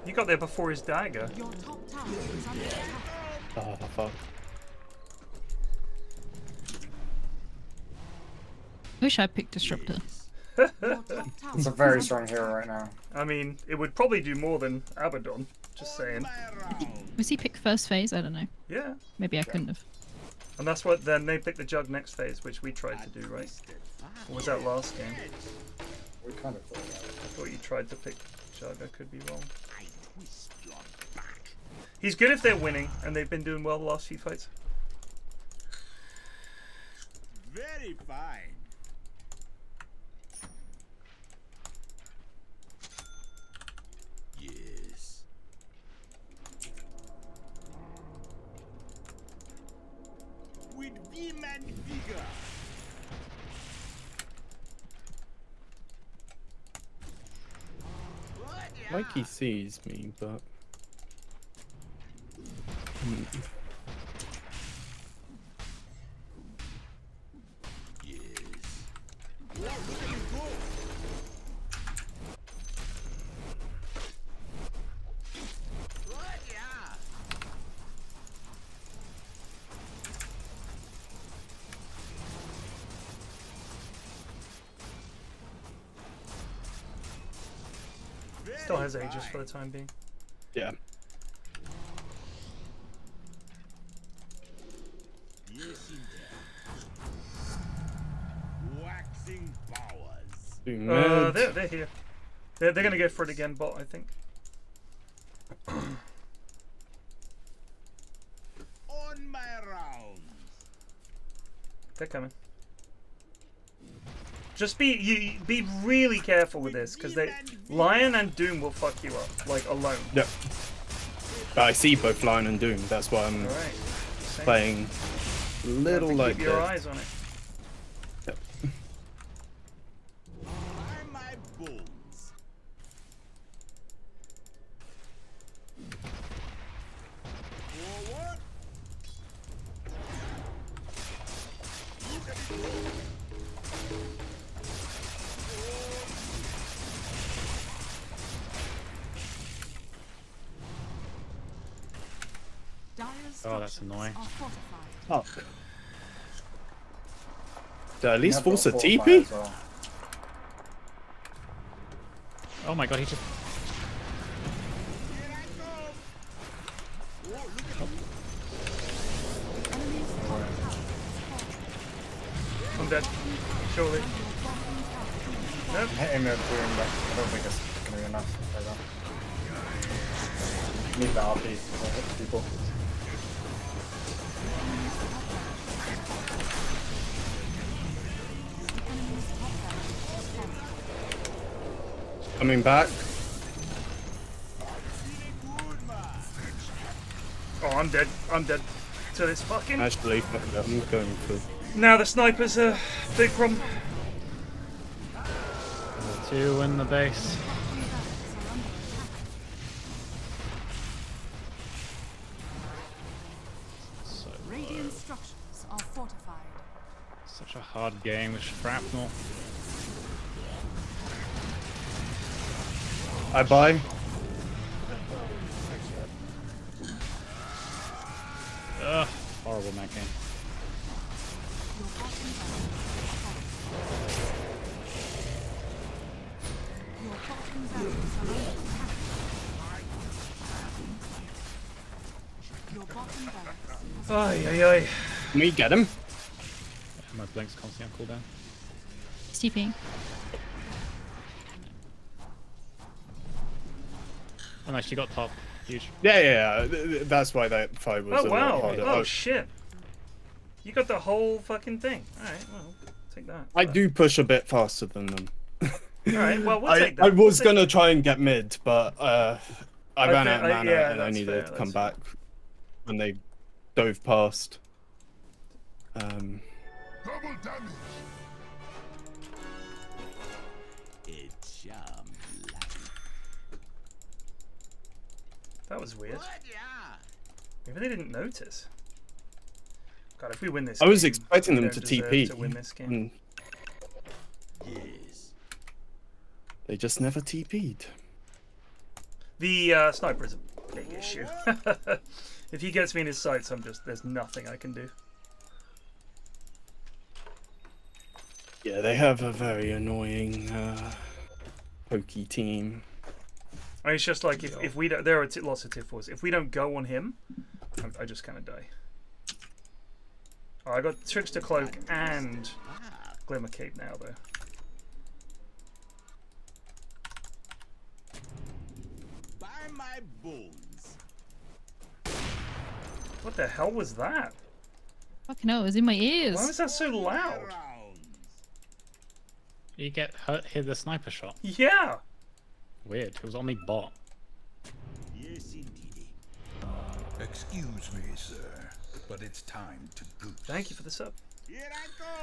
You got there before his dagger. Your top tower is under attack. Oh fuck. Wish I picked Disruptor. Your top tower It's a very strong hero right now. I mean, it would probably do more than Abaddon. Just saying. My round. Was he picked first phase? I don't know. Yeah. Maybe I couldn't have. And that's what then they picked the jug next phase, which we tried to do, right? Twisted. Or was that last game? We kind of thought that. I thought you tried to pick jug. I could be wrong. I twist your back. He's good if they're winning, and they've been doing well the last few fights. Very fine. Yes. Vim. Like he sees me, but. Hmm. Still has Aegis for the time being. Yeah. Yes. Waxing powers. Uh, they're, they're here. They're, they're gonna go for it again, bot, I think. On my rounds. They're coming. Just be you be really careful with this, because they Lion and Doom will fuck you up, like alone. Yep. But I see both Lion and Doom. That's why I'm. Same. playing a You have to little like keep your this. eyes on it. Least I've force a TP? well. Oh my god, he just. Coming back. Oh, I'm dead. I'm dead. To this fucking. Actually, I'm going for. Now the sniper's a big problem. Two in the base. So, Radiant structures are fortified. such a hard game with shrapnel. I buy. Ugh, horrible mech game. Your bottom barracks are under attack. Your bottom barracks has Ay, ay, ay. Can we get him? My blink's constantly on cooldown. Steeping. Nice, you got top. Huge. Yeah, yeah, yeah. th- th- That's why that fight was Oh a wow. lot harder. Oh I- shit. You got the whole fucking thing. Alright, well, take that. I do push a bit faster than them. Alright, well, we'll I, take that. I We'll was gonna try and get mid, but uh, I I ran out of I- mana yeah, and I needed fair, to come that's- back when they dove past. Um, Double damage. That was weird. Maybe they didn't notice. God, if we win this I was game, expecting them to TP. To win this game. and yes. they just never TP'd. The uh, sniper is a big issue. if he gets me in his sights, I'm just there's nothing I can do. Yeah, they have a very annoying uh, pokey team. I mean, it's just like if, if we don't, there are t- lots of tip fours. If we don't go on him, I, I just kind of die. Oh, I got Trickster Cloak and Glimmer Cape now, though. By my bones. What the hell was that? Fucking hell, it was in my ears. Why was that so loud? You get hurt hit the sniper shot. Yeah. Weird. It was only bot. Yes, indeed. Excuse me, sir, but it's time to goose. Thank you for the sub.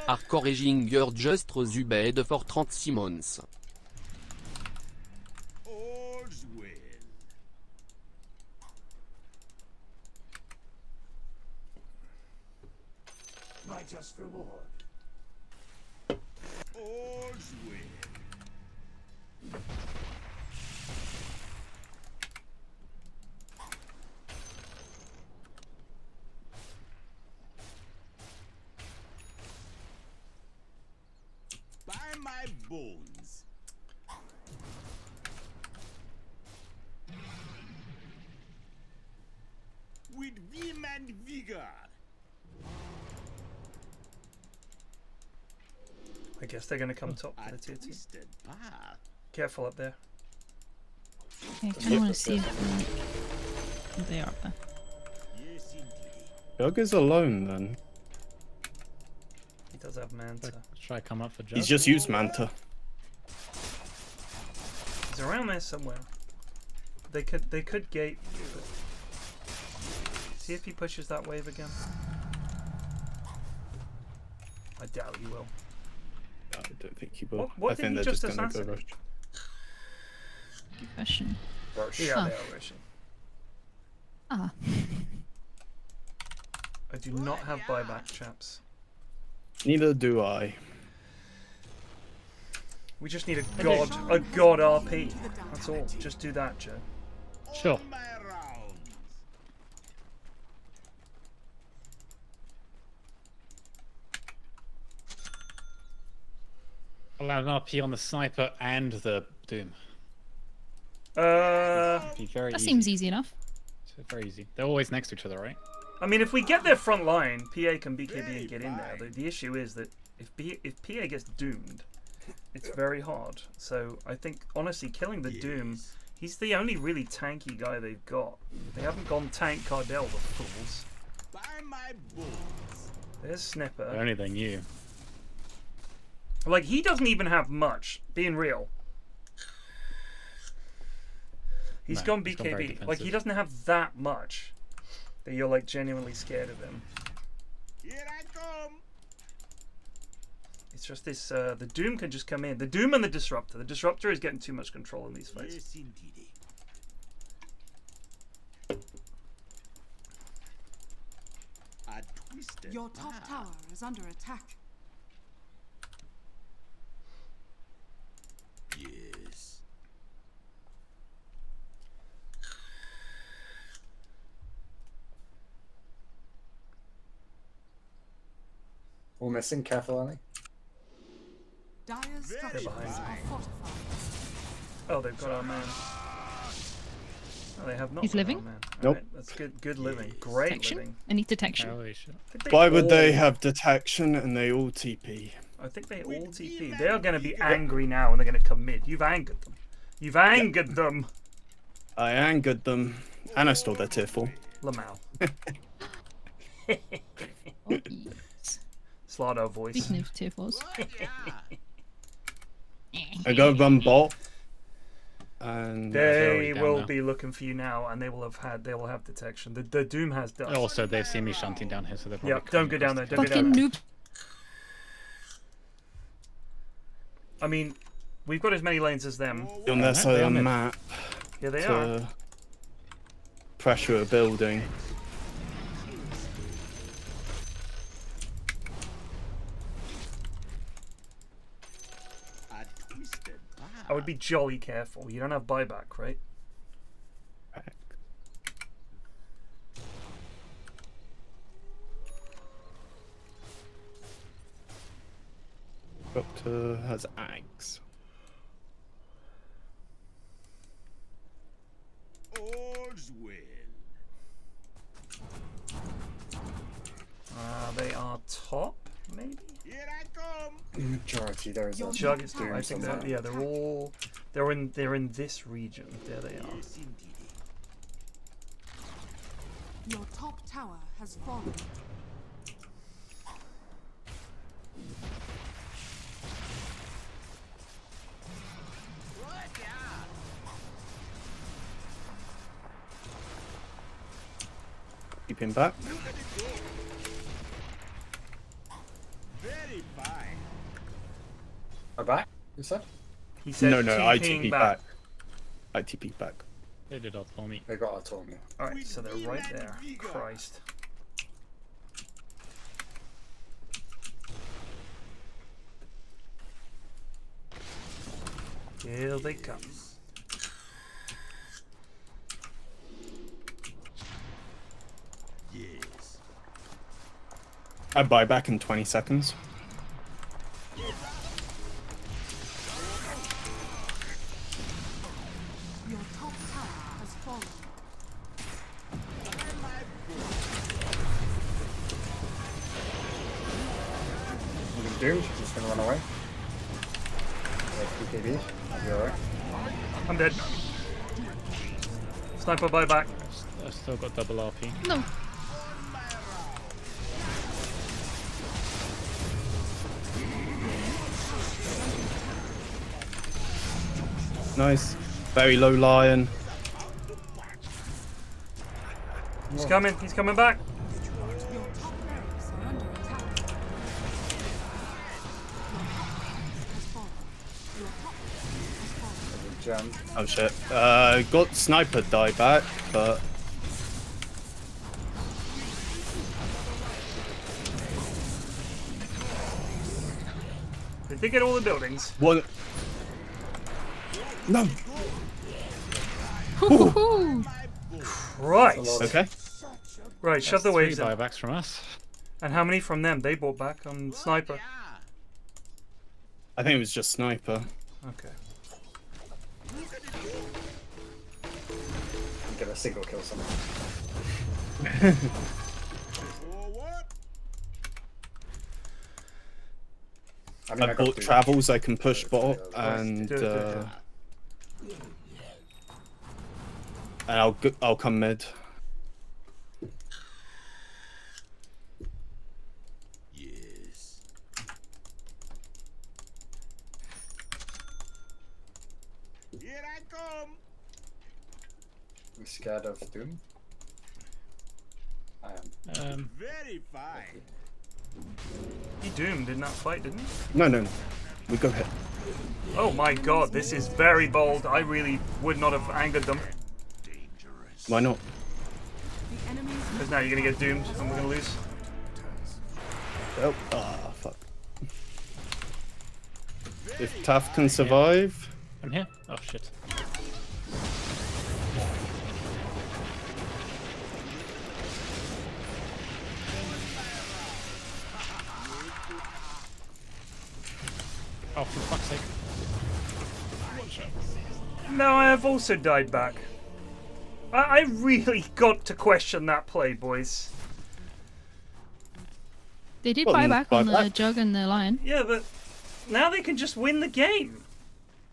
Hardcoreinger just Zubed for 36 months. All's well. My just reward. All's well. Bones. With vim and vigor. I guess they're gonna come top for the tier two. Careful up there. I kind of want to see if they are there. Yes, indeed. Is alone then. He does have Manta. Should I come up for Jug? He's just used Manta. He's around there somewhere. They could they could gate. But... See if he pushes that wave again. I doubt he will. I don't think he will. What- what I think he they're just just gonna go rush. Good question. Rosh. Yeah, Huh. they are rushing. Ah, I do not have buyback, chaps. Neither do I. We just need a god, a god RP. That's all. Just do that, Joe. Sure. My rounds. Allow an RP on the sniper and the doom. Uh, Be very That easy. seems easy enough. It's very easy. They're always next to each other, right? I mean, if we get their front line, PA can BKB and get in there. The, the issue is that if B, if PA gets doomed, it's very hard. So I think honestly, killing the Doom, he's the only really tanky guy they've got. They haven't gone tank Cardell, the fools. By my bulls. There's Snipper. If Only they knew. Like he doesn't even have much. Being real. He's No, gone he's gone BKB. like he doesn't have that much that you're like genuinely scared of him. Here I come. It's just this. Uh, the Doom can just come in. The Doom and the Disruptor. The Disruptor is getting too much control in these fights. Yes, indeed. Your top path. tower is under attack. Yes. All missing. Careful, Ellie. Dire's Very structures are behind. fortified. Oh, they've got our man. Oh, they have not. He's our living? man. Nope. Alright, that's good. Good living. Great Detection? living. I need detection. I think Why would they have detection and they all TP? I think they all TP. They are going to be angry now, and they're going to commit. You've angered them. You've angered them, I angered them, and I stole their tier four. Lamau. Oh, yes. Slardar voice. Speaking of tier. I go run bot, and They're They already down will now. be looking for you now, and they will have had. They will have detection. The, the Doom has dust. Oh, also, they've seen me shunting down here, so they're probably. Yeah, don't go down there. Don't go down Fucking there. noob. I mean, we've got as many lanes as them. on their side they of the map Yeah, they are. to pressure a building. I would be jolly careful. You don't have buyback, right? Doctor has axe. All's well. Uh, they are top, maybe. Here I come. Majority. There is a Jug is Doom I think that yeah, they're all they're in they're in this region. There they are. Yes, indeed. Your top tower has fallen. Keep him back. Very fine. Are back? You said? He said No, no, I TPing TP back. I TP back. They did auto me. They got a me. All right, so they're right there. Christ. Here they come. Yes. I buy back in 20 seconds. Sniper buyback. I've still got double RP. No. Nice. Very low lion. He's coming. He's coming back. Oh shit. Uh, got sniper die back, but They did get all the buildings. one. No. Christ. Okay. Right, shove the Three waves in. buybacks from us. And how many from them? They bought back on sniper. I think it was just sniper. Okay. Get a single kill someone. I mean, I I got bought travels. I can push bot and uh, and I'll go, I'll come mid. Yes. Here I come. You scared of Doom? I am. Um, Very fine. He doomed in that fight, didn't he? No, no, no. We go hit. Oh my god, this is very bold. I really would not have angered them. Why not? Because now you're gonna get doomed and we're gonna lose. Oh, ah, fuck. If Taff can survive, I'm here. Oh shit. Oh, for fuck's sake. No, I have also died back. I, I really got to question that play, boys. They did Well, buy back buy on the back. jug and the lion. Yeah, but now they can just win the game.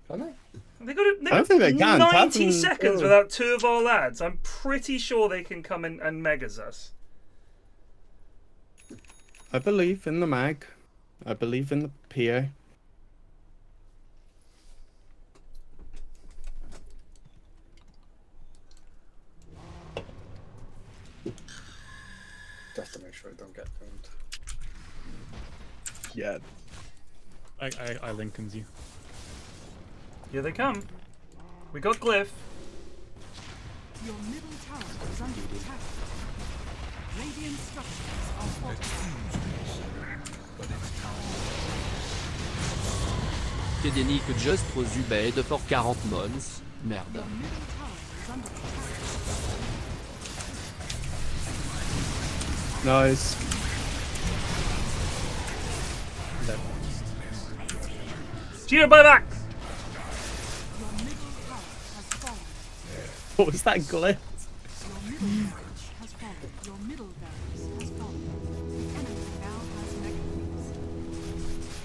Can I? They got, a, they I don't think they can. 90 Tappen- seconds oh. without two of our lads. I'm pretty sure they can come in and megas us. I believe in the mag. I believe in the PA. Yeah. I, I, I Lincoln's you. Here they come. We got Glyph. Your middle tower is under attack. Radiant structures are fortified. Just Zubed for 40 mons. Merde. Your middle tower is under Gino, buy back! Your middle tower has fallen. What was that glitch? Your middle has fallen. Your middle barracks has fallen. The enemy now has mega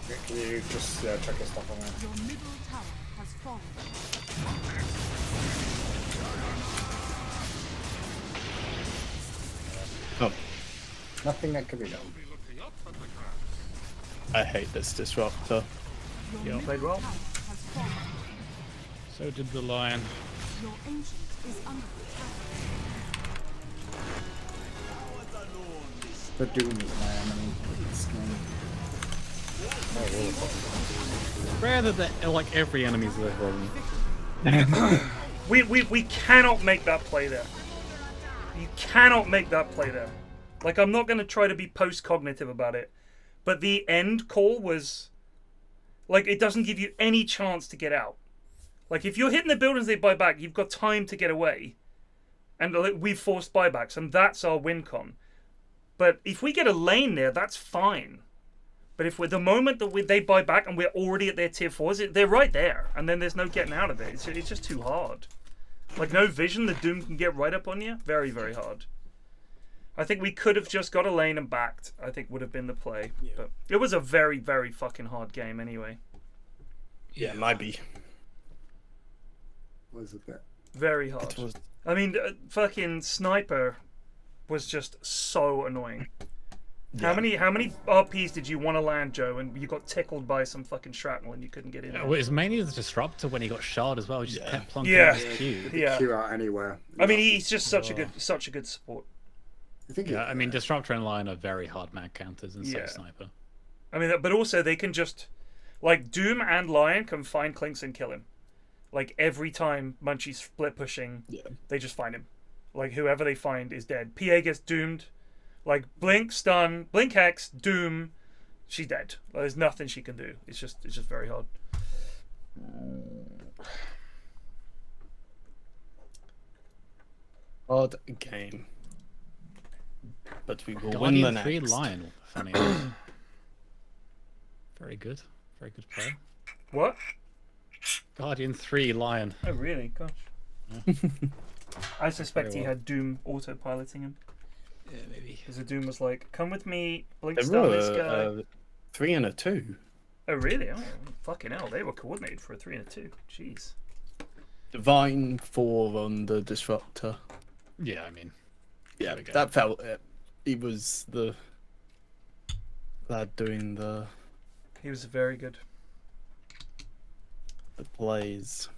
Okay, Can you just uh, check your stuff on there? Your middle tower has fallen. Oh, Nothing that could be done. I hate this disruptor. Your Yeah, played middle well. tower has fallen. So did the lion. Your is under. The Doom is my enemy. It's me. Rare that the, like every enemy's the problem. We, we, we cannot make that play there. You cannot make that play there. Like, I'm not going to try to be post cognitive about it, but the end call was. Like, it doesn't give you any chance to get out. Like, if you're hitting the buildings they buy back, you've got time to get away. And we've forced buybacks, and that's our win con. But if we get a lane there, that's fine. But if we're the moment that we, they buy back and we're already at their tier fours, they're right there, and then there's no getting out of it. It's, it's just too hard. Like no vision, the doom can get right up on you. Very very hard. I think we could have just got a lane and backed. I think would have been the play. But it was a very very fucking hard game anyway. Yeah, maybe. Was it that? Very hard. It was. I mean, uh, fucking sniper was just so annoying. How many how many RPs did you want to land, Joe, and you got tickled by some fucking shrapnel and you couldn't get in? Yeah, well, it was mainly the disruptor when he got shard as well. He just kept plunking Yeah. his Q. Yeah. Q out anywhere. I mean, he's just such a good such a good support. I think Yeah, I mean, uh, disruptor and lion are very hard mag counters, and so Yeah. sniper. I mean, but also they can just like Doom and Lion can find Clinkz and kill him. Like every time Munchie's split pushing, Yeah. they just find him. Like whoever they find is dead. PA gets doomed. Like Blink stun, Blink Hex, Doom, she's dead. Like, there's nothing she can do. It's just it's just very hard. Odd game. But we will win the Guardian next. three lion. Funny. very good. Very good play. What? Guardian 3 Lion. Oh, really? Gosh. I suspect he had Doom autopiloting him. Yeah, maybe. Because the Doom was like, come with me, blink They star were this guy. uh, three and a two. Oh, really? Oh, fucking hell. They were coordinated for a 3 and a 2. Jeez. Divine four on the disruptor. Yeah, I mean. Yeah, that felt it. He was the lad doing the He was very good. the plays.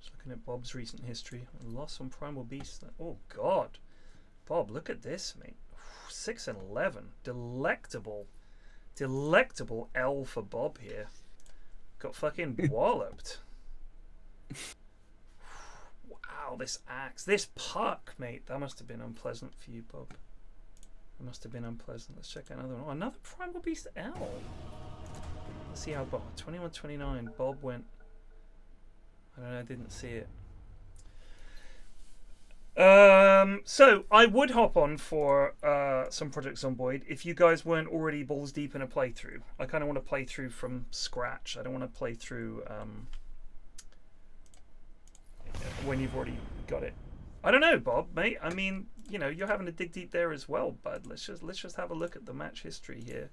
Just looking at Bob's recent history. Loss on Primal Beast. Oh, God. Bob, look at this, mate. 6 and 11. Delectable. Delectable L for Bob here. Got fucking walloped. Wow, this axe. This puck, mate. That must have been unpleasant for you, Bob. That must have been unpleasant. Let's check out another one. Oh, another Primal Beast L. Let's see how Bob. 21 29. Bob went. I don't know, I didn't see it. Um, so I would hop on for uh, some Project Zomboid if you guys weren't already balls deep in a playthrough. I kind of want to play through from scratch. I don't want to play through um, when you've already got it. I don't know, Bob, mate. I mean, you know, you're having to dig deep there as well, bud. Let's just let's just have a look at the match history here.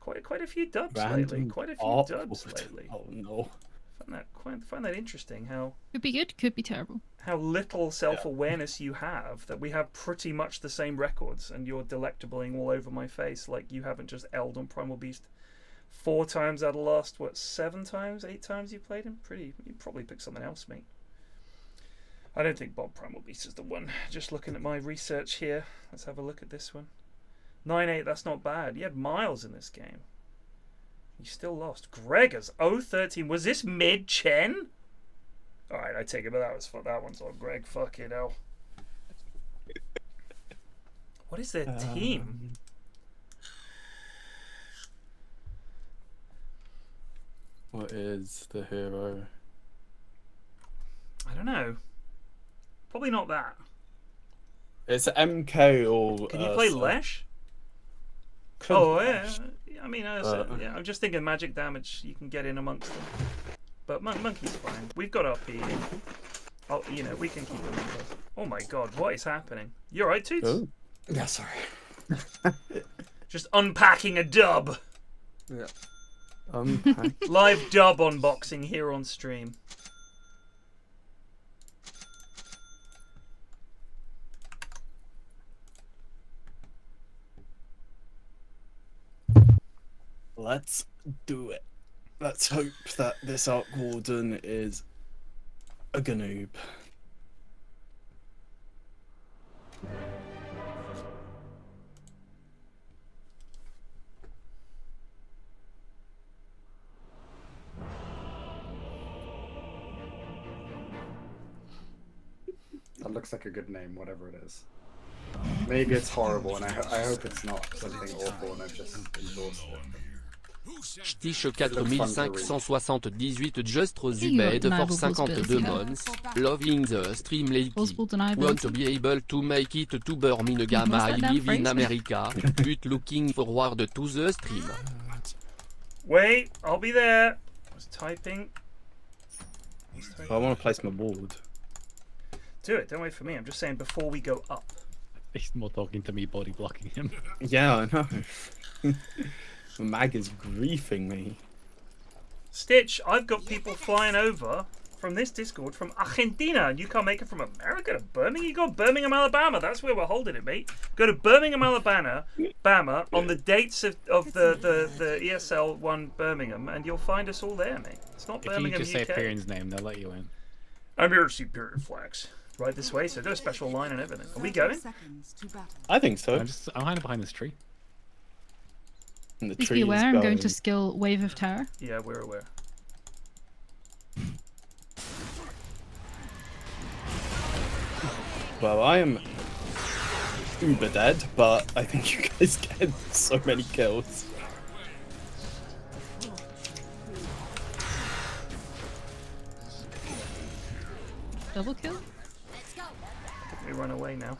Quite quite a few dubs lately. Quite a few art. dubs lately. Oh no. Find that quite find that interesting. How Could be good, could be terrible. how little self-awareness you have that we have pretty much the same records and you're delectabling all over my face like you haven't just eld on Primal Beast four times out of last what seven times eight times you played him pretty you probably pick something else mate I don't think Bob Primal Beast is the one just looking at my research here let's have a look at this one 9-8 that's not bad you had miles in this game you still lost Gregors 013 was this mid Chen all right, I take it, but that was fu- that one's on Greg. Fucking hell. What is their um, team? What is the hero? I don't know. Probably not that. It's MK or. Can you uh, play so- Lesh? Could Oh yeah. I mean, uh, so- yeah. I'm just thinking magic damage. You can get in amongst them. But mon- monkey's fine. We've got our P. Oh, you know, we can keep them. in place. Oh my god, what is happening? You alright, Toots? Oh. Yeah, sorry. Just unpacking a dub. Yeah. Unpack. Live dub unboxing here on stream. Let's do it. Let's hope that this Arc Warden is a Ganoob. That looks like a good name, whatever it is. Maybe it's horrible, and I, ho- I hope it's not something awful, and I've just endorsed it. Stich 4578 Just Zubed for deniable 52 possibility. months. Loving the stream deniability. Want to be able to make it to Birmingham. I live in? America. But looking forward to the stream. Wait, I'll be there. I was typing. I was typing. I want to place my board. Do it. Don't wait for me. I'm just saying before we go up. He's more talking to me, body blocking him. Yeah, I know. the mag is griefing me. Stitch, I've got people flying over from this Discord from Argentina, and you can't make it from America to Birmingham. You go to Birmingham, Alabama. That's where we're holding it, mate. Go to Birmingham, Alabama, Bama on the dates of, of the, the, the ESL one Birmingham, and you'll find us all there, mate. It's not If you Birmingham, just say UK. Name, they'll let you in. I'm here to see Pyrion Flax. Right this way, so do a special line and everything. Are we going? I think so. I'm just I'm hiding behind this tree. And the Please tree be is aware, I'm going going. to skill Wave of Terror. Yeah, we're aware. Well, I am uber dead, but I think you guys get so many kills. Double kill? We run away now.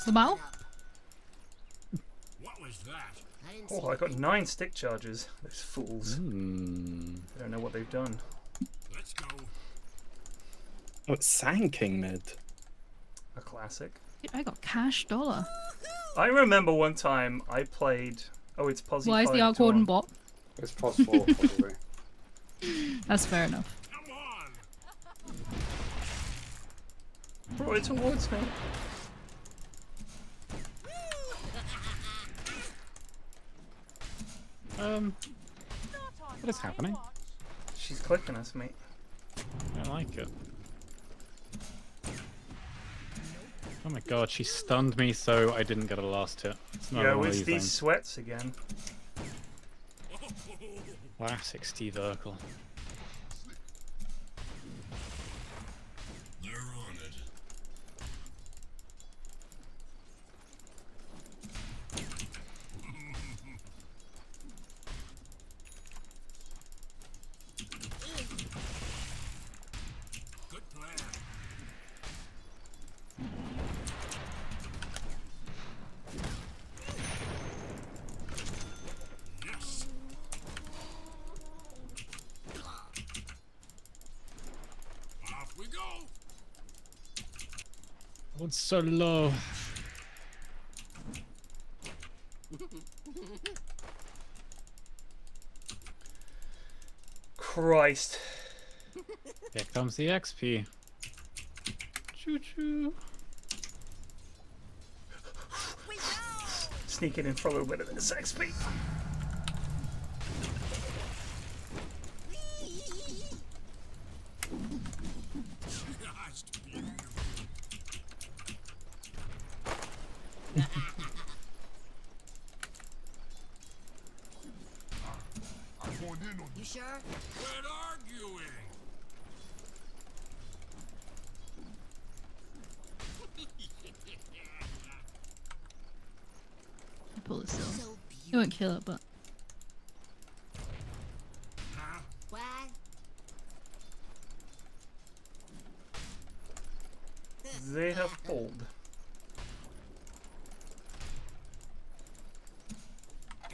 The some bow? What was that? Oh, I got nine stick charges. Those fools. Hmm. They don't know what they've done. Let's go. Oh, it's Sand King mid. A classic. Dude, I got cash dollar. I remember one time I played. Oh, it's Posy. Why is the 5 Arc Warden bot? It's possible, probably. That's fair enough. Brought it towards me. Um, what is happening? She's clicking us, mate. I don't like it. Oh my god, she stunned me so I didn't get a last hit. It's not Yeah, one it's these these sweats again. Classic Steve Urkel. They're on it. Good plan. Yes. Off we go. Oh, it's so low. Christ. Here comes the XP. Choo choo. Sneaking in for a little bit of this XP. Just beautiful. I'm going in on You sure? Quit arguing. I pull this off. So You won't kill it, but Huh? What? They have pulled.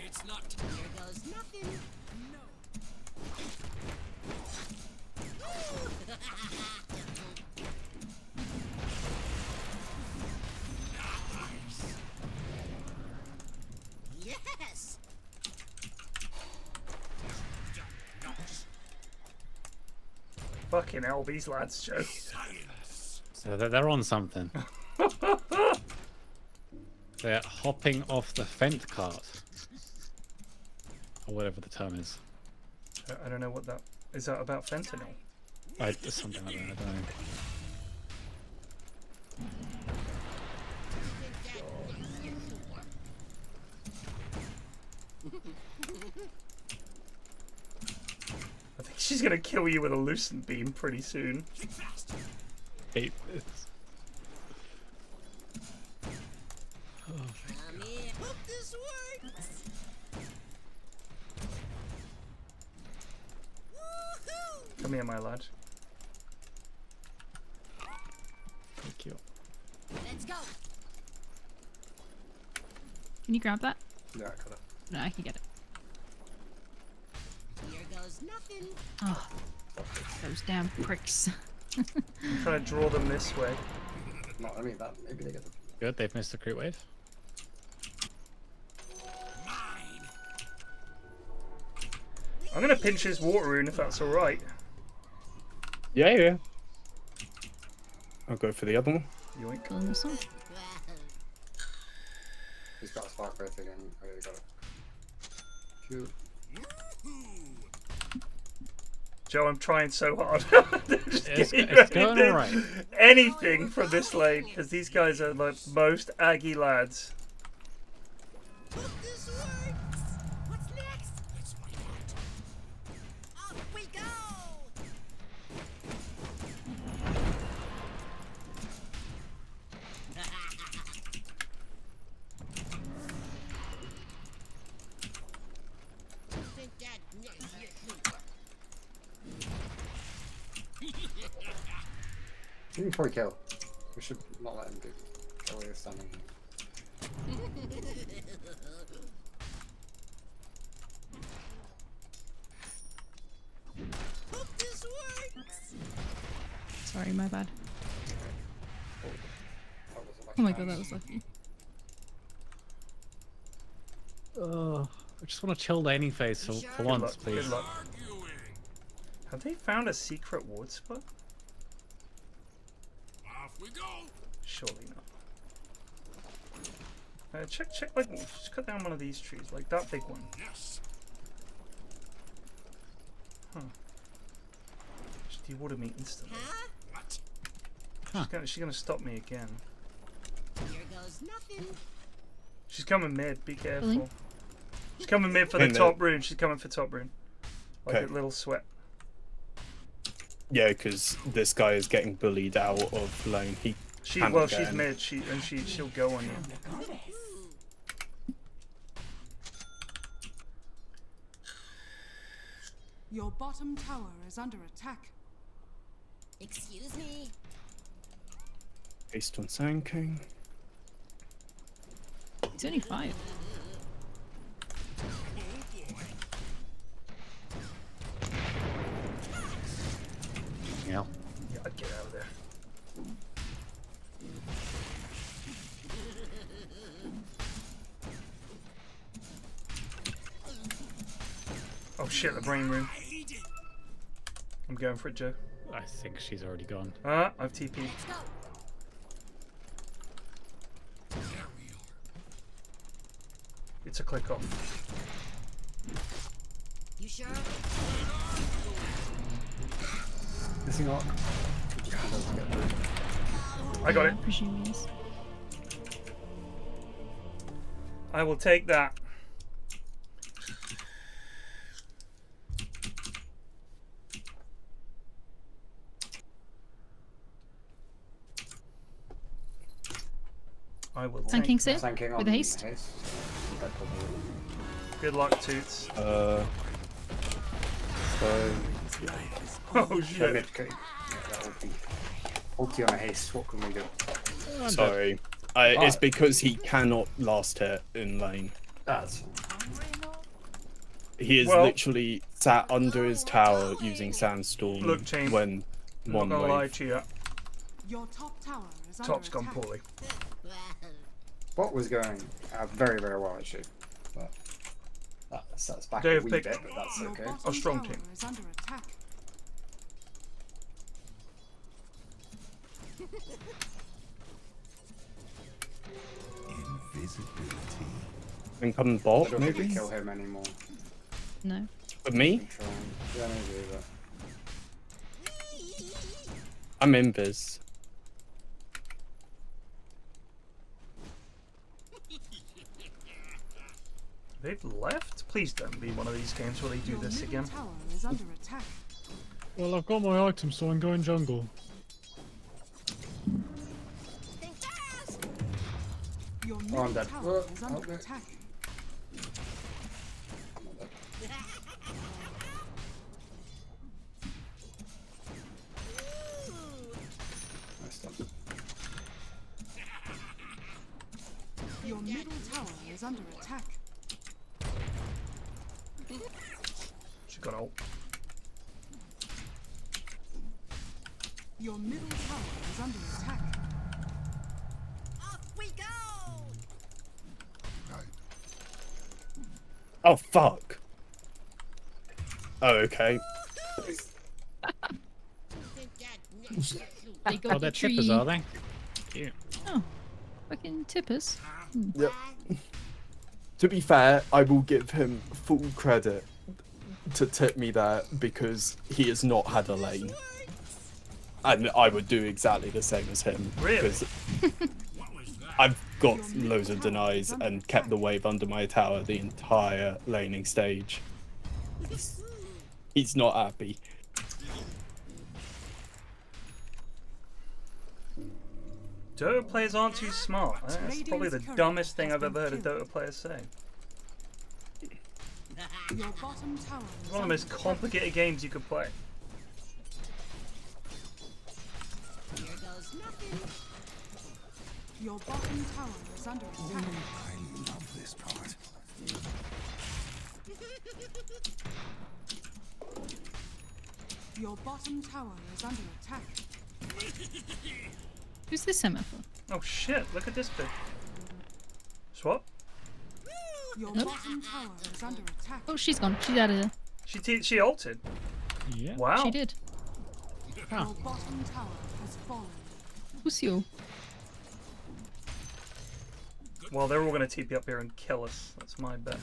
It's not. Here goes nothing. No. yes. Fucking hell, these lads, Joe. So they're, on something. they're hopping off the fent cart. Or whatever the term is. I- I don't know what that is. That about fentanyl? I, something like that, I don't know. Gonna kill you with a lucent beam pretty soon. Hate this. Come here. This Come here, my lad. Thank you. Let's go. can you grab that? Yeah, I got it. No, I can get it. Damn pricks. I'm trying to draw them this way. No, I mean that. Maybe they get the. Good, they've missed the crit wave. I'm gonna pinch his water rune if that's alright. Yeah, yeah. I'll go for the other one. Yoink. Killing this one. He's got a spark breath again. Oh, yeah, got it. Shoot. Joe, I'm trying so hard. Just It's- it's going anything- alright. Anything from this lane, because these guys are the most aggy lads. Probably kill. We should not let him do. We're standing here. Hope this works. Sorry, my bad. Oh my god, that was lucky. Oh, I just want to chill laning phase for, for Good once, luck, please. Good luck. Have they found a secret ward spot? Off we go. Surely not. Uh, check, check, like, just cut down one of these trees, like that big one. Yes. Huh. She dewatered me instantly. Huh? What? She's, gonna, she's gonna stop me again. Here goes nothing. She's coming mid, be careful. Really? She's coming mid for the In the- top rune, she's coming for top rune. Like Okay. a little sweat. Yeah, because this guy is getting bullied out of lane. He She, can't well, she's in. mid, she, and she, she'll go on you. Your bottom tower is under attack. Excuse me. based on Sand King. It's only five. Oh shit, the brain room. I'm going for it, Joe. I think she's already gone. Ah, I've TP. Let's. It's a click off. You sure? Missing arc. I got it. I presume he is. I will take that. I will Sand take King that. sit Thanking on with haste. haste. Good luck, Toots. Uh, so Oh shit. mid. Yeah, that would be. Ulti on a haste, what can we do? sorry. I, it's because he cannot last hit in lane. That's He is Well- literally sat under his tower using sandstorm Look, Chain, when I'm one not gonna lie to you. Your top tower is Top's gone attack. poorly. What was going uh, very, very well actually. But that sets back Dave a wee picked- bit, but that's okay. bottom Oh, strong team. is under attack. Invisibility. And come I bot don't think maybe kill him anymore. No. with me. Yeah, maybe, but I'm invis. They've left? Please don't be one of these games where they do Your this again. tower is under attack. Well, I've got my item, so I'm going jungle. Think fast. Your Oh, I'm dead. tower Uh, is under okay. attack. I'm not dead. Nice done. Your middle tower is under attack. She got out. Your middle tower is under attack. Off we go. Oh fuck. Oh okay. Think that next They got Oh, the they're tree. chippers, are they? Cute. Oh, fucking tippers. Yep. To be fair, I will give him full credit to tip me there because he has not had a lane. And I would do exactly the same as him. Really? I've got loads of denies and kept the wave under my tower the entire laning stage. He's not happy. Dota players aren't too smart. That's probably the dumbest thing I've ever heard a. Dota player say. Your bottom tower is It's one of the most complicated games you could play. Here goes nothing. Your bottom tower is under attack. I love this part. Your bottom tower is under attack. Who's this semaphore? Oh shit! Look at this bit. Swap. Nope. bottom tower is under attack. Oh, she's gone. She's out of there. She t- she altered. Yeah. Wow. She did. Your bottom tower has fallen. Who's you? Well, they're all gonna TP up here and kill us. That's my bet.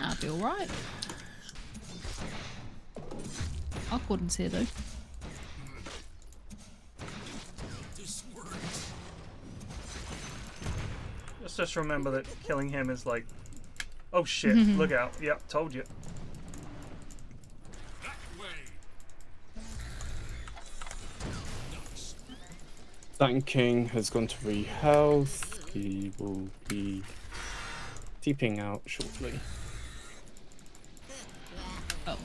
I'll be alright. Awkward's here though. Let's just remember that killing him is like, oh shit! look out! Yep, told you. Titan King has gone to re-health. He will be deeping out shortly. Oh.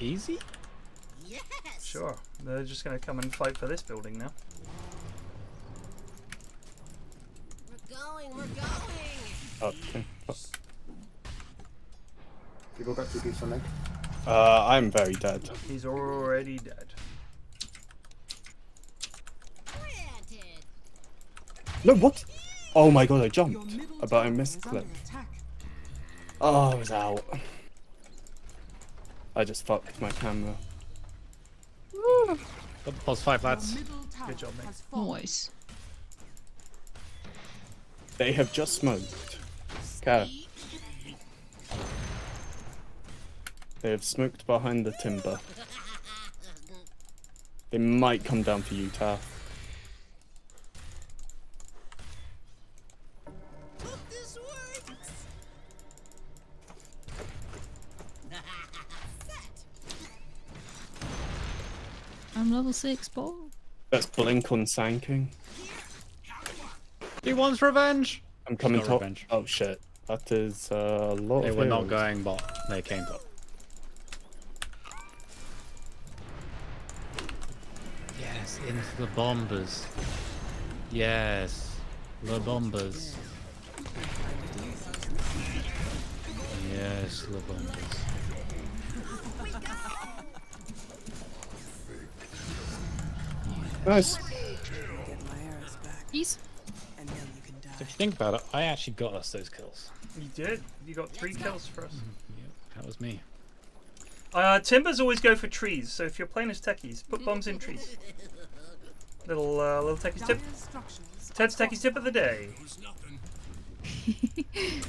Easy? Yes. Sure. They're just gonna come and fight for this building now. We're going. We're going. Okay. People got TPs for Nick. Uh, I'm very dead. He's already dead. Granted. No, what? Oh my god, I jumped. middle About I tower missed is clip. Oh, I was out. I just fucked my camera. Plus five Your lads. Good job, mate. has fallen. Noise. They have just smoked. Okay. They have smoked behind the timber. They might come down for you, Taff. I'm level six, ball. Let's blink on Sand King. He wants revenge. I'm coming no top. revenge. Oh shit. That is uh, a lot They of were not going but They came top. Yes, into the bombers. Yes, the bombers. Yes, the bombers. Nice. He's If you think about it, I actually got us those kills. You did. You got three kills for us. Yep, that was me. Uh, timbers always go for trees, so if you're playing as techies, put bombs in trees. Little uh, little techie tip. Dire Ted's techie tip of the day.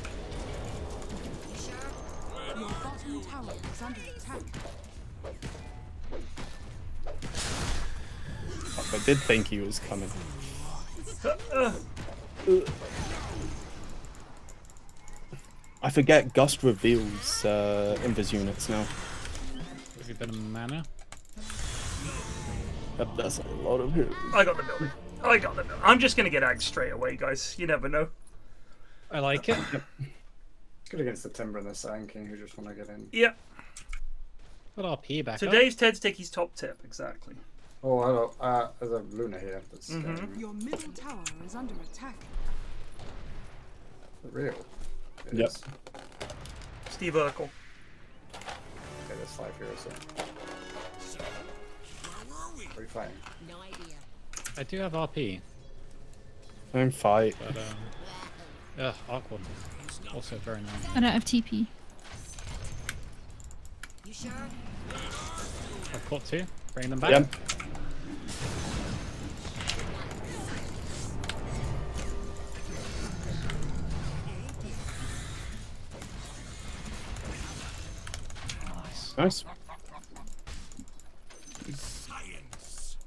I did think he was coming. I forget Gust reveals uh, invis units now. Have you been a mana? That, that's a lot of heroes. I got the building. I got the building. I'm just gonna get agged straight away, guys. You never know. I like it. It's good against the Timber and the Sand King who just want to get in. Yep. Put RP back up. Today's Ted's Techie's top tip, exactly. Oh, hello. Uh, there's a Luna here. That's Mhm. um, Your middle tower is under attack. real. It Yep. is. Steve Urkel. Okay, there's five here, so. What are you fighting? No idea. I do have RP, Don't fight. but um, yeah, Arc one. Also very nice. I don't have TP. You sure? I've caught two. Bring them back. Yep. Nice. Science.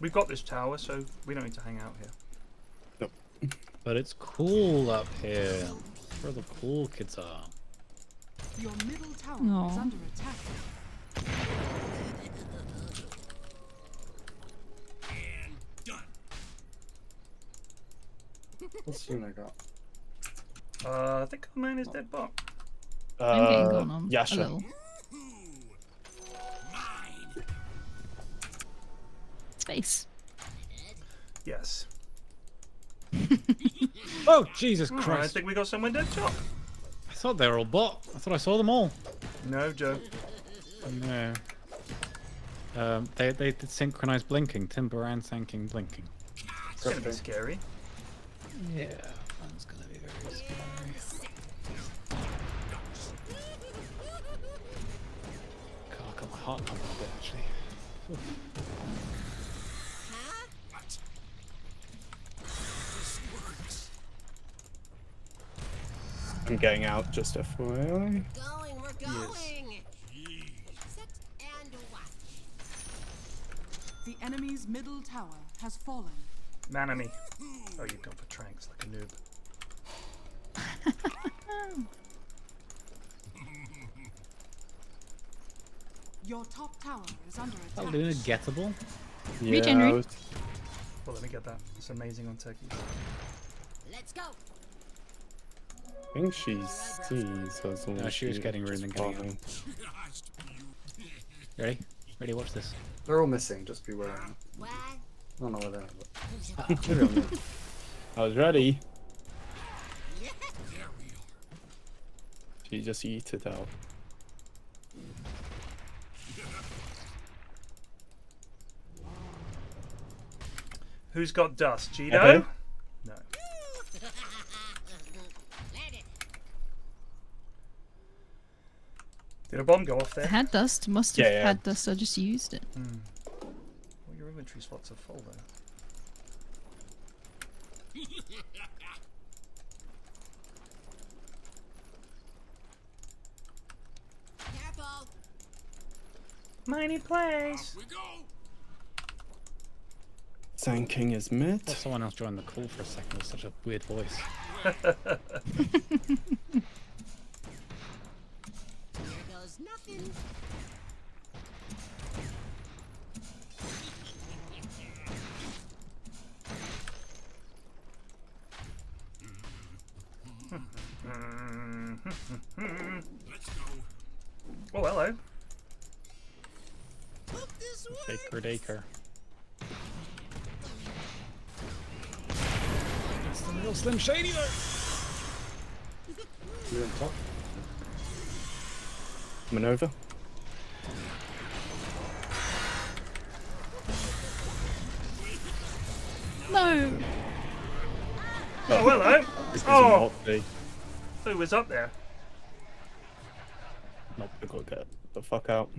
We've got this tower, so we don't need to hang out here. Nope. But it's cool up here. That's where the cool kids are. Your middle tower is under attack. And done. Let's I got. Uh, I think our man is dead, but bot. I'm getting Uh, gone on a Yasha. little. Space. Yes. Oh, Jesus Alright, I think we got someone dead top. I thought they were all bot. I thought I saw them all. No, Joe. No. Um, they, they did synchronize blinking. Timber and Sand King blinking. It's gonna be scary. Yeah, God, I got my heart pumping a bit actually. I'm getting out just FYI. Going, we're going. Sit and watch. The enemy's middle tower has fallen. Manami. Oh, you've gone for tranks like a noob. Your top tower is under attack. that Luna gettable? Yeah, Regen, I was- Well, let me get that. It's amazing on turkey. Let's go. I think she sees us all. No, she was getting ruined and getting fine. Ready? Ready, watch this. They're all missing, just be wary. What? I don't know where they are. but- Maybe on me. I was ready. She just eat it out. Who's got dust? Cheeto? Echo? No. Did a bomb go off I there? had dust. Must have Yeah, yeah. had dust. I just used it. Hmm. Well, your inventory slots are full though. Careful. Mighty place. Sand King is mid. thought someone else joined the call for a second with such a weird voice. Here goes nothing. Oh, hello. Sacred Acre. It's the real Slim Shady though. You on top? Coming over. No. Oh, hello. This is Oh, not the. who was up there? Not the gotta get the fuck out.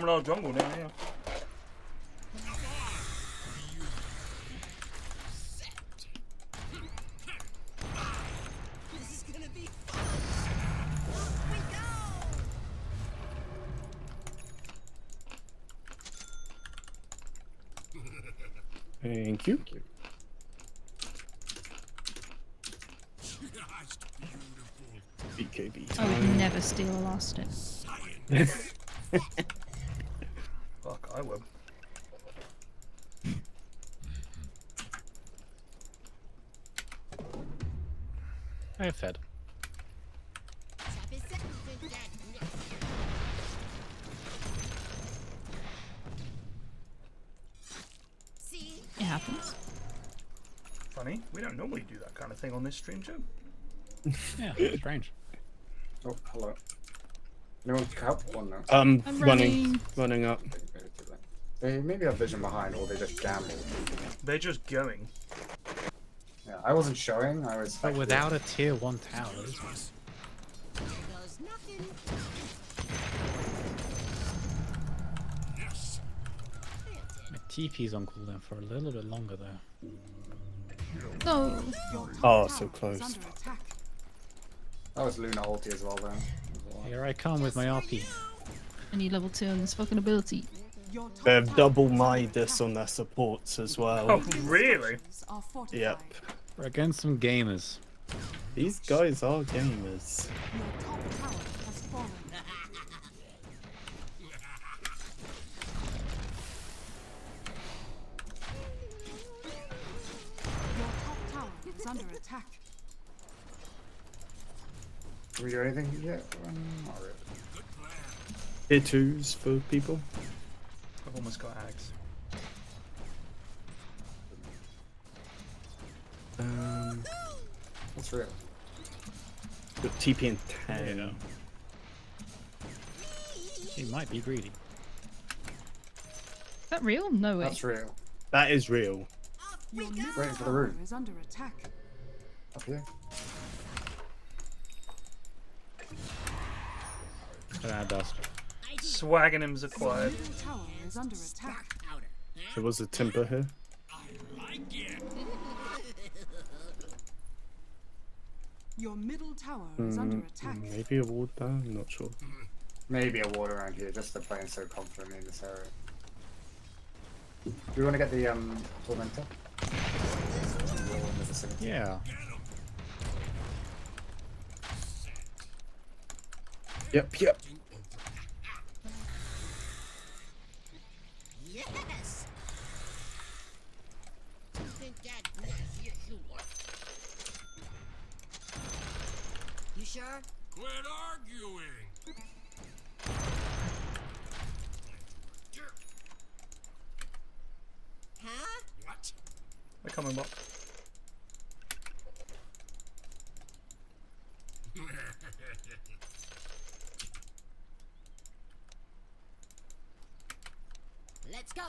We're just jungle down here. This is gonna be fun. Off we go. Thank you. BKB. I would never steal a last it. this stream, Joe. Yeah, strange. Oh, hello. Anyone help? One now. Um, I'm running, running. running up. They maybe have vision behind, or they just gamble. They're just going. Yeah, I wasn't showing. I was. But without a tier one tower, Here goes nothing. my TP's on cooldown for a little bit longer though. No. Oh, so close. That was Luna ulti as well, though. Here I come with my RP. I need level two on this fucking ability. They have double Midas on their supports as well. Oh, really? Yep. We're against some gamers. These guys are gamers. Under attack. Can we do anything yet? Um, not really. Tier twos for people. I've almost got ags. Um, What's real? got TP in 10. She might be greedy. Is that real? No way. That's real. That is real. Your middle Waiting for the rune. is under attack. Up here. Ah, dust. Swagganim's Your acquired. is under attack. There was a timber here. Your middle tower is under Mm, attack. maybe a ward there, I'm not sure. Maybe a ward around here, just to playing so confidently in this area. Do we want to get the um tormentor? Wall in the vicinity. Yeah. Yep, yep. Yes. Think that yes, yes, you sure? Quit arguing. Huh? What? They're coming back. Let's go.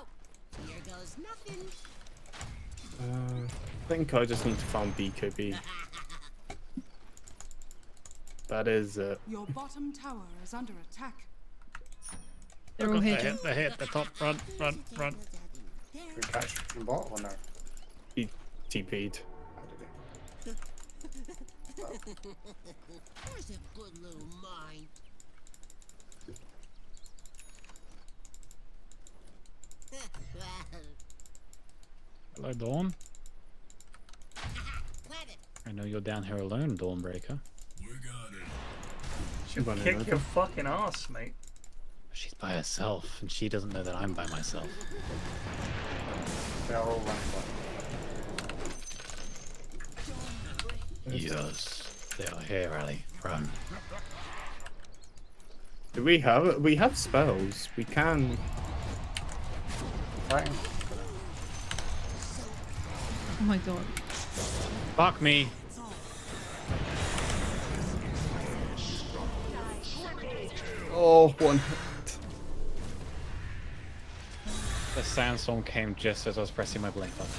Here goes nothing. Uh, I think I just need to farm BKB. That is it. Your bottom tower is under attack. They're all They're here. hit, they're hit, the top, run, run, run. Can we catch from bot or no? He TP'd. Where's a good little mind? Hello, Dawn. I know you're down here alone, Dawnbreaker. She'll Running kick over. your fucking ass, mate. She's by herself, and she doesn't know that I'm by myself. They are all running bot. Yes. They are here, Ali. Run. Do we have we have spells? We can. Fighting. Oh my god. Fuck me. Oh, one. hit. The sandstorm came just as I was pressing my blink button.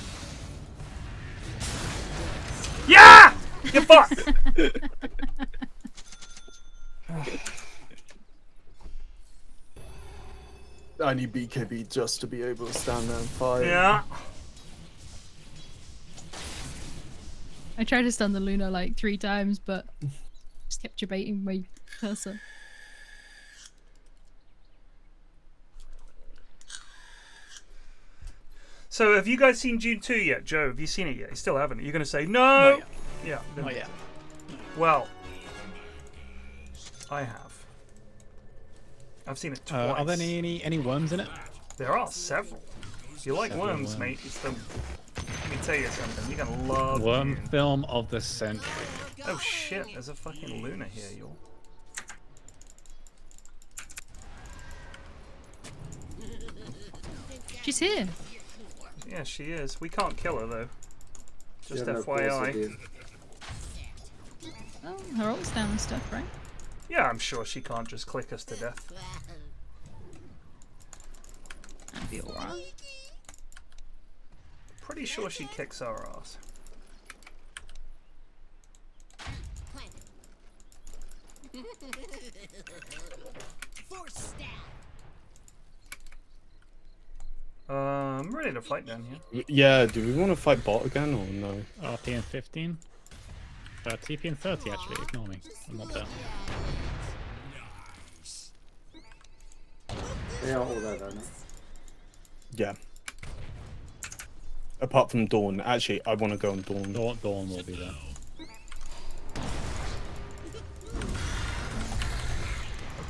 Yeah! You fucked! I need BKB just to be able to stand there and fight. yeah. I tried to stun the Luna like three times, but just kept debating my cursor. So have you guys seen Dune 2 yet, Joe? Have you seen it yet? You still haven't. You're going to say no. Not Yeah. then- Not yet. Well, I have. I've seen it twice. Uh, are there any, any any worms in it? There are several. If you like Several worms, worms. mate, it's the. Let me tell you something. You're gonna love. Worm Dune. film of the century. Oh shit! There's a fucking Luna here, y'all. She's here. Yeah, she is. We can't kill her though. Just Yeah, no, of course FYI. it is. Oh, her ult's down and stuff, right? Yeah, I'm sure she can't just click us to death. That'd be alright. Pretty sure she kicks our ass. Force. Uh, I'm ready to fight down here. Yeah, do we want to fight bot again or no? RP in 15. Uh, TP in 30 actually, ignore me. I'm not there. They are all there though, no? Yeah. Apart from Dawn. Actually, I want to go on Dawn. Dawn, Dawn will be there.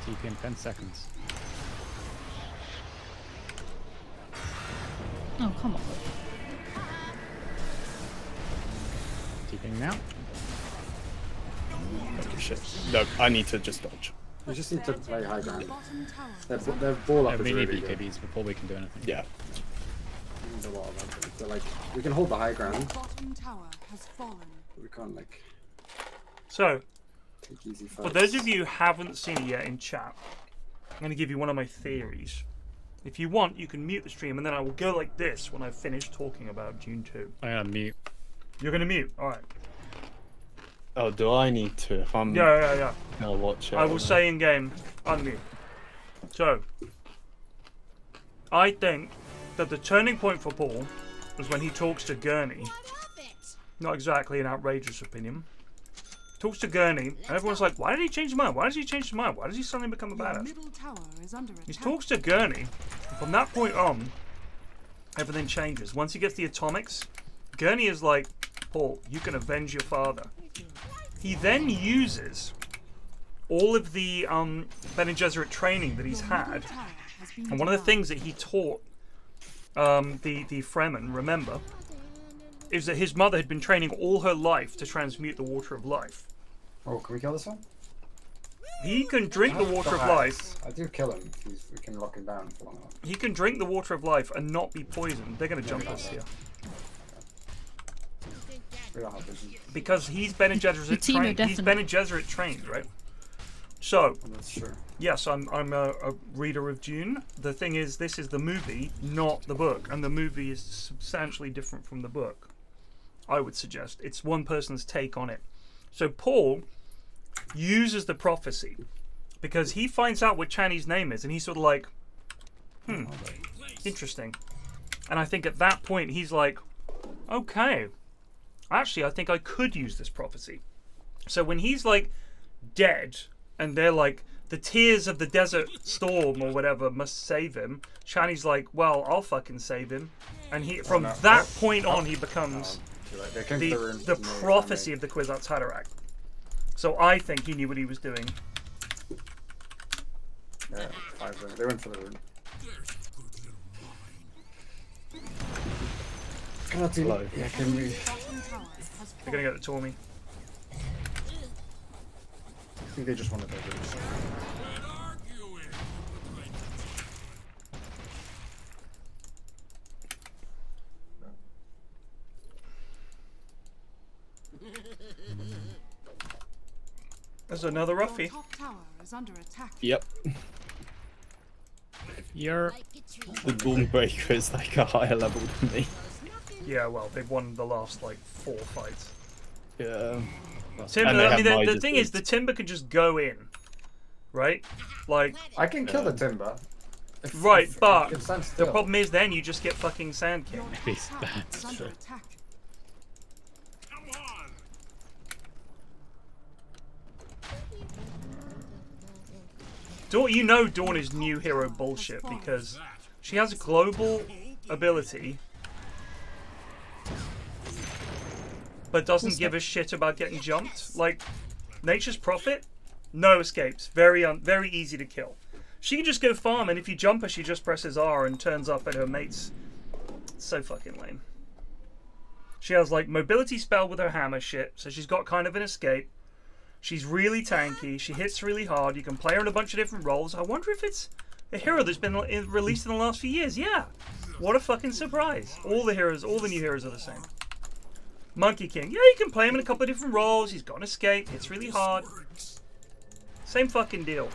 TP in 10 seconds. Oh, come on. TPing now. Shit. No, I need to just dodge. We just need to play high ground. Bottom tower Their, their ball up Yeah, is we need really good. Before we can do anything. Yeah. There's a lot of them. But like, we can hold the high ground, bottom tower has fallen. but we can't like So, take easy fights. for those of you who haven't seen it yet in chat, I'm going to give you one of my theories. If you want, you can mute the stream, and then I will go like this when I finish talking about Dune 2. I'm mute. You're going to mute? Alright. Oh, do I need to? If I'm Yeah, yeah, yeah. I'll watch it. I will say in game, unmute. So, I think that the turning point for Paul was when he talks to Gurney. Not exactly an outrageous opinion. Talks to Gurney, and everyone's like, why did he change his mind? Why does he change his mind? Why does he suddenly become a Your badass? middle tower is under He talks to Gurney, and from that point on, everything changes. Once he gets the atomics, Gurney is like, Paul, you can avenge your father. He then uses all of the um, Bene Gesserit training that he's had, and one of the things that he taught um, the the Fremen, remember, is that his mother had been training all her life to transmute the water of life. Oh, can we kill this one? He can drink the water of life. I do kill him. if he's- we can lock him down for long enough. He can drink the water of life and not be poisoned. They're going to jump us here. We don't have vision. Because he's Bene Gesserit Timo trained. He's definitely. Bene Gesserit trained, right? So yes, I'm I'm a, a reader of Dune. The thing is, this is the movie, not the book, and the movie is substantially different from the book. I would suggest it's one person's take on it. So Paul uses the prophecy because he finds out what Chani's name is, and he's sort of like, hmm, interesting. And I think at that point he's like, okay, actually, I think I could use this prophecy. So when he's like dead, and they're like, the tears of the desert storm or whatever must save him, Chani's like, well, I'll fucking save him. And he, from no. that Oh. point on, he becomes Too late. They came the, the the prophecy of the Kwisatz Haderach. So I think he knew what he was doing. Yeah. They went for the rune. Can I do? Hello. Yeah, can we? Bottom tower has They're gonna get the Tormy. I think they just wanted their rooms. There's another Your roughie. top tower is under attack. Yep. You're The Dawnbreaker is like a higher level than me. Yeah, well, they've won the last like four fights. Yeah. Timber, I mean, the, the thing is, the. Timber can just go in, right? Like, I can kill the timber. If- right, if- but if the problem is then you just get fucking Sand King. Maybe Tower that's true. attack. Dawn, you know Dawn is new hero bullshit because she has a global ability, but doesn't give a shit about getting jumped. Like Nature's Prophet, no escapes, very un- very easy to kill. She can just go farm, and if you jump her, she just presses R and turns up at her mates. So fucking lame. She has like mobility spell with her hammer shit, so she's got kind of an escape. She's really tanky. She hits really hard. You can play her in a bunch of different roles. I wonder if it's a hero that's been released in the last few years. Yeah. What a fucking surprise. All the heroes, all the new heroes are the same. Monkey King. Yeah, you can play him in a couple of different roles. He's got an escape. It's really hard. Same fucking deal.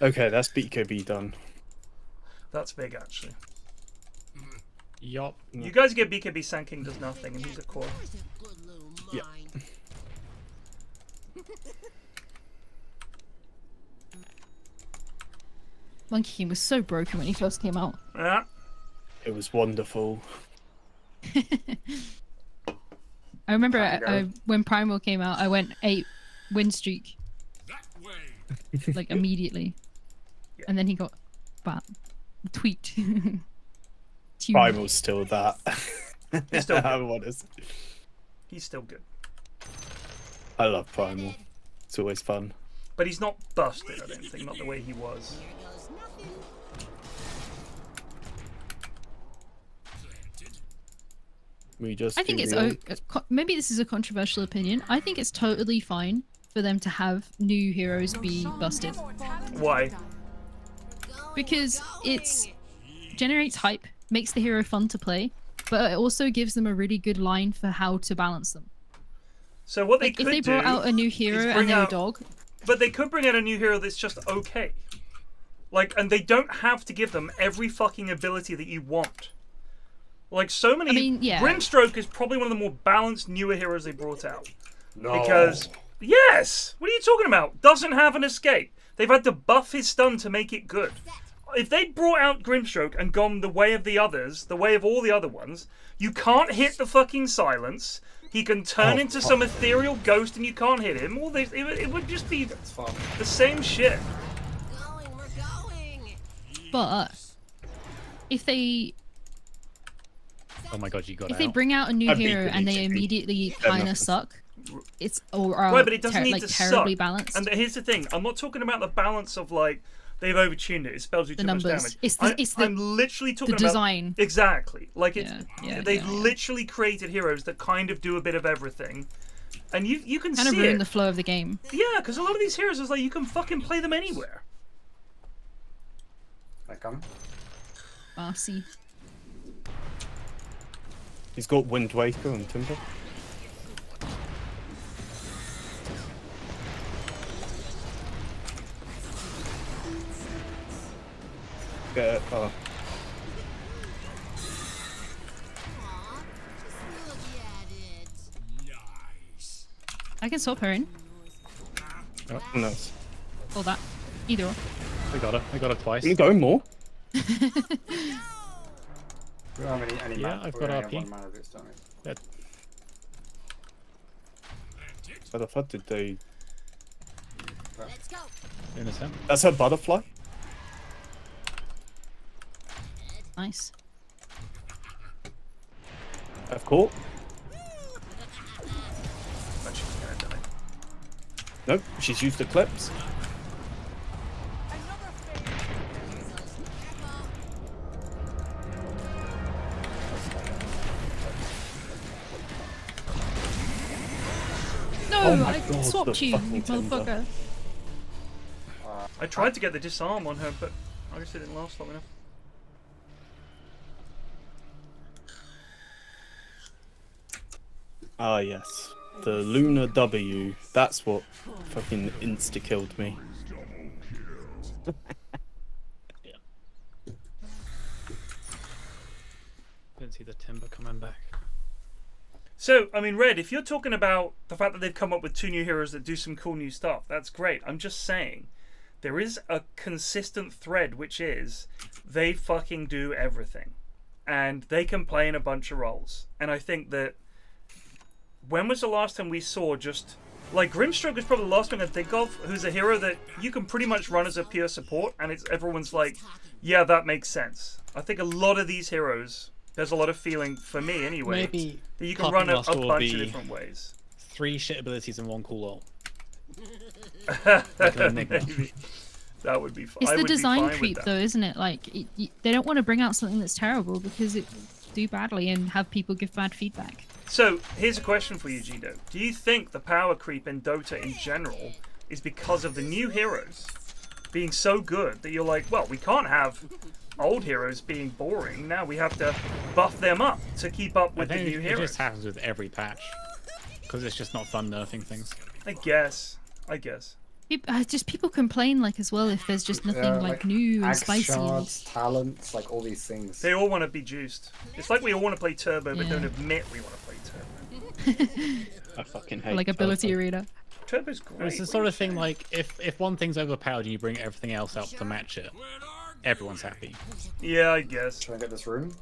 Okay, that's BKB done. That's big, actually. Yup. You guys get BKB Sand King does nothing, and he's a core. Yeah. Monkey King was so broken when he first came out. Yeah. It was wonderful. I remember I, I, when Primal came out, I went eight win streak, like immediately, and then he got bat tweaked. Tuned. Primal's still that. He's still I good. want to say- He's still good. I love Primal. It's always fun. But he's not busted, I don't think, not the way he was. We just. I think it's the o- old- co- maybe this is a controversial opinion. I think it's totally fine for them to have new heroes be busted Why? because it's generates hype, makes the hero fun to play, but it also gives them a really good line for how to balance them. So what they Like, if they brought do out a new hero and they're a out- dog, But they could bring out a new hero that's just okay. Like, and they don't have to give them every fucking ability that you want. Like, so many. I mean, yeah. Grimstroke is probably one of the more balanced newer heroes they brought out. No. Because, yes! What are you talking about? Doesn't have an escape. They've had to buff his stun to make it good. If they'd brought out Grimstroke and gone the way of the others, the way of all the other ones, you can't hit the fucking silence. He can turn Oh, into fuck. some ethereal ghost and you can't hit him. All this, it, would- it would just be the same shit. but uh, if they Oh my god, you got if out. they bring out a new I beat hero and they immediately kind of suck, it's or are right, but it doesn't ter- need like to terribly suck. balanced. And here's the thing: I'm not talking about the balance of like they've overtuned it. It spells you The too much damage. It's the- I, it's the- I'm literally talking about The design. Exactly. Like it's yeah, they've yeah, yeah. literally created heroes that kind of do a bit of everything, and you you can kind of see ruin it. the flow of the game. Yeah, because a lot of these heroes is like you can fucking play them anywhere. They're coming. Marci. He's got Wind Waker and Timber. Yeah, oh. I can swap her in oh, nice. or that, either or. We got it. I got it twice. Can you go more? Do we have any, any Yeah, mana? I've We got only have RP. one mana boost, don't we? Yeah. But I thought did they? Doing this, yeah. That's a butterfly. Nice. I've caught. But she's gonna die. Nope, she's used Eclipse. No, Oh I God, swapped you, you motherfucker. I tried to get the disarm on her, but I guess it didn't last long enough. Ah yes, the Luna W. That's what fucking insta killed me. Didn't see the timber coming back. So, I mean, Red, if you're talking about the fact that they've come up with two new heroes that do some cool new stuff, that's great. I'm just saying, there is a consistent thread, which is they fucking do everything. And they can play in a bunch of roles. And I think that. When was the last time we saw just. Like, Grimstroke is probably the last one I think of, who's a hero that you can pretty much run as a pure support, and it's everyone's like, yeah, that makes sense. I think a lot of these heroes, there's a lot of feeling, for me anyway, Maybe that you can run a, a bunch of be different ways. Three shit abilities and one cool ult. Like. Maybe. That would be fun. It's I the would design creep, though, isn't it? Like, it, y they don't want to bring out something that's terrible because it do badly and have people give bad feedback. So here's a question for you, Jido. Do you think the power creep in Dota in general is because of the new heroes being so good that you're like, well, we can't have old heroes being boring. Now we have to buff them up to keep up I with the think new it heroes. just happens with every patch. Because it's just not fun nerfing things. I guess. I guess. Peop- uh, just people complain like as well if there's just nothing Yeah, like, new and spicy. and shards, talents, like all these things. They all want to be juiced. It's like we all want to play Turbo, but don't admit we want to play Turbo. I fucking or, hate. like ability Turbo. arena. Turbo's great. It's the sort of thing like if if one thing's overpowered and you bring everything else up to match it, everyone's happy. Yeah, I guess. Trying to get this rune?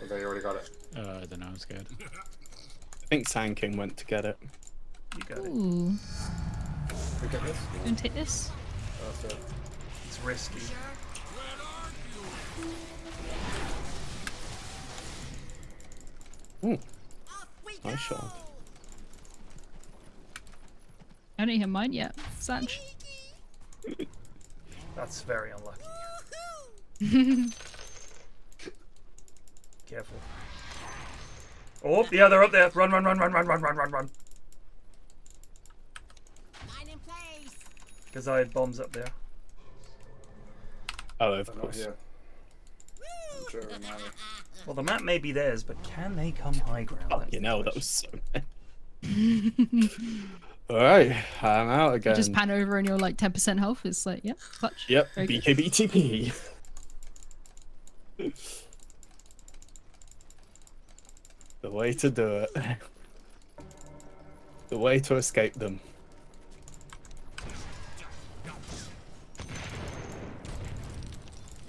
Or they already got it? Uh, I don't know. I'm scared. I think Sand King went to get it. You got it. Ooh. We get this? Don't take this. That's it. It's risky. Ooh. Nice shot. I don't hear mine yet. Sanj. That's very unlucky. Careful. Oh, yeah, they're up there. Run, run, run, run, run, run, run, run, run. Because I had bombs up there. Oh, of Not course. sure. Well, the map may be theirs, but can they come high ground? That's You know, that was so. Alright, I'm out You again. just pan over and you're like 10% health. It's like, yeah, clutch. Yep, Very good. BKBTP. The way to do it. The way to escape them.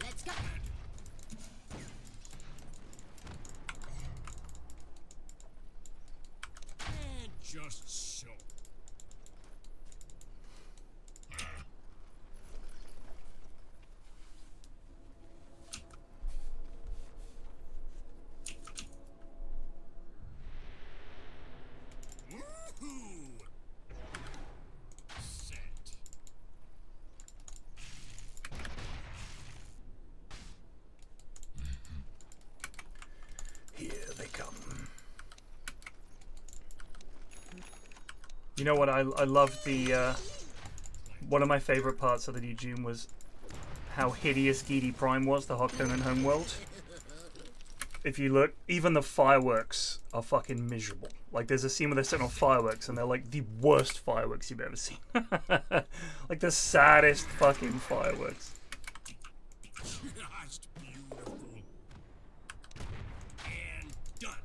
Let's go. And just so. Woohoo! Set. Here they come. You know what? I loved the uh, one of my favorite parts of the new Dune was how hideous Giedi Prime was, the Harkonnen Homeworld. If you look, even the fireworks are fucking miserable. Like there's a scene where they're setting off fireworks and they're like the worst fireworks you've ever seen. like the saddest fucking fireworks. Just beautiful. And done.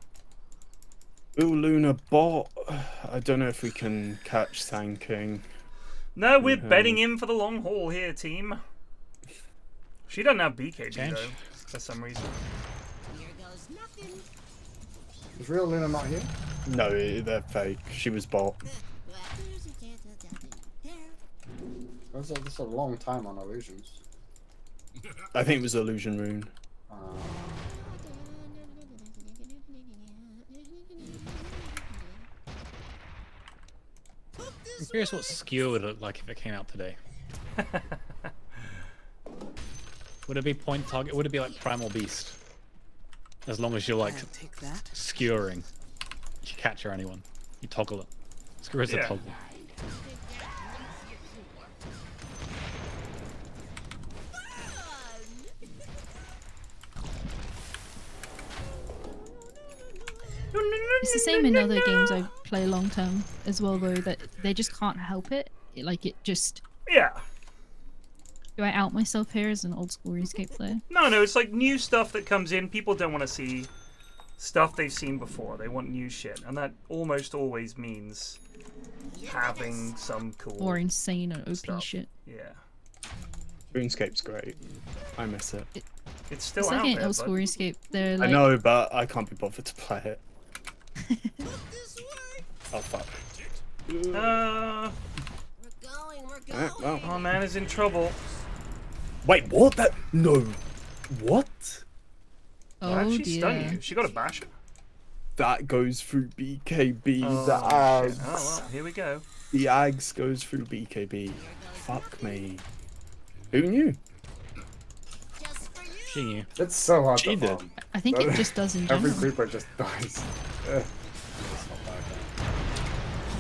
Ooh, Luna bot. I don't know if we can catch Sand King. No, we're Mhm. betting in for the long haul here, team. She doesn't have BKB Change. though, for some reason. Here goes nothing. Is real Luna not here? No, they're fake. She was bot. There's a chance of That's a, that's a long time on illusions. I think it was Illusion Rune. Uh, I'm curious what skewer would look like if it came out today. would it be point target? Would it be like Primal Beast? As long as you're like Take that. skewering, you catch capture anyone, you toggle it. Skewer is Yeah. a toggle. It's the same in other games I play long term as well, though, that they just can't help it. it like, it just. Yeah. Do I out myself here as an old school RuneScape player? No, no, it's like new stuff that comes in. People don't want to see stuff they've seen before. They want new shit, and that almost always means having some cool Or insane or OP stuff. shit. Yeah, RuneScape's great. I miss it. it's still It's out like in there. old school but- RuneScape. They're I know, but I can't be bothered to play it. oh fuck. Uh, We're going, we're going. well. oh man is in trouble. Wait, what? That no. What? oh Why did she dear. stun you? She got a basher. That goes through BKB. Oh, the shit. ags. oh well, here we go. The ags goes through BKB. Fuck me. Who knew? Just for you. She knew. it's so hard She to did. farm. I think it just does in Every creeper just dies.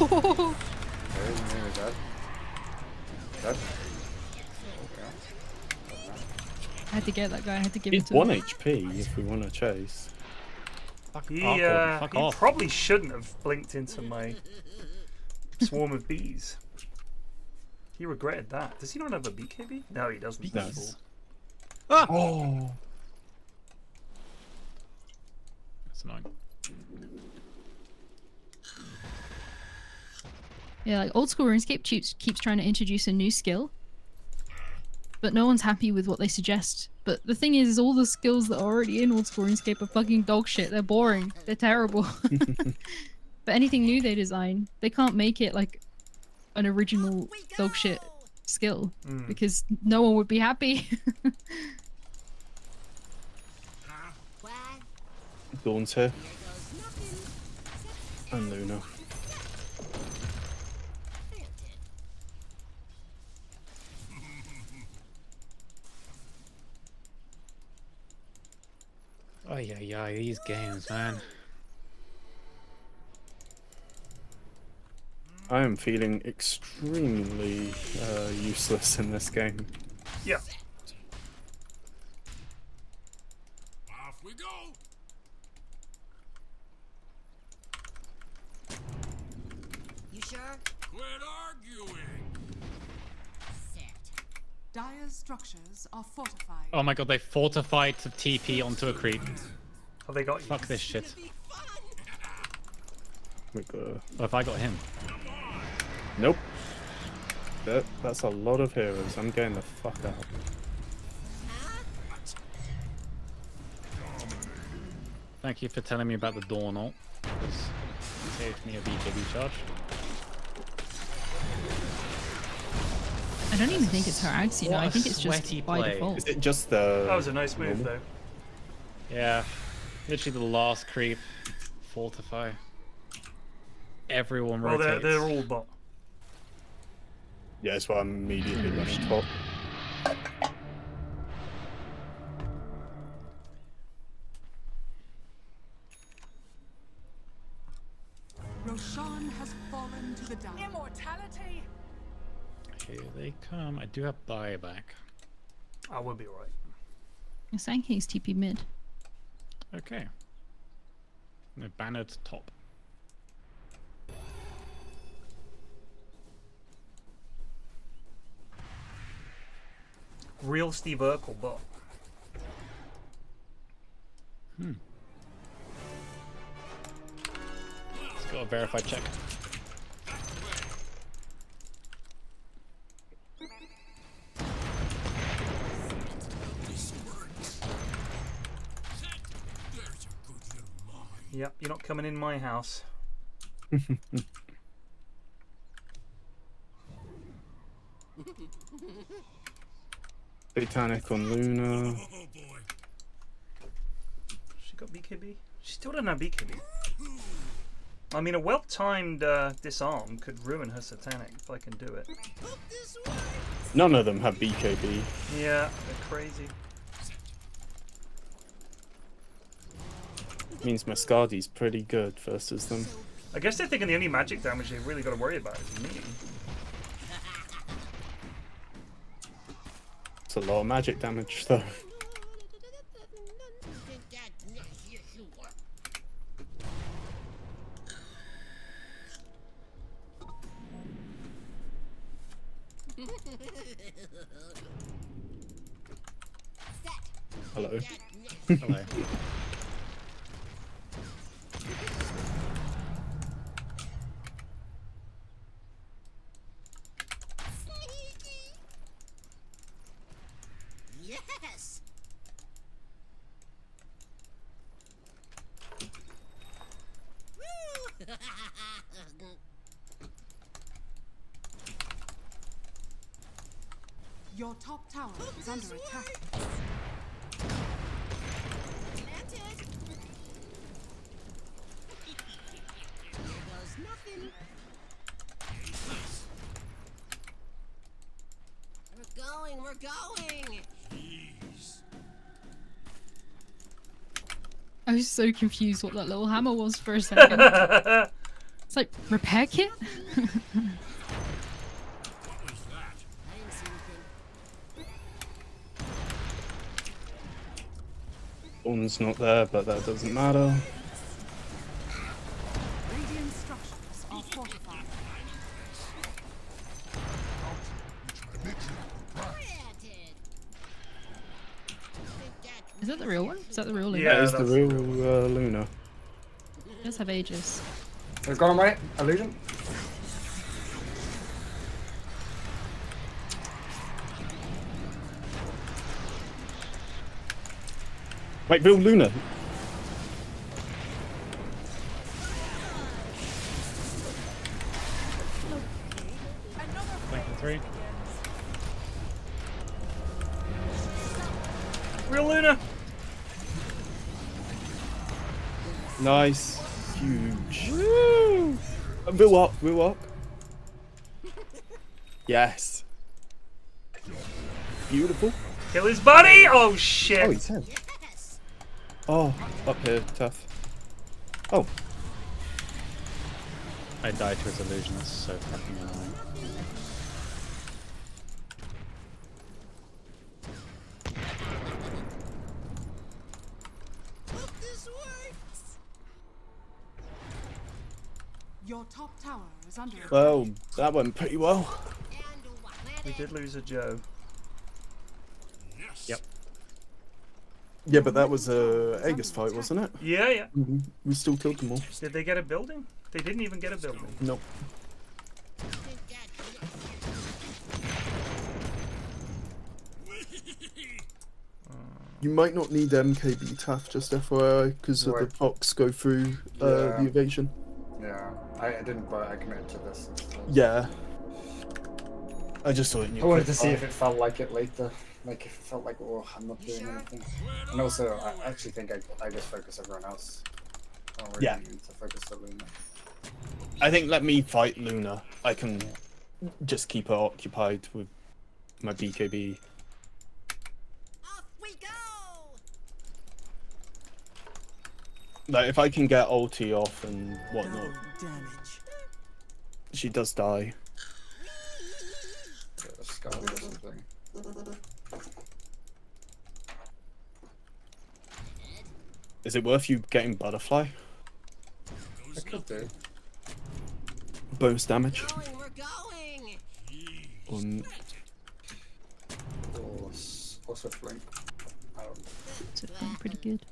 Ugh. It's not bad. Okay, maybe dead. Dead? I had to get that guy. I had to give He's it to one him. HP if we want to chase. Fuck He, off, uh, fuck he off. probably shouldn't have blinked into my swarm of bees. He regretted that. Does he not have a BKB? No, he doesn't. He does. Fool. Oh. That's annoying. Yeah, like old school RuneScape keeps keeps trying to introduce a new skill, but no one's happy with what they suggest. But the thing is, is all the skills that are already in Old School RuneScape are fucking dog shit. They're boring. They're terrible. but anything new they design, they can't make it like an original dog shit skill Mm. because no one would be happy. Dawn's here. And Luna. Oh yeah, yeah, these games, man. I am feeling extremely uh, useless in this game. Yeah. Off we go. You sure? Quit arguing. Dire's structures are fortified. Oh my god, they fortified to TP onto a creep. Have they got you? Fuck this shit. We got- What if I got him? Nope. That, that's a lot of heroes. I'm getting the fuck out. Thank you for telling me about the Dawn ult. This saved me a BKB charge. Don't even think it's her axe, you know. What I a think it's just sweaty by play. default. Is it just the... That was a nice move, though. Yeah. Literally the last creep. Fortify. Everyone Well, they're, they're all bot. Yeah, that's why I'm immediately running top. Come. I do have buyback. I will be alright. Sand King's TP mid. Okay. No bannered top. Real Steve Urkel bot. Hmm. Let's go a verified check. Yep, you're not coming in my house. Satanic on Luna. She got BKB? She still doesn't have BKB. I mean, a well-timed uh, disarm could ruin her satanic if I can do it. None of them have BKB. Yeah, they're crazy. Means Mascardi's pretty good versus them. I guess they're thinking the only magic damage they've really got to worry about is me. It's a lot of magic damage though. Hello. Hello. Yes! Woo! Your top tower is under attack. Planted! Here goes nothing. We're going, we're going! I was so confused what that little hammer was for a second. it's like repair kit. Dawn's not there, but that doesn't matter. Radiant structures are fortified. Is that the real one? Is that the real Luna? that is the real uh, Luna. It does have ages. We've got him right. Illusion. Wait, Bill Luna. Flanking three. Real Luna. Nice. Huge. Woo! Bill up, Bill up. Yes. Beautiful. Kill his buddy. Oh shit. Oh, he's dead. Oh, up here, tough. Oh, I died to his illusion. That's so fucking annoying. This works. Your top tower is under attack. well, that went pretty well. We did lose a Joe. Yep. Yeah, but that was a Aegis fight, wasn't it? Yeah, yeah. Mhm. We still killed them all. Did they get a building? They didn't even get a building. Nope. You might not need MKB TAF, just FYI, because of the Right. procs go through uh, Yeah. the evasion. Yeah, I, I didn't, but I committed to this. instead. Yeah. I just saw it in your I wanted to see if it felt like it later. Like if it felt like, oh, I'm not doing anything. And also, I actually think I, I just focus everyone else. Really Yeah. to focus on Luna. I think let me fight Luna. I can just keep her occupied with my BKB. Like if I can get ulti off and whatnot, Damage. she does die. A skull or something. Is it worth you getting butterfly? I could do. Bonus damage. We're going. Um, Or, s- or Swift Blink. I don't know. It's pretty good.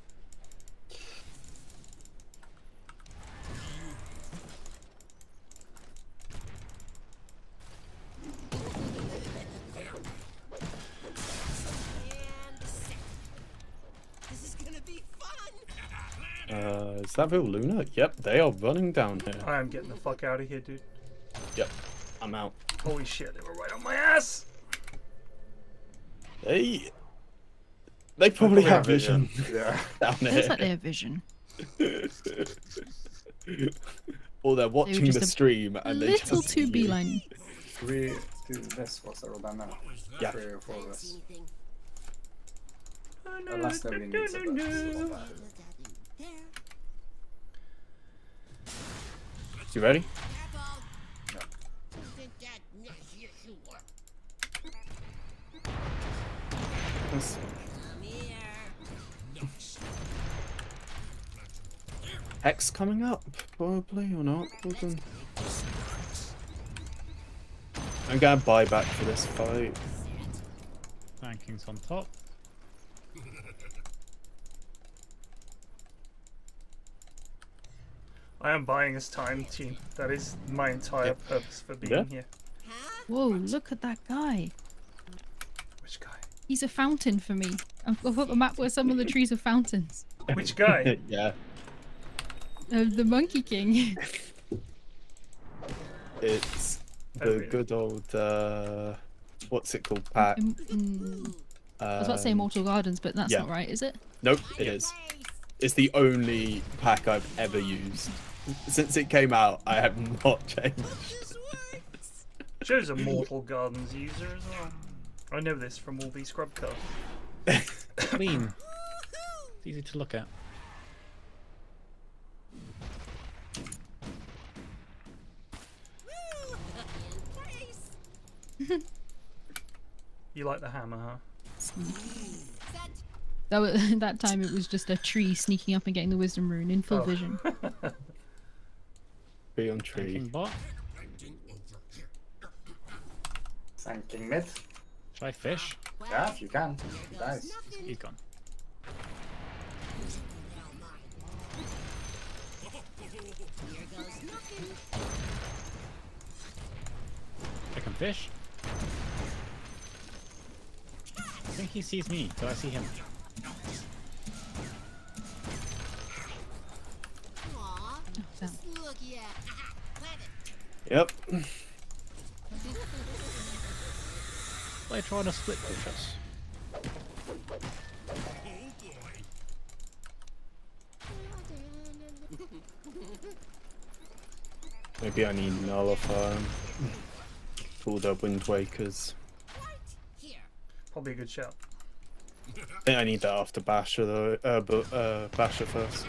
This is gonna be fun. Uh, is that Vil Luna? Yep, they are running down here. I am getting the fuck out of here, dude. Yep, I'm out. Holy shit, they were right on my ass. They, they probably have vision. Yeah. down Looks like they have vision. or they're watching just the a stream and they Little just too see you. beeline. Should we do this whilst they're all? Yeah. Three or four of us. Unless nobody needs it, but it's not bad. You ready? Yes. Hex coming up, probably or not? I'm gonna buy back for this fight. Rankings on top. I am buying us time, team. That is my entire purpose for being Yeah. here. Whoa, look at that guy. Which guy? He's a fountain for me. I've I've got the map where some of the trees are fountains. Which guy? yeah. Uh, the Monkey King. It's Oh, the really? good old uh what's it called? Pat? Um, mm, I was about to say Immortal Gardens, but that's yeah. not right, is it? Nope, it is. It's the only pack I've ever used. Since it came out, I have not changed. Joe's a Mortal Gardens user as well. I know this from all these scrubcasts. Clean. It's easy to look at. You like the hammer, huh? That was, that time it was just a tree sneaking up and getting the wisdom rune in full Oh. vision. Be on tree. Flanking bot. Thanking mid. Should I fish? Yeah, if you can. Nice. He's gone. I can fish. I think he sees me. Do I see him? Yep. They're trying to split push us. Maybe I need nullify for the Wind Wakers. Probably a good shout. I think I need that after Basher though. Uh, but uh, Basher first.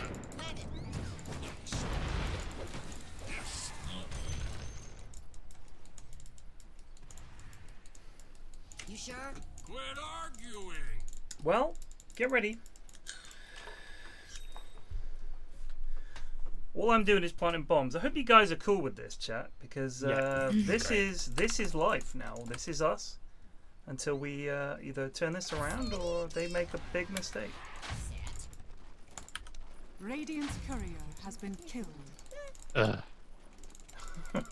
You sure? Quit arguing. Well, get ready. All I'm doing is planting bombs. I hope you guys are cool with this, chat, because uh, this is this is life now. This is us until we uh, either turn this around or they make a big mistake. Radiant's courier has been killed. Ugh.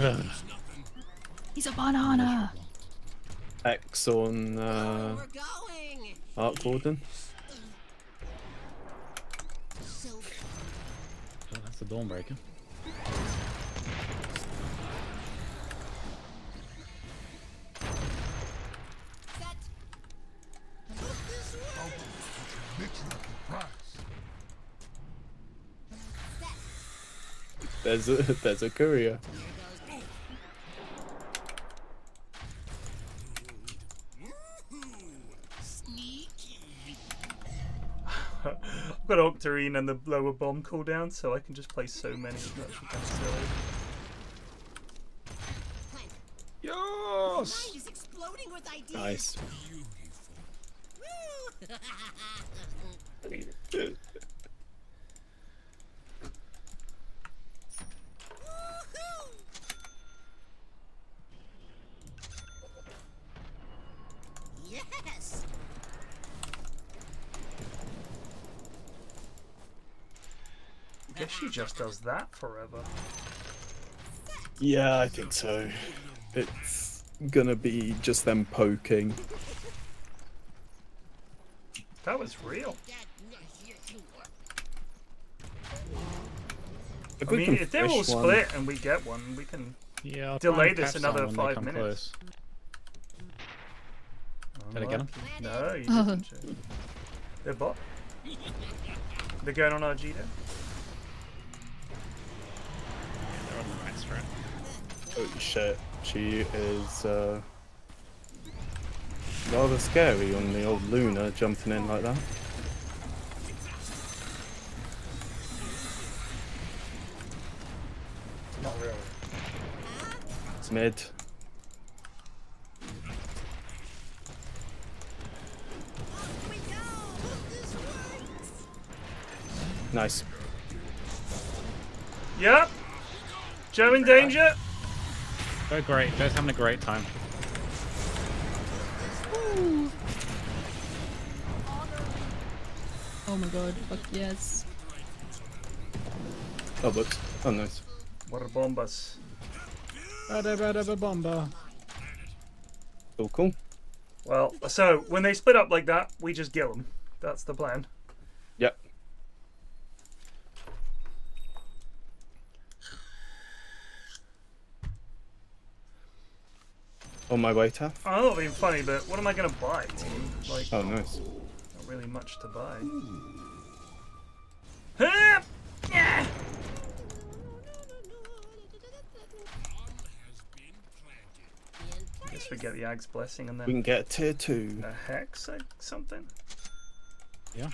Ugh. He's a banana. X on uh, Arc Warden. Oh, that's the Dawnbreaker. There's a there's a courier. Got Octarine and the lower bomb cooldown, so I can just play so many. That's kind of silly. Your mind is exploding with ideas. Nice. Yes. I guess she just does that forever. Yeah, I think so. It's gonna be just them poking. That was real. If I mean, if they're all fish one- split and we get one, we can Yeah, I'll delay this another some when they five come minutes. Did I get 'em? No, you didn't. Jay. They're bot. They're going on Argita. Holy shit, she is uh, rather scary on the old Luna jumping in like that. Not really. It's mid. Nice. Yep. Joe in danger. They're great. Joe's having a great time. Oh my god, fuck yes. Oh, but oh, nice. What a bombas. Bada bada bomba. Cool, cool. Well, so when they split up like that, we just kill them. That's the plan. On my way, Taff. I'm not being funny, but what am I gonna buy, team? Like, Oh, nice. not really much to buy. Ah! Yeah. Guess we get the Ag's blessing and then We can get a tier two. a hex or something. Yeah.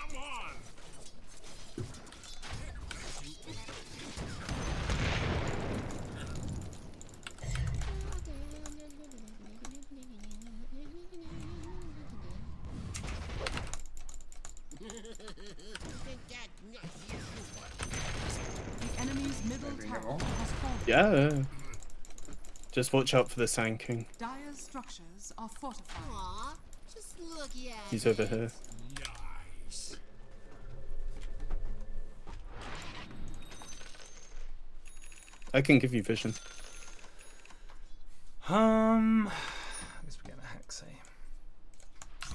Enemy's middle tower has fallen. Yeah. Just watch out for the Sand King. Dire's structures are fortified. Aw, just look at He's over here. I can give you vision. Um, I guess we're getting a hex, eh?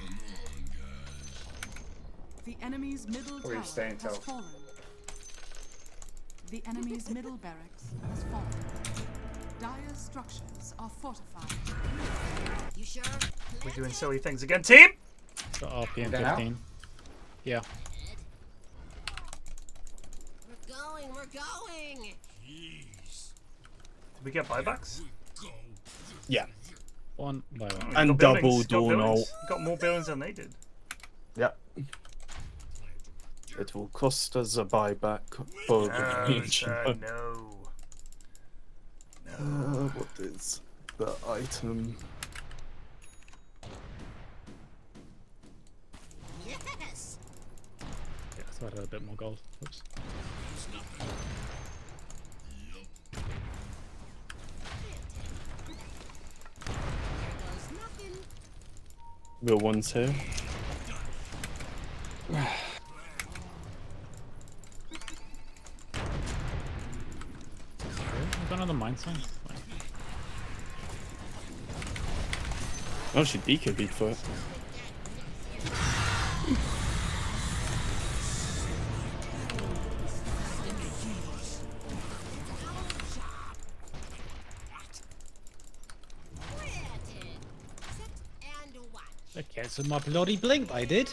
The enemy's middle Or you tower stay has fallen. The enemy's middle barracks has fallen. Dire structures are fortified. You sure? We're doing silly things again, team. Got RP and Down out? 15. Yeah. We're going, we're going! Jeez. Did we get buybacks? Yeah. One by one. And double buildings, got door buildings. knoll. Got more buildings than they did. Yep. It will cost us a buyback for the No, breach. sir, no. Uh, what is the item? Yes! Yeah, I thought I had a bit more gold. Oops. Goes nothing. Real ones here. Another mine sign. Oh, she for it. And watch. My bloody blink, I did.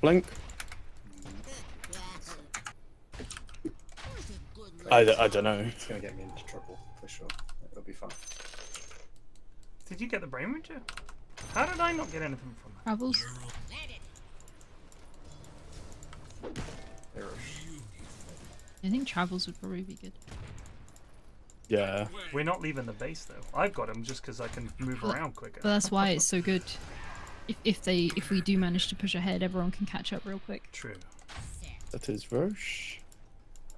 Blink? I, d- I don't know. It's gonna get me into trouble for sure. It'll be fun. Did you get the brain ranger? How did I not get anything from that? Travels. I think travels would probably be good. Yeah. We're not leaving the base though. I've got him just because I can move But- around quicker. But that's why it's so good. If, if they if we do manage to push ahead, everyone can catch up real quick. True. That is Rosh.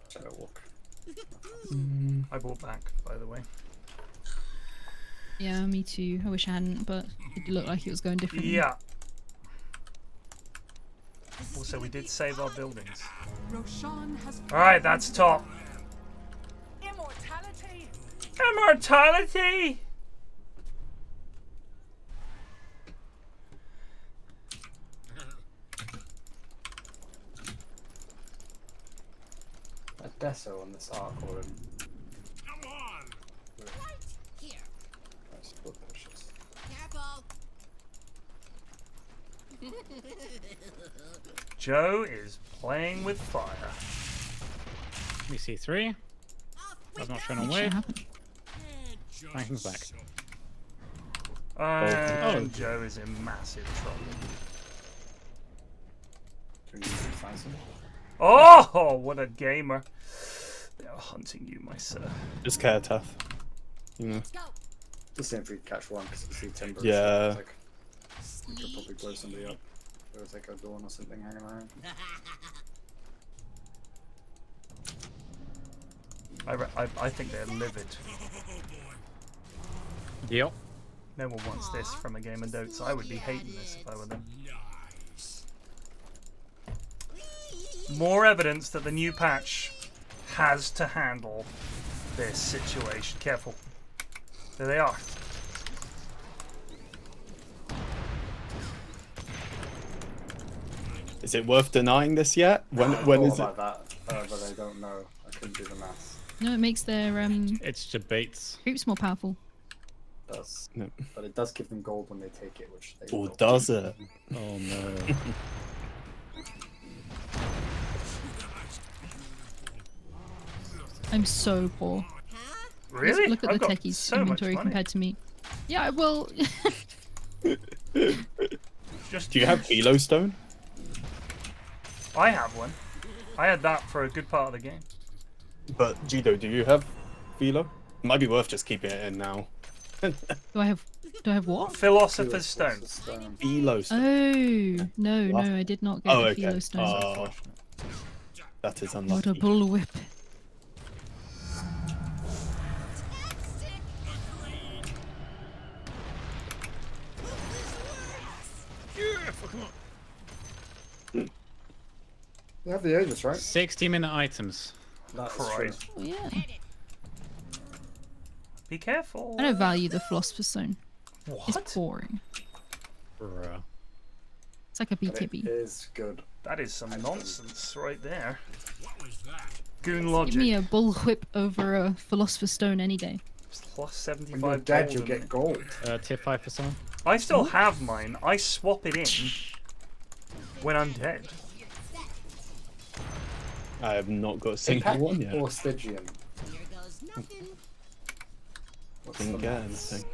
Shadow walk. I bought back, by the way. Yeah, me too. I wish I hadn't, but it looked like it was going differently. Yeah. Also, we did save our buildings. Roshan has All right, that's top. Immortality! Immortality. Deso on this arc or in Here. nice blood pushes. Careful. Joe is playing with fire. We see three. I've not shown on Shit wave. happened. Ranking's back. And Oh. Joe is in massive trouble. Can you find some? Oh, what a gamer. They are hunting you, my sir. Just care tough. You know. Just seeing if we catch one because it's the timber. Yeah. So like, we could probably blow somebody up. There was like a dawn or something hanging around. I, re- I, I think they're livid. Yep. No one wants this from a game of Dotes. I would be hating this if I were them. More evidence that the new patch has to handle this situation. Careful. There they are. Is it worth denying this yet? When I when thought it? that, uh, but I don't know. I couldn't do the maths. No, it makes their um It's debates. creeps more powerful. It does. No. But it does give them gold when they take it, which they Or will. does it? Oh no. I'm so poor. Just Really? Look at I've the techies so inventory compared to me. Yeah, well, Just Do you have Elo Stone? I have one. I had that for a good part of the game. But Jido, do you have Philo? Might be worth just keeping it in now. do I have do I have what? Philosopher's Stone. Philo Stone. Oh no, no, I did not get Oh, okay. Philo stone. Oh, that is what a bullwhip. You have the Aegis, right? 60 minute items. That's Christ. Oh, yeah. Be careful. I don't value the Philosopher's Stone. What? It's boring. Bruh. It's like a But it BKB. is good. That is some nonsense right there. What was that? Goon logic. Give me a bullwhip over a Philosopher's Stone any day. Plus 75 When you're dead, you'll get gold. Uh, tier 5 for someone? I still have mine. I swap it in when I'm dead. I have not got a single Apex one yet. or Stygian? What's Didn't the get anything.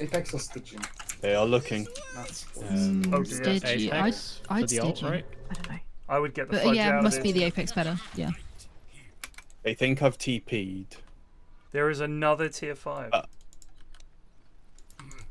Apex or Stygian? They are looking. That's Um, Oh, dear. Stagey. I'd, Apex for I'd the ult, right? I don't know. I would get the But uh, yeah, out it of must it. be the Apex better. Yeah. They think I've TP'd. There is another tier 5. Uh,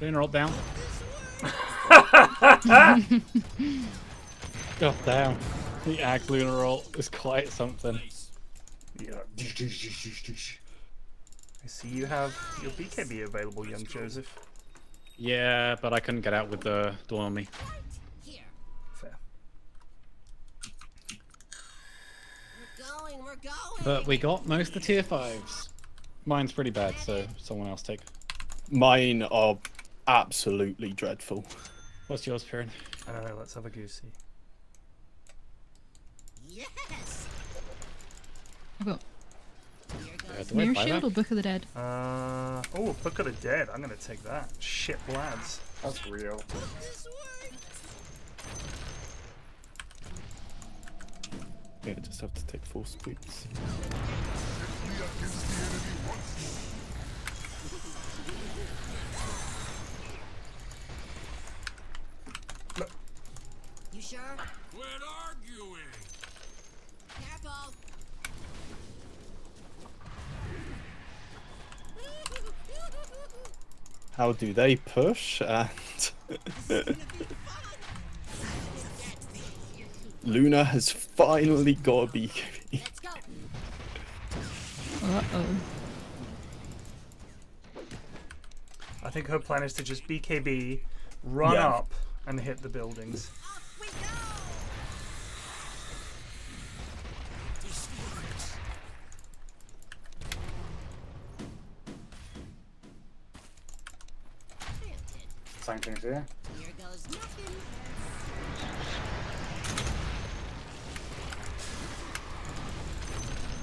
Luna ult down. God damn. The Ag Luna ult is quite something. Yeah. I see you have your BKB available, young Joseph. Yeah, but I couldn't get out with the Dawn on me. Fair. Going, we're going. But we got most of the tier 5s. Mine's pretty bad, so someone else take. Mine are absolutely dreadful. What's yours, Pyrion? Uh, let's have a goosey. Yes. I've got Uh, Mirror Shield that? or Book of the Dead. Uh, oh, Book of the Dead. I'm gonna take that. Shit, lads. That's real. Yeah, just have to take four boots. You sure? Quit arguing. Careful. How do they push? And Luna has finally got a BKB. Uh oh. I think her plan is to just BKB, run Yeah. up, and hit the buildings. Here. Here goes nothing.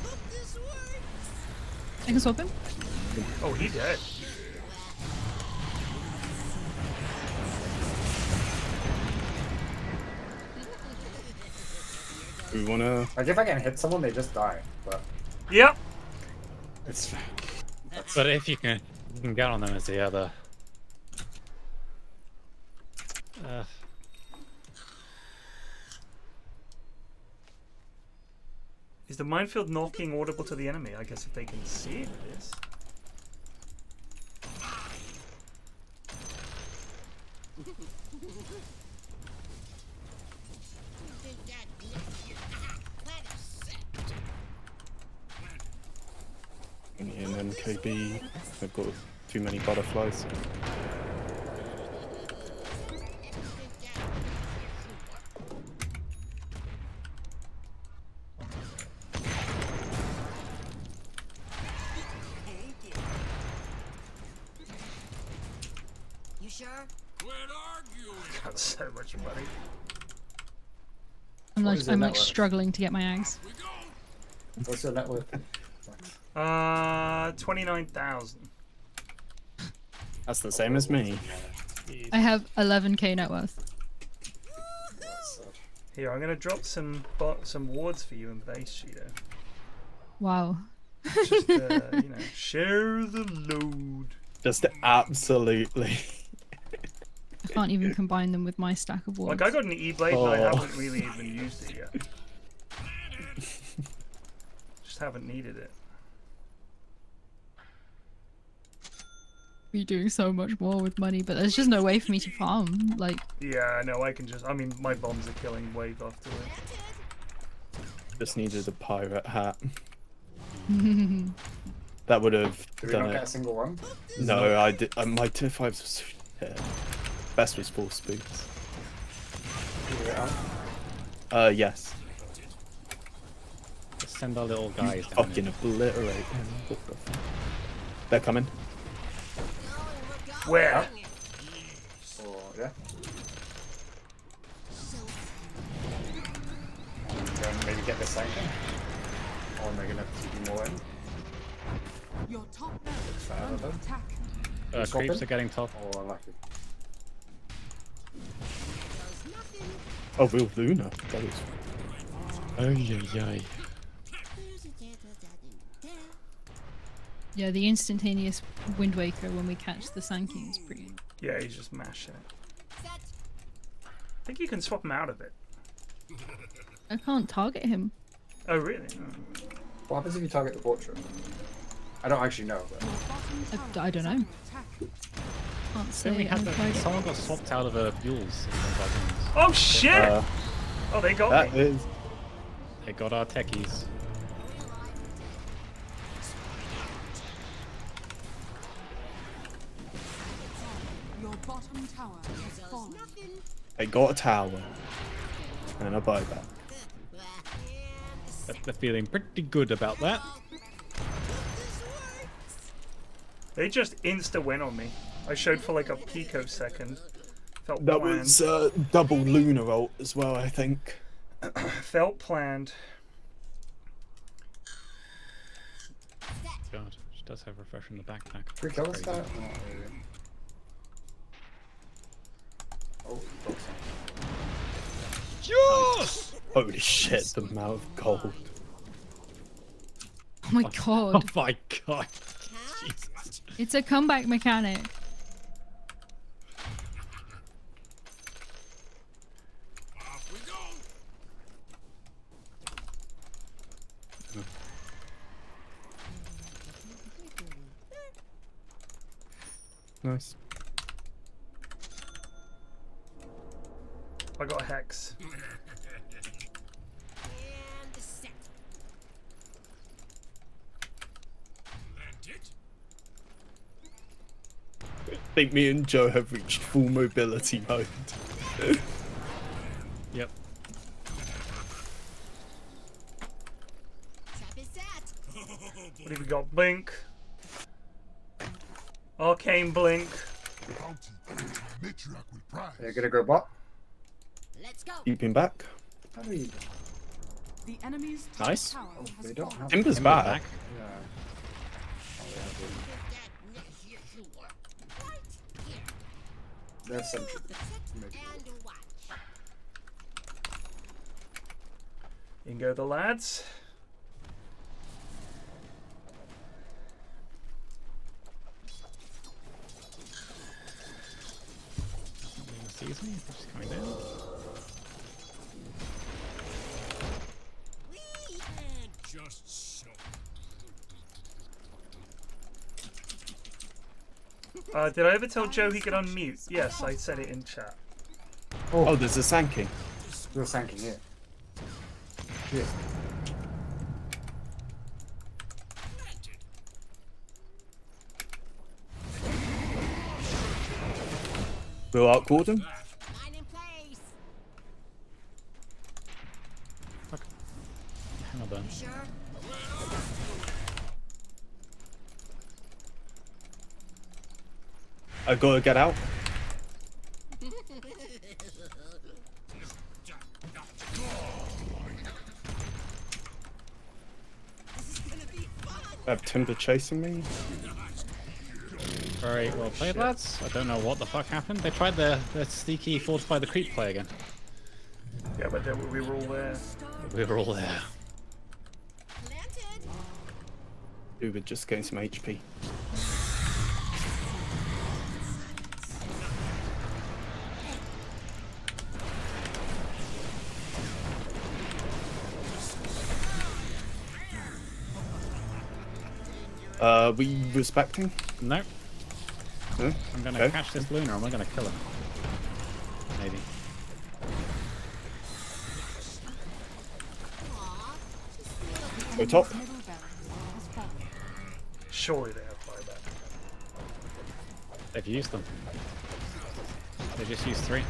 Hope this works. I can swap him. Oh, he dead. We wanna. Like if I can hit someone, they just die. But Yep. it's But if you can, you can get on them as the other. Uh, Is the minefield knocking audible to the enemy? I guess if they can see it, is. An MKB. I've got too many butterflies. Struggling to get my eggs. what's your net worth? Uh, 29,000. That's the same as me. I have 11k net worth. Here, I'm gonna drop some some wards for you in base, Cheeto. Wow. Just, uh, you know, share the load. Just absolutely. I can't even combine them with my stack of wards. Like, I got an E-blade and I Oh. haven't really even used it yet. Just haven't needed it. Be doing so much more with money, but there's just no way for me to farm. Like, Yeah, no, I can just. I mean, my bombs are killing wave after wave. Just needed a pirate hat. That would have Did we done not it. get a single one? No, I did. Uh, my tier fives was shit. Best was four spooks. Uh, yes. Let's send our little You guys down fucking here. obliterate him. What the fuck? They're coming. Where? Or, yeah. And then maybe get this second. Or they're gonna TP more in. Your top barracks Fair are under attack. Uh, creeps are getting top. Or lucky. Oh, real Luna. That is. Oh yeah, yeah. Yeah, the instantaneous Wind Waker when we catch the Sand King is pretty. Yeah, he's just mashing it. I think you can swap him out of it. I can't target him. Oh, really? Oh. What happens if you target the portrait? I don't actually know, but I, I don't know. Can't Then we say. had I've the, tried someone got swapped out of a Buell's. Oh shit! Uh, oh, they got that me. is. They got our techies. Your bottom tower has fallen. They got a tower and a buyback. They're- They're feeling pretty good about that. They just insta win on me. I showed for like a picosecond. Felt That planned. was uh, double lunar ult as well, I think. Felt planned. God, she does have refresh in the backpack. Three kills Crazy. that? Not really. Oh, got some. Holy shit, the amount of gold. Oh my god. Oh my god. Jesus. It's a comeback mechanic. Nice. I got a hex. I think me and Joe have reached full mobility mode. Yep. What have we got? Blink. Arcane blink. They're gonna go bot. Let's go. Keep him back. How do you? The enemy's Nice. tower oh, has They don't have. Timber's Timber's back. back. Yeah. Oh, they have the- They're sentry. In go the lads. Luna sees me. She's coming down. Uh, did I ever tell Joe he could unmute? Yes, I said it in chat. Oh, there's a Sand King. Still sanking here. Here. Will Arc Warden? Mine in place. Well done. Sure. I gotta get out. I have Timber chasing me. Very well played, lads. I don't know what the fuck happened. They tried their, their sneaky fortify the creep play again. Yeah, but then we were all there. We were all there. We were just getting some HP. Uh, we respecting? No. No? I'm gonna Okay. catch this Luna and we're gonna kill him. Maybe. Go top. Surely they have buyback. They've used them. They just used three.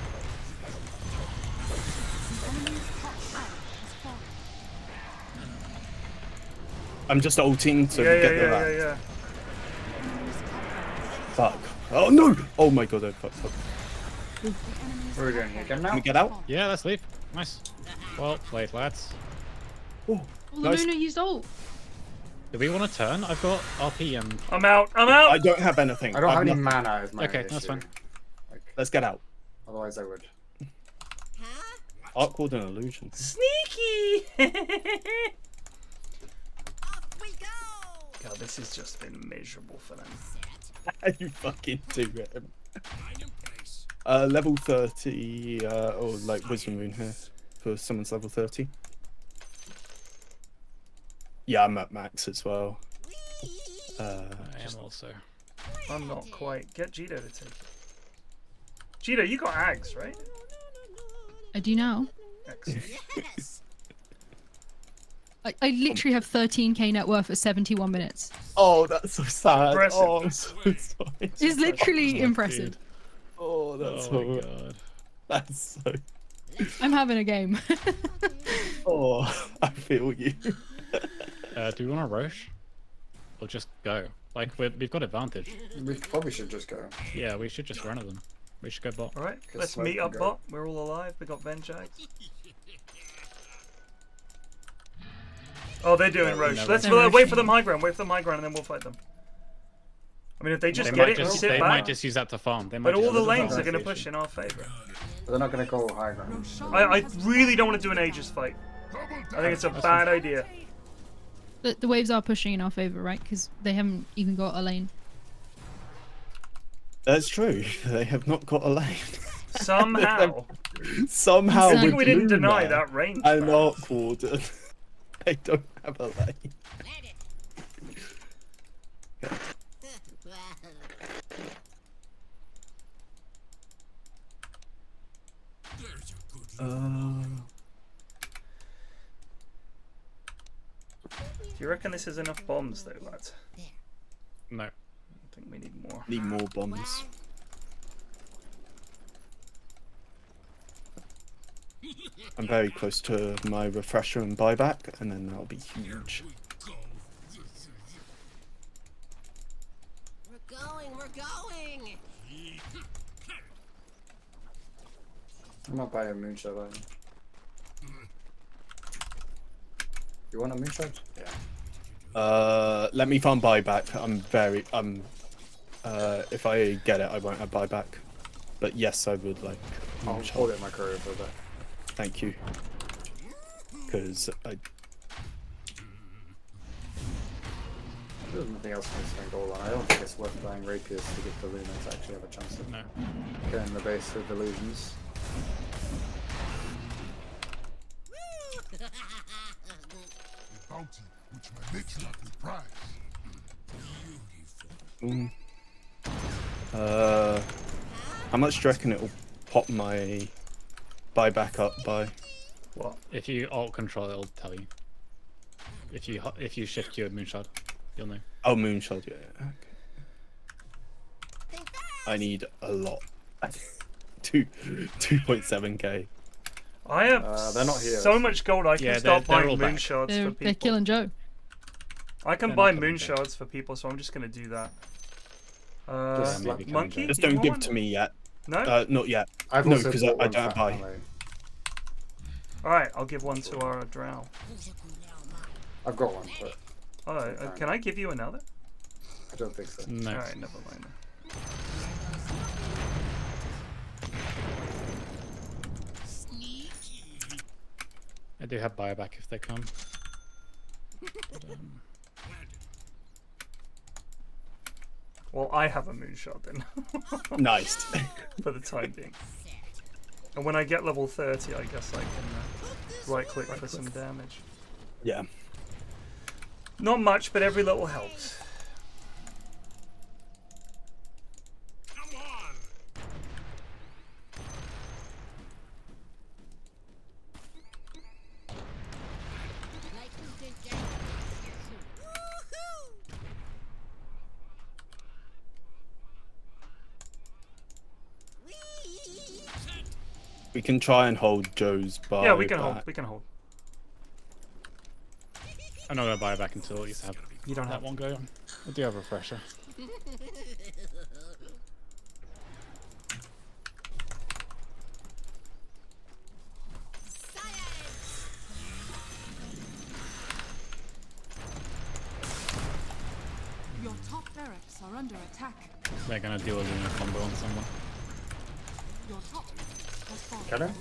I'm just ulting to yeah, yeah, get the yeah, rat. yeah, yeah. Fuck. Oh no! Oh my god, I fucked up. What are we doing here? Get Can out? we get out? Yeah, let's leave. Nice. Well played, lads. Oh, Well, the nice. Luna used ult. Do we want to turn? I've got RP and. I'm out. I'm out. I don't have anything. I don't have I've any mana is my Okay, issue. that's fine. Let's get out. Otherwise I would. Arc Ward and Illusion. Sneaky. God, this has just been miserable for them. you fucking do it. Uh, level 30, uh, or like Wisdom Rune here for someone's level 30. Yeah, I'm at max as well. Uh, I am also. I'm not quite. Get Jido to take it. Jido, you got Ags, right? I do now. Excellent. I, I literally have 13k net worth at 71 minutes. oh, that's so sad. Impressive. Oh, I'm so sorry. It's literally impressive. Oh, that's Oh so my god. That's so. I'm having a game. Oh, I feel you. Uh, do we want to Rosh? Or just go? Like, we're, we've got advantage. We probably should just go. Yeah, we should just run at them. We should go bot. Alright, let's meet up go. bot. We're all alive. We got Venjag. Oh, they're doing No, Rosh. Let's they're wait for rushing. them high ground. Wait for them high ground, and then we'll fight them. I mean, if they just they get might it and just, sit they back, might just use that to farm. They might but all the use it to lanes are going to push in our favor. They're not going to go high ground. I, I really don't want to do an Aegis fight. I think it's a bad idea. the, the waves are pushing in our favor, right? Because they haven't even got a lane. That's true. They have not got a lane. Somehow. Somehow, I think with we didn't Luna deny that range. And man. Arc Warden, they don't have a lane. Uh, Do you reckon this is enough bombs, though, lads? No. I think we need more. need more bombs. I'm very close to my refresher and buyback, and then that'll be huge. We're going, we're going. I'm not buying a moonshot. Either. You want a moonshot? Yeah. Uh, let me find buyback. I'm very um. Uh, if I get it, I won't have buyback. But yes, I would like. I'll hold it in my career for a bit. Thank you. Because I There's nothing else for me to spend gold on. I don't think it's worth buying rapiers to get the Luna to actually have a chance of No. getting the base with illusions. Bounty, which my matriarch will prize. Mm. Uh, how much do you reckon it'll pop my buyback up by? What? If you alt control, it'll tell you. If you if you shift your moonshot, you'll know. Oh, moonshot. Yeah. Okay. I need a lot. Two, two point seven k. I have Uh, they're not here, so so- much gold I can Yeah, start they're- they're buying all back. They're, for people. they're killing Joe. I can They're buy not coming for people, so I'm just going to do that. Uh, Just monkey? Just don't give want to me yet. No? Uh, not yet. I've no, because I, I one don't have buy. Alright, I'll give one to our drow. I've got one, but Oh, uh, can I give you another? I don't think so. No. Alright, never mind. I do have buyback if they come. But, um, Well, I have a moonshot then. Nice. for the time being. And when I get level 30, I guess I can uh, right click for some damage. Yeah. Not much, but every little helps. We can try and hold Joe's bar. yeah, we can hold. We can hold. I'm not gonna buy it back until at least have You don't that have one go. I do have a refresher. Your top barracks are under attack. They're gonna do a Luna combo on someone. Your top has fallen. Get him?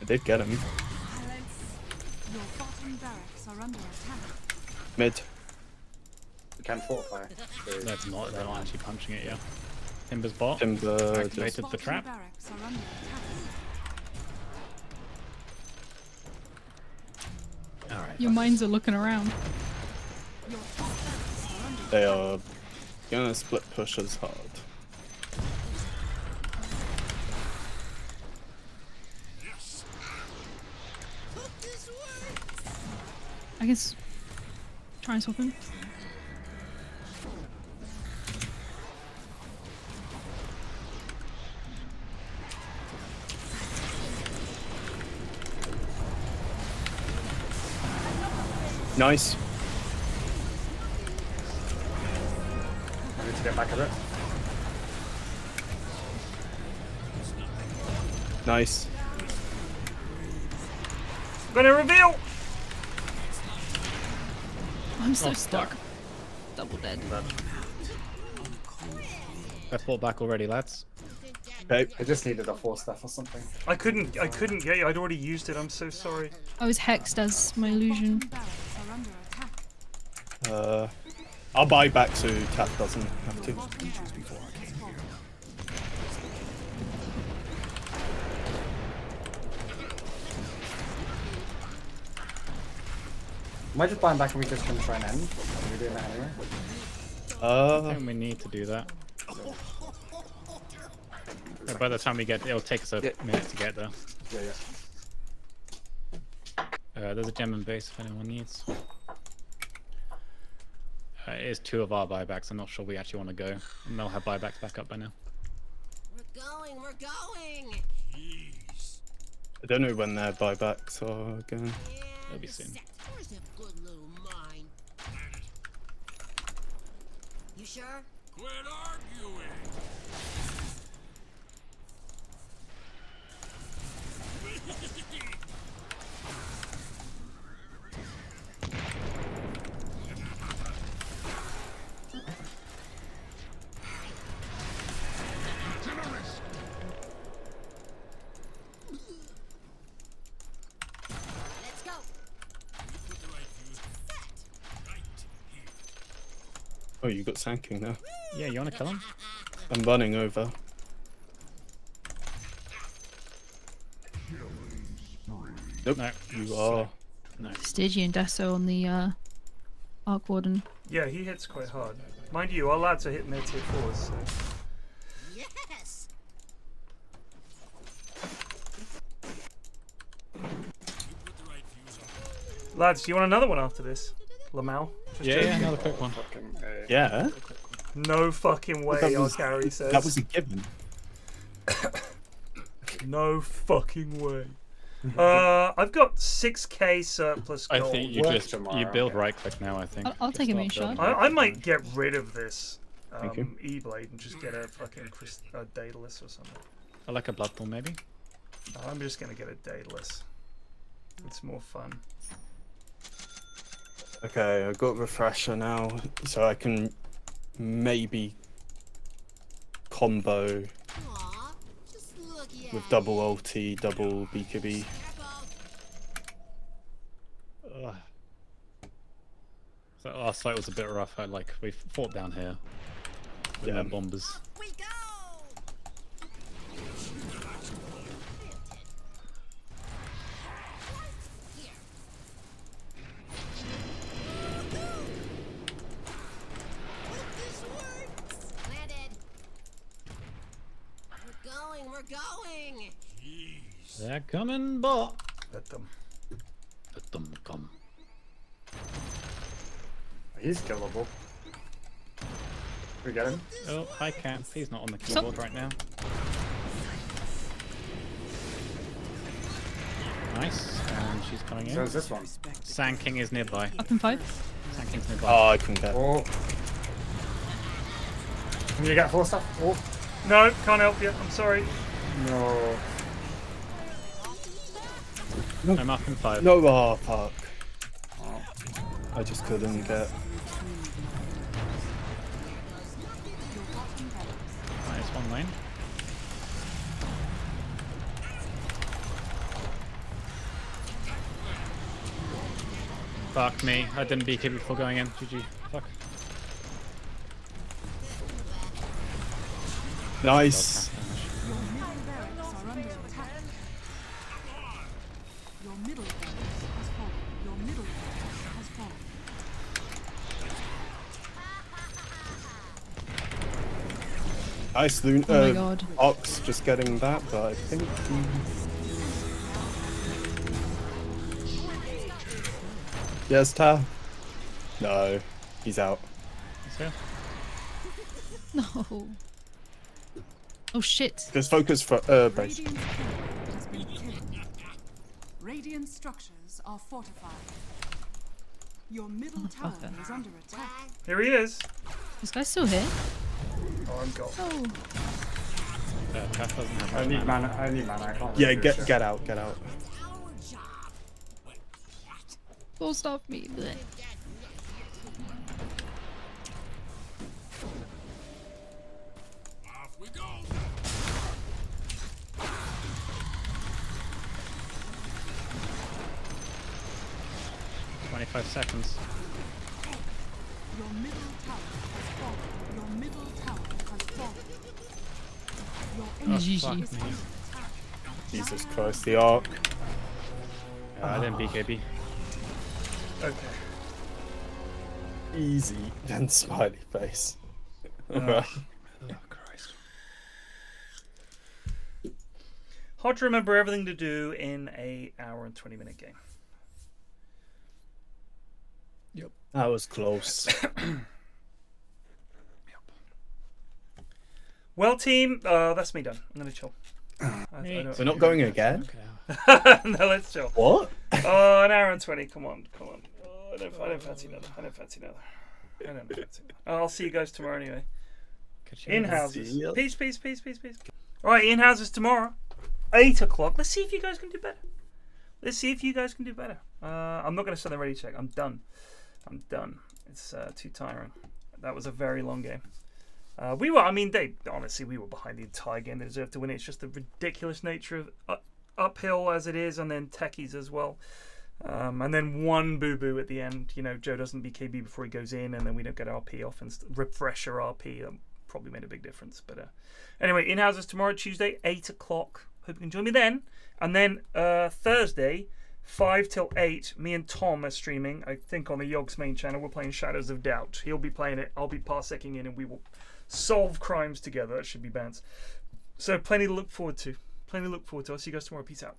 I did get him. Your bottom barracks are under attack. Mid. We can fortify. So- They're not. They're not actually punching it yet. Timber's bot. Timber activated just the trap. Barracks are under attack. All right. Your minds are looking around. Your top barracks are under They are gonna split push as hard. I guess try and swap him. Nice. I need to get back a bit. Nice. I'm Gonna reveal. I'm so Oh, stuck. fuck. Double dead. I fought back already, lads. Okay. I just needed a Force Staff or something. I couldn't. I couldn't get you. I'd already used it. I'm so sorry. I was hexed as my illusion. barracks are under attack. Uh, I'll buy back so Tap doesn't have to. Am I just buying back and we just gonna try and end? Are we doing that anyway? I Uh, think we need to do that. Uh, By the time we get, it'll take us a minute to get there. Yeah, yeah. Uh, there's a gem in base if anyone needs. Uh, it is two of our buybacks. I'm not sure we actually want to go. And they'll have buybacks back up by now. We're going, we're going. Jeez. I don't know when their buybacks are again. It'll be soon. Where's a good little mine? You sure? Quit arguing. Oh, you got Sand King now. Yeah, you want to kill him? I'm running over. Nope. No. You are. Stygian Deso on the uh, Arc Warden. Yeah, he hits quite hard. Mind you, our lads are hitting their tier fours. So. Yes. Lads, do you want another one after this? Lamau? Just Yeah, yeah, another quick one. Yeah. No fucking way, That our was- carry says. That was a given. No fucking way. uh, I've got 6k surplus gold. I think you Work just tomorrow, you build okay. right click now. I think. I'll- I'll take a start main shot. building. I, I might get rid of this um, E-Blade and just get a fucking Chris, a Daedalus or something. I like a bloodpool maybe. I'm just gonna get a Daedalus. It's more fun. Okay, I've got refresher now, so I can maybe combo Aw, just look at with double ulti, double BKB. Ugh. So our fight was a bit rough. I like we fought down here with Yeah. their bombers. going. Jeez. They're coming, but let them. Let them come. He's killable. We got him. Oh, hi, Cap. He's not on the killboard right now. Nice. And she's coming in. So is this one. Sand King is nearby. Up in five. Sand King's nearby. Oh, I can get. Oh. Can you get Force Staff? Oh. No, can't help you. I'm sorry. No. I'm up in five. No, oh, fuck. I just couldn't get. Nice one lane. Fuck me. I didn't BK before going in. GG. Fuck. Nice. Your middle are under attack. Your middle barracks has fallen. Your middle barracks has fallen. Nice, Loon. Oh uh, God. Ox just getting that, but I think he... Yes, Ta. No, he's out. So, No. Oh shit. Just focus for uh, base. Radiant's turret has been killed. Radiant structures are fortified. Your middle tower is under attack. Here he is. This guy's still here. Oh, I'm gone. Oh. uh, have I need mana. mana. I need mana. I can't. Yeah, get shit. get out, get out. Don't stop me. Blech. 25 seconds. Oh, Jesus Christ, the arc. Oh, I didn't BKB. Okay. Easy, then smiley face. Uh, oh, Christ. Hard to remember everything to do in a hour and 20 minute game that was close. yep. Well, team, uh, that's me done. I'm gonna chill. I- I We're not going again? no, let's chill. What? Oh, an hour and 20. Come on, come on. Oh, I, don't, I don't fancy another. I don't fancy another. I don't fancy another. I'll see you guys tomorrow anyway. In houses. Peace, peace, peace, peace, peace. All right, in houses tomorrow, eight o'clock. Let's see if you guys can do better. Let's see if you guys can do better. Uh, I'm not going to send the ready check. I'm done. I'm done. It's uh, too tiring. That was a very long game. Uh, we were. I mean, they honestly we were behind the entire game. They deserved to win. It's just the ridiculous nature of uh, uphill as it is, and then techies as well. Um, and then one boo boo at the end. You know, Joe doesn't BKB before he goes in, and then we don't get RP off and st- refresh our RP. Um, probably made a big difference. But uh, anyway, in houses tomorrow, Tuesday, eight o'clock. Hope you can join me then. And then uh, Thursday, five till eight. Me and Tom are streaming. I think on the Yogs main channel. We're playing Shadows of Doubt. He'll be playing it. I'll be parsecing in, and we will solve crimes together. That should be bounce. So plenty to look forward to. Plenty to look forward to. I'll see you guys tomorrow. Peace out.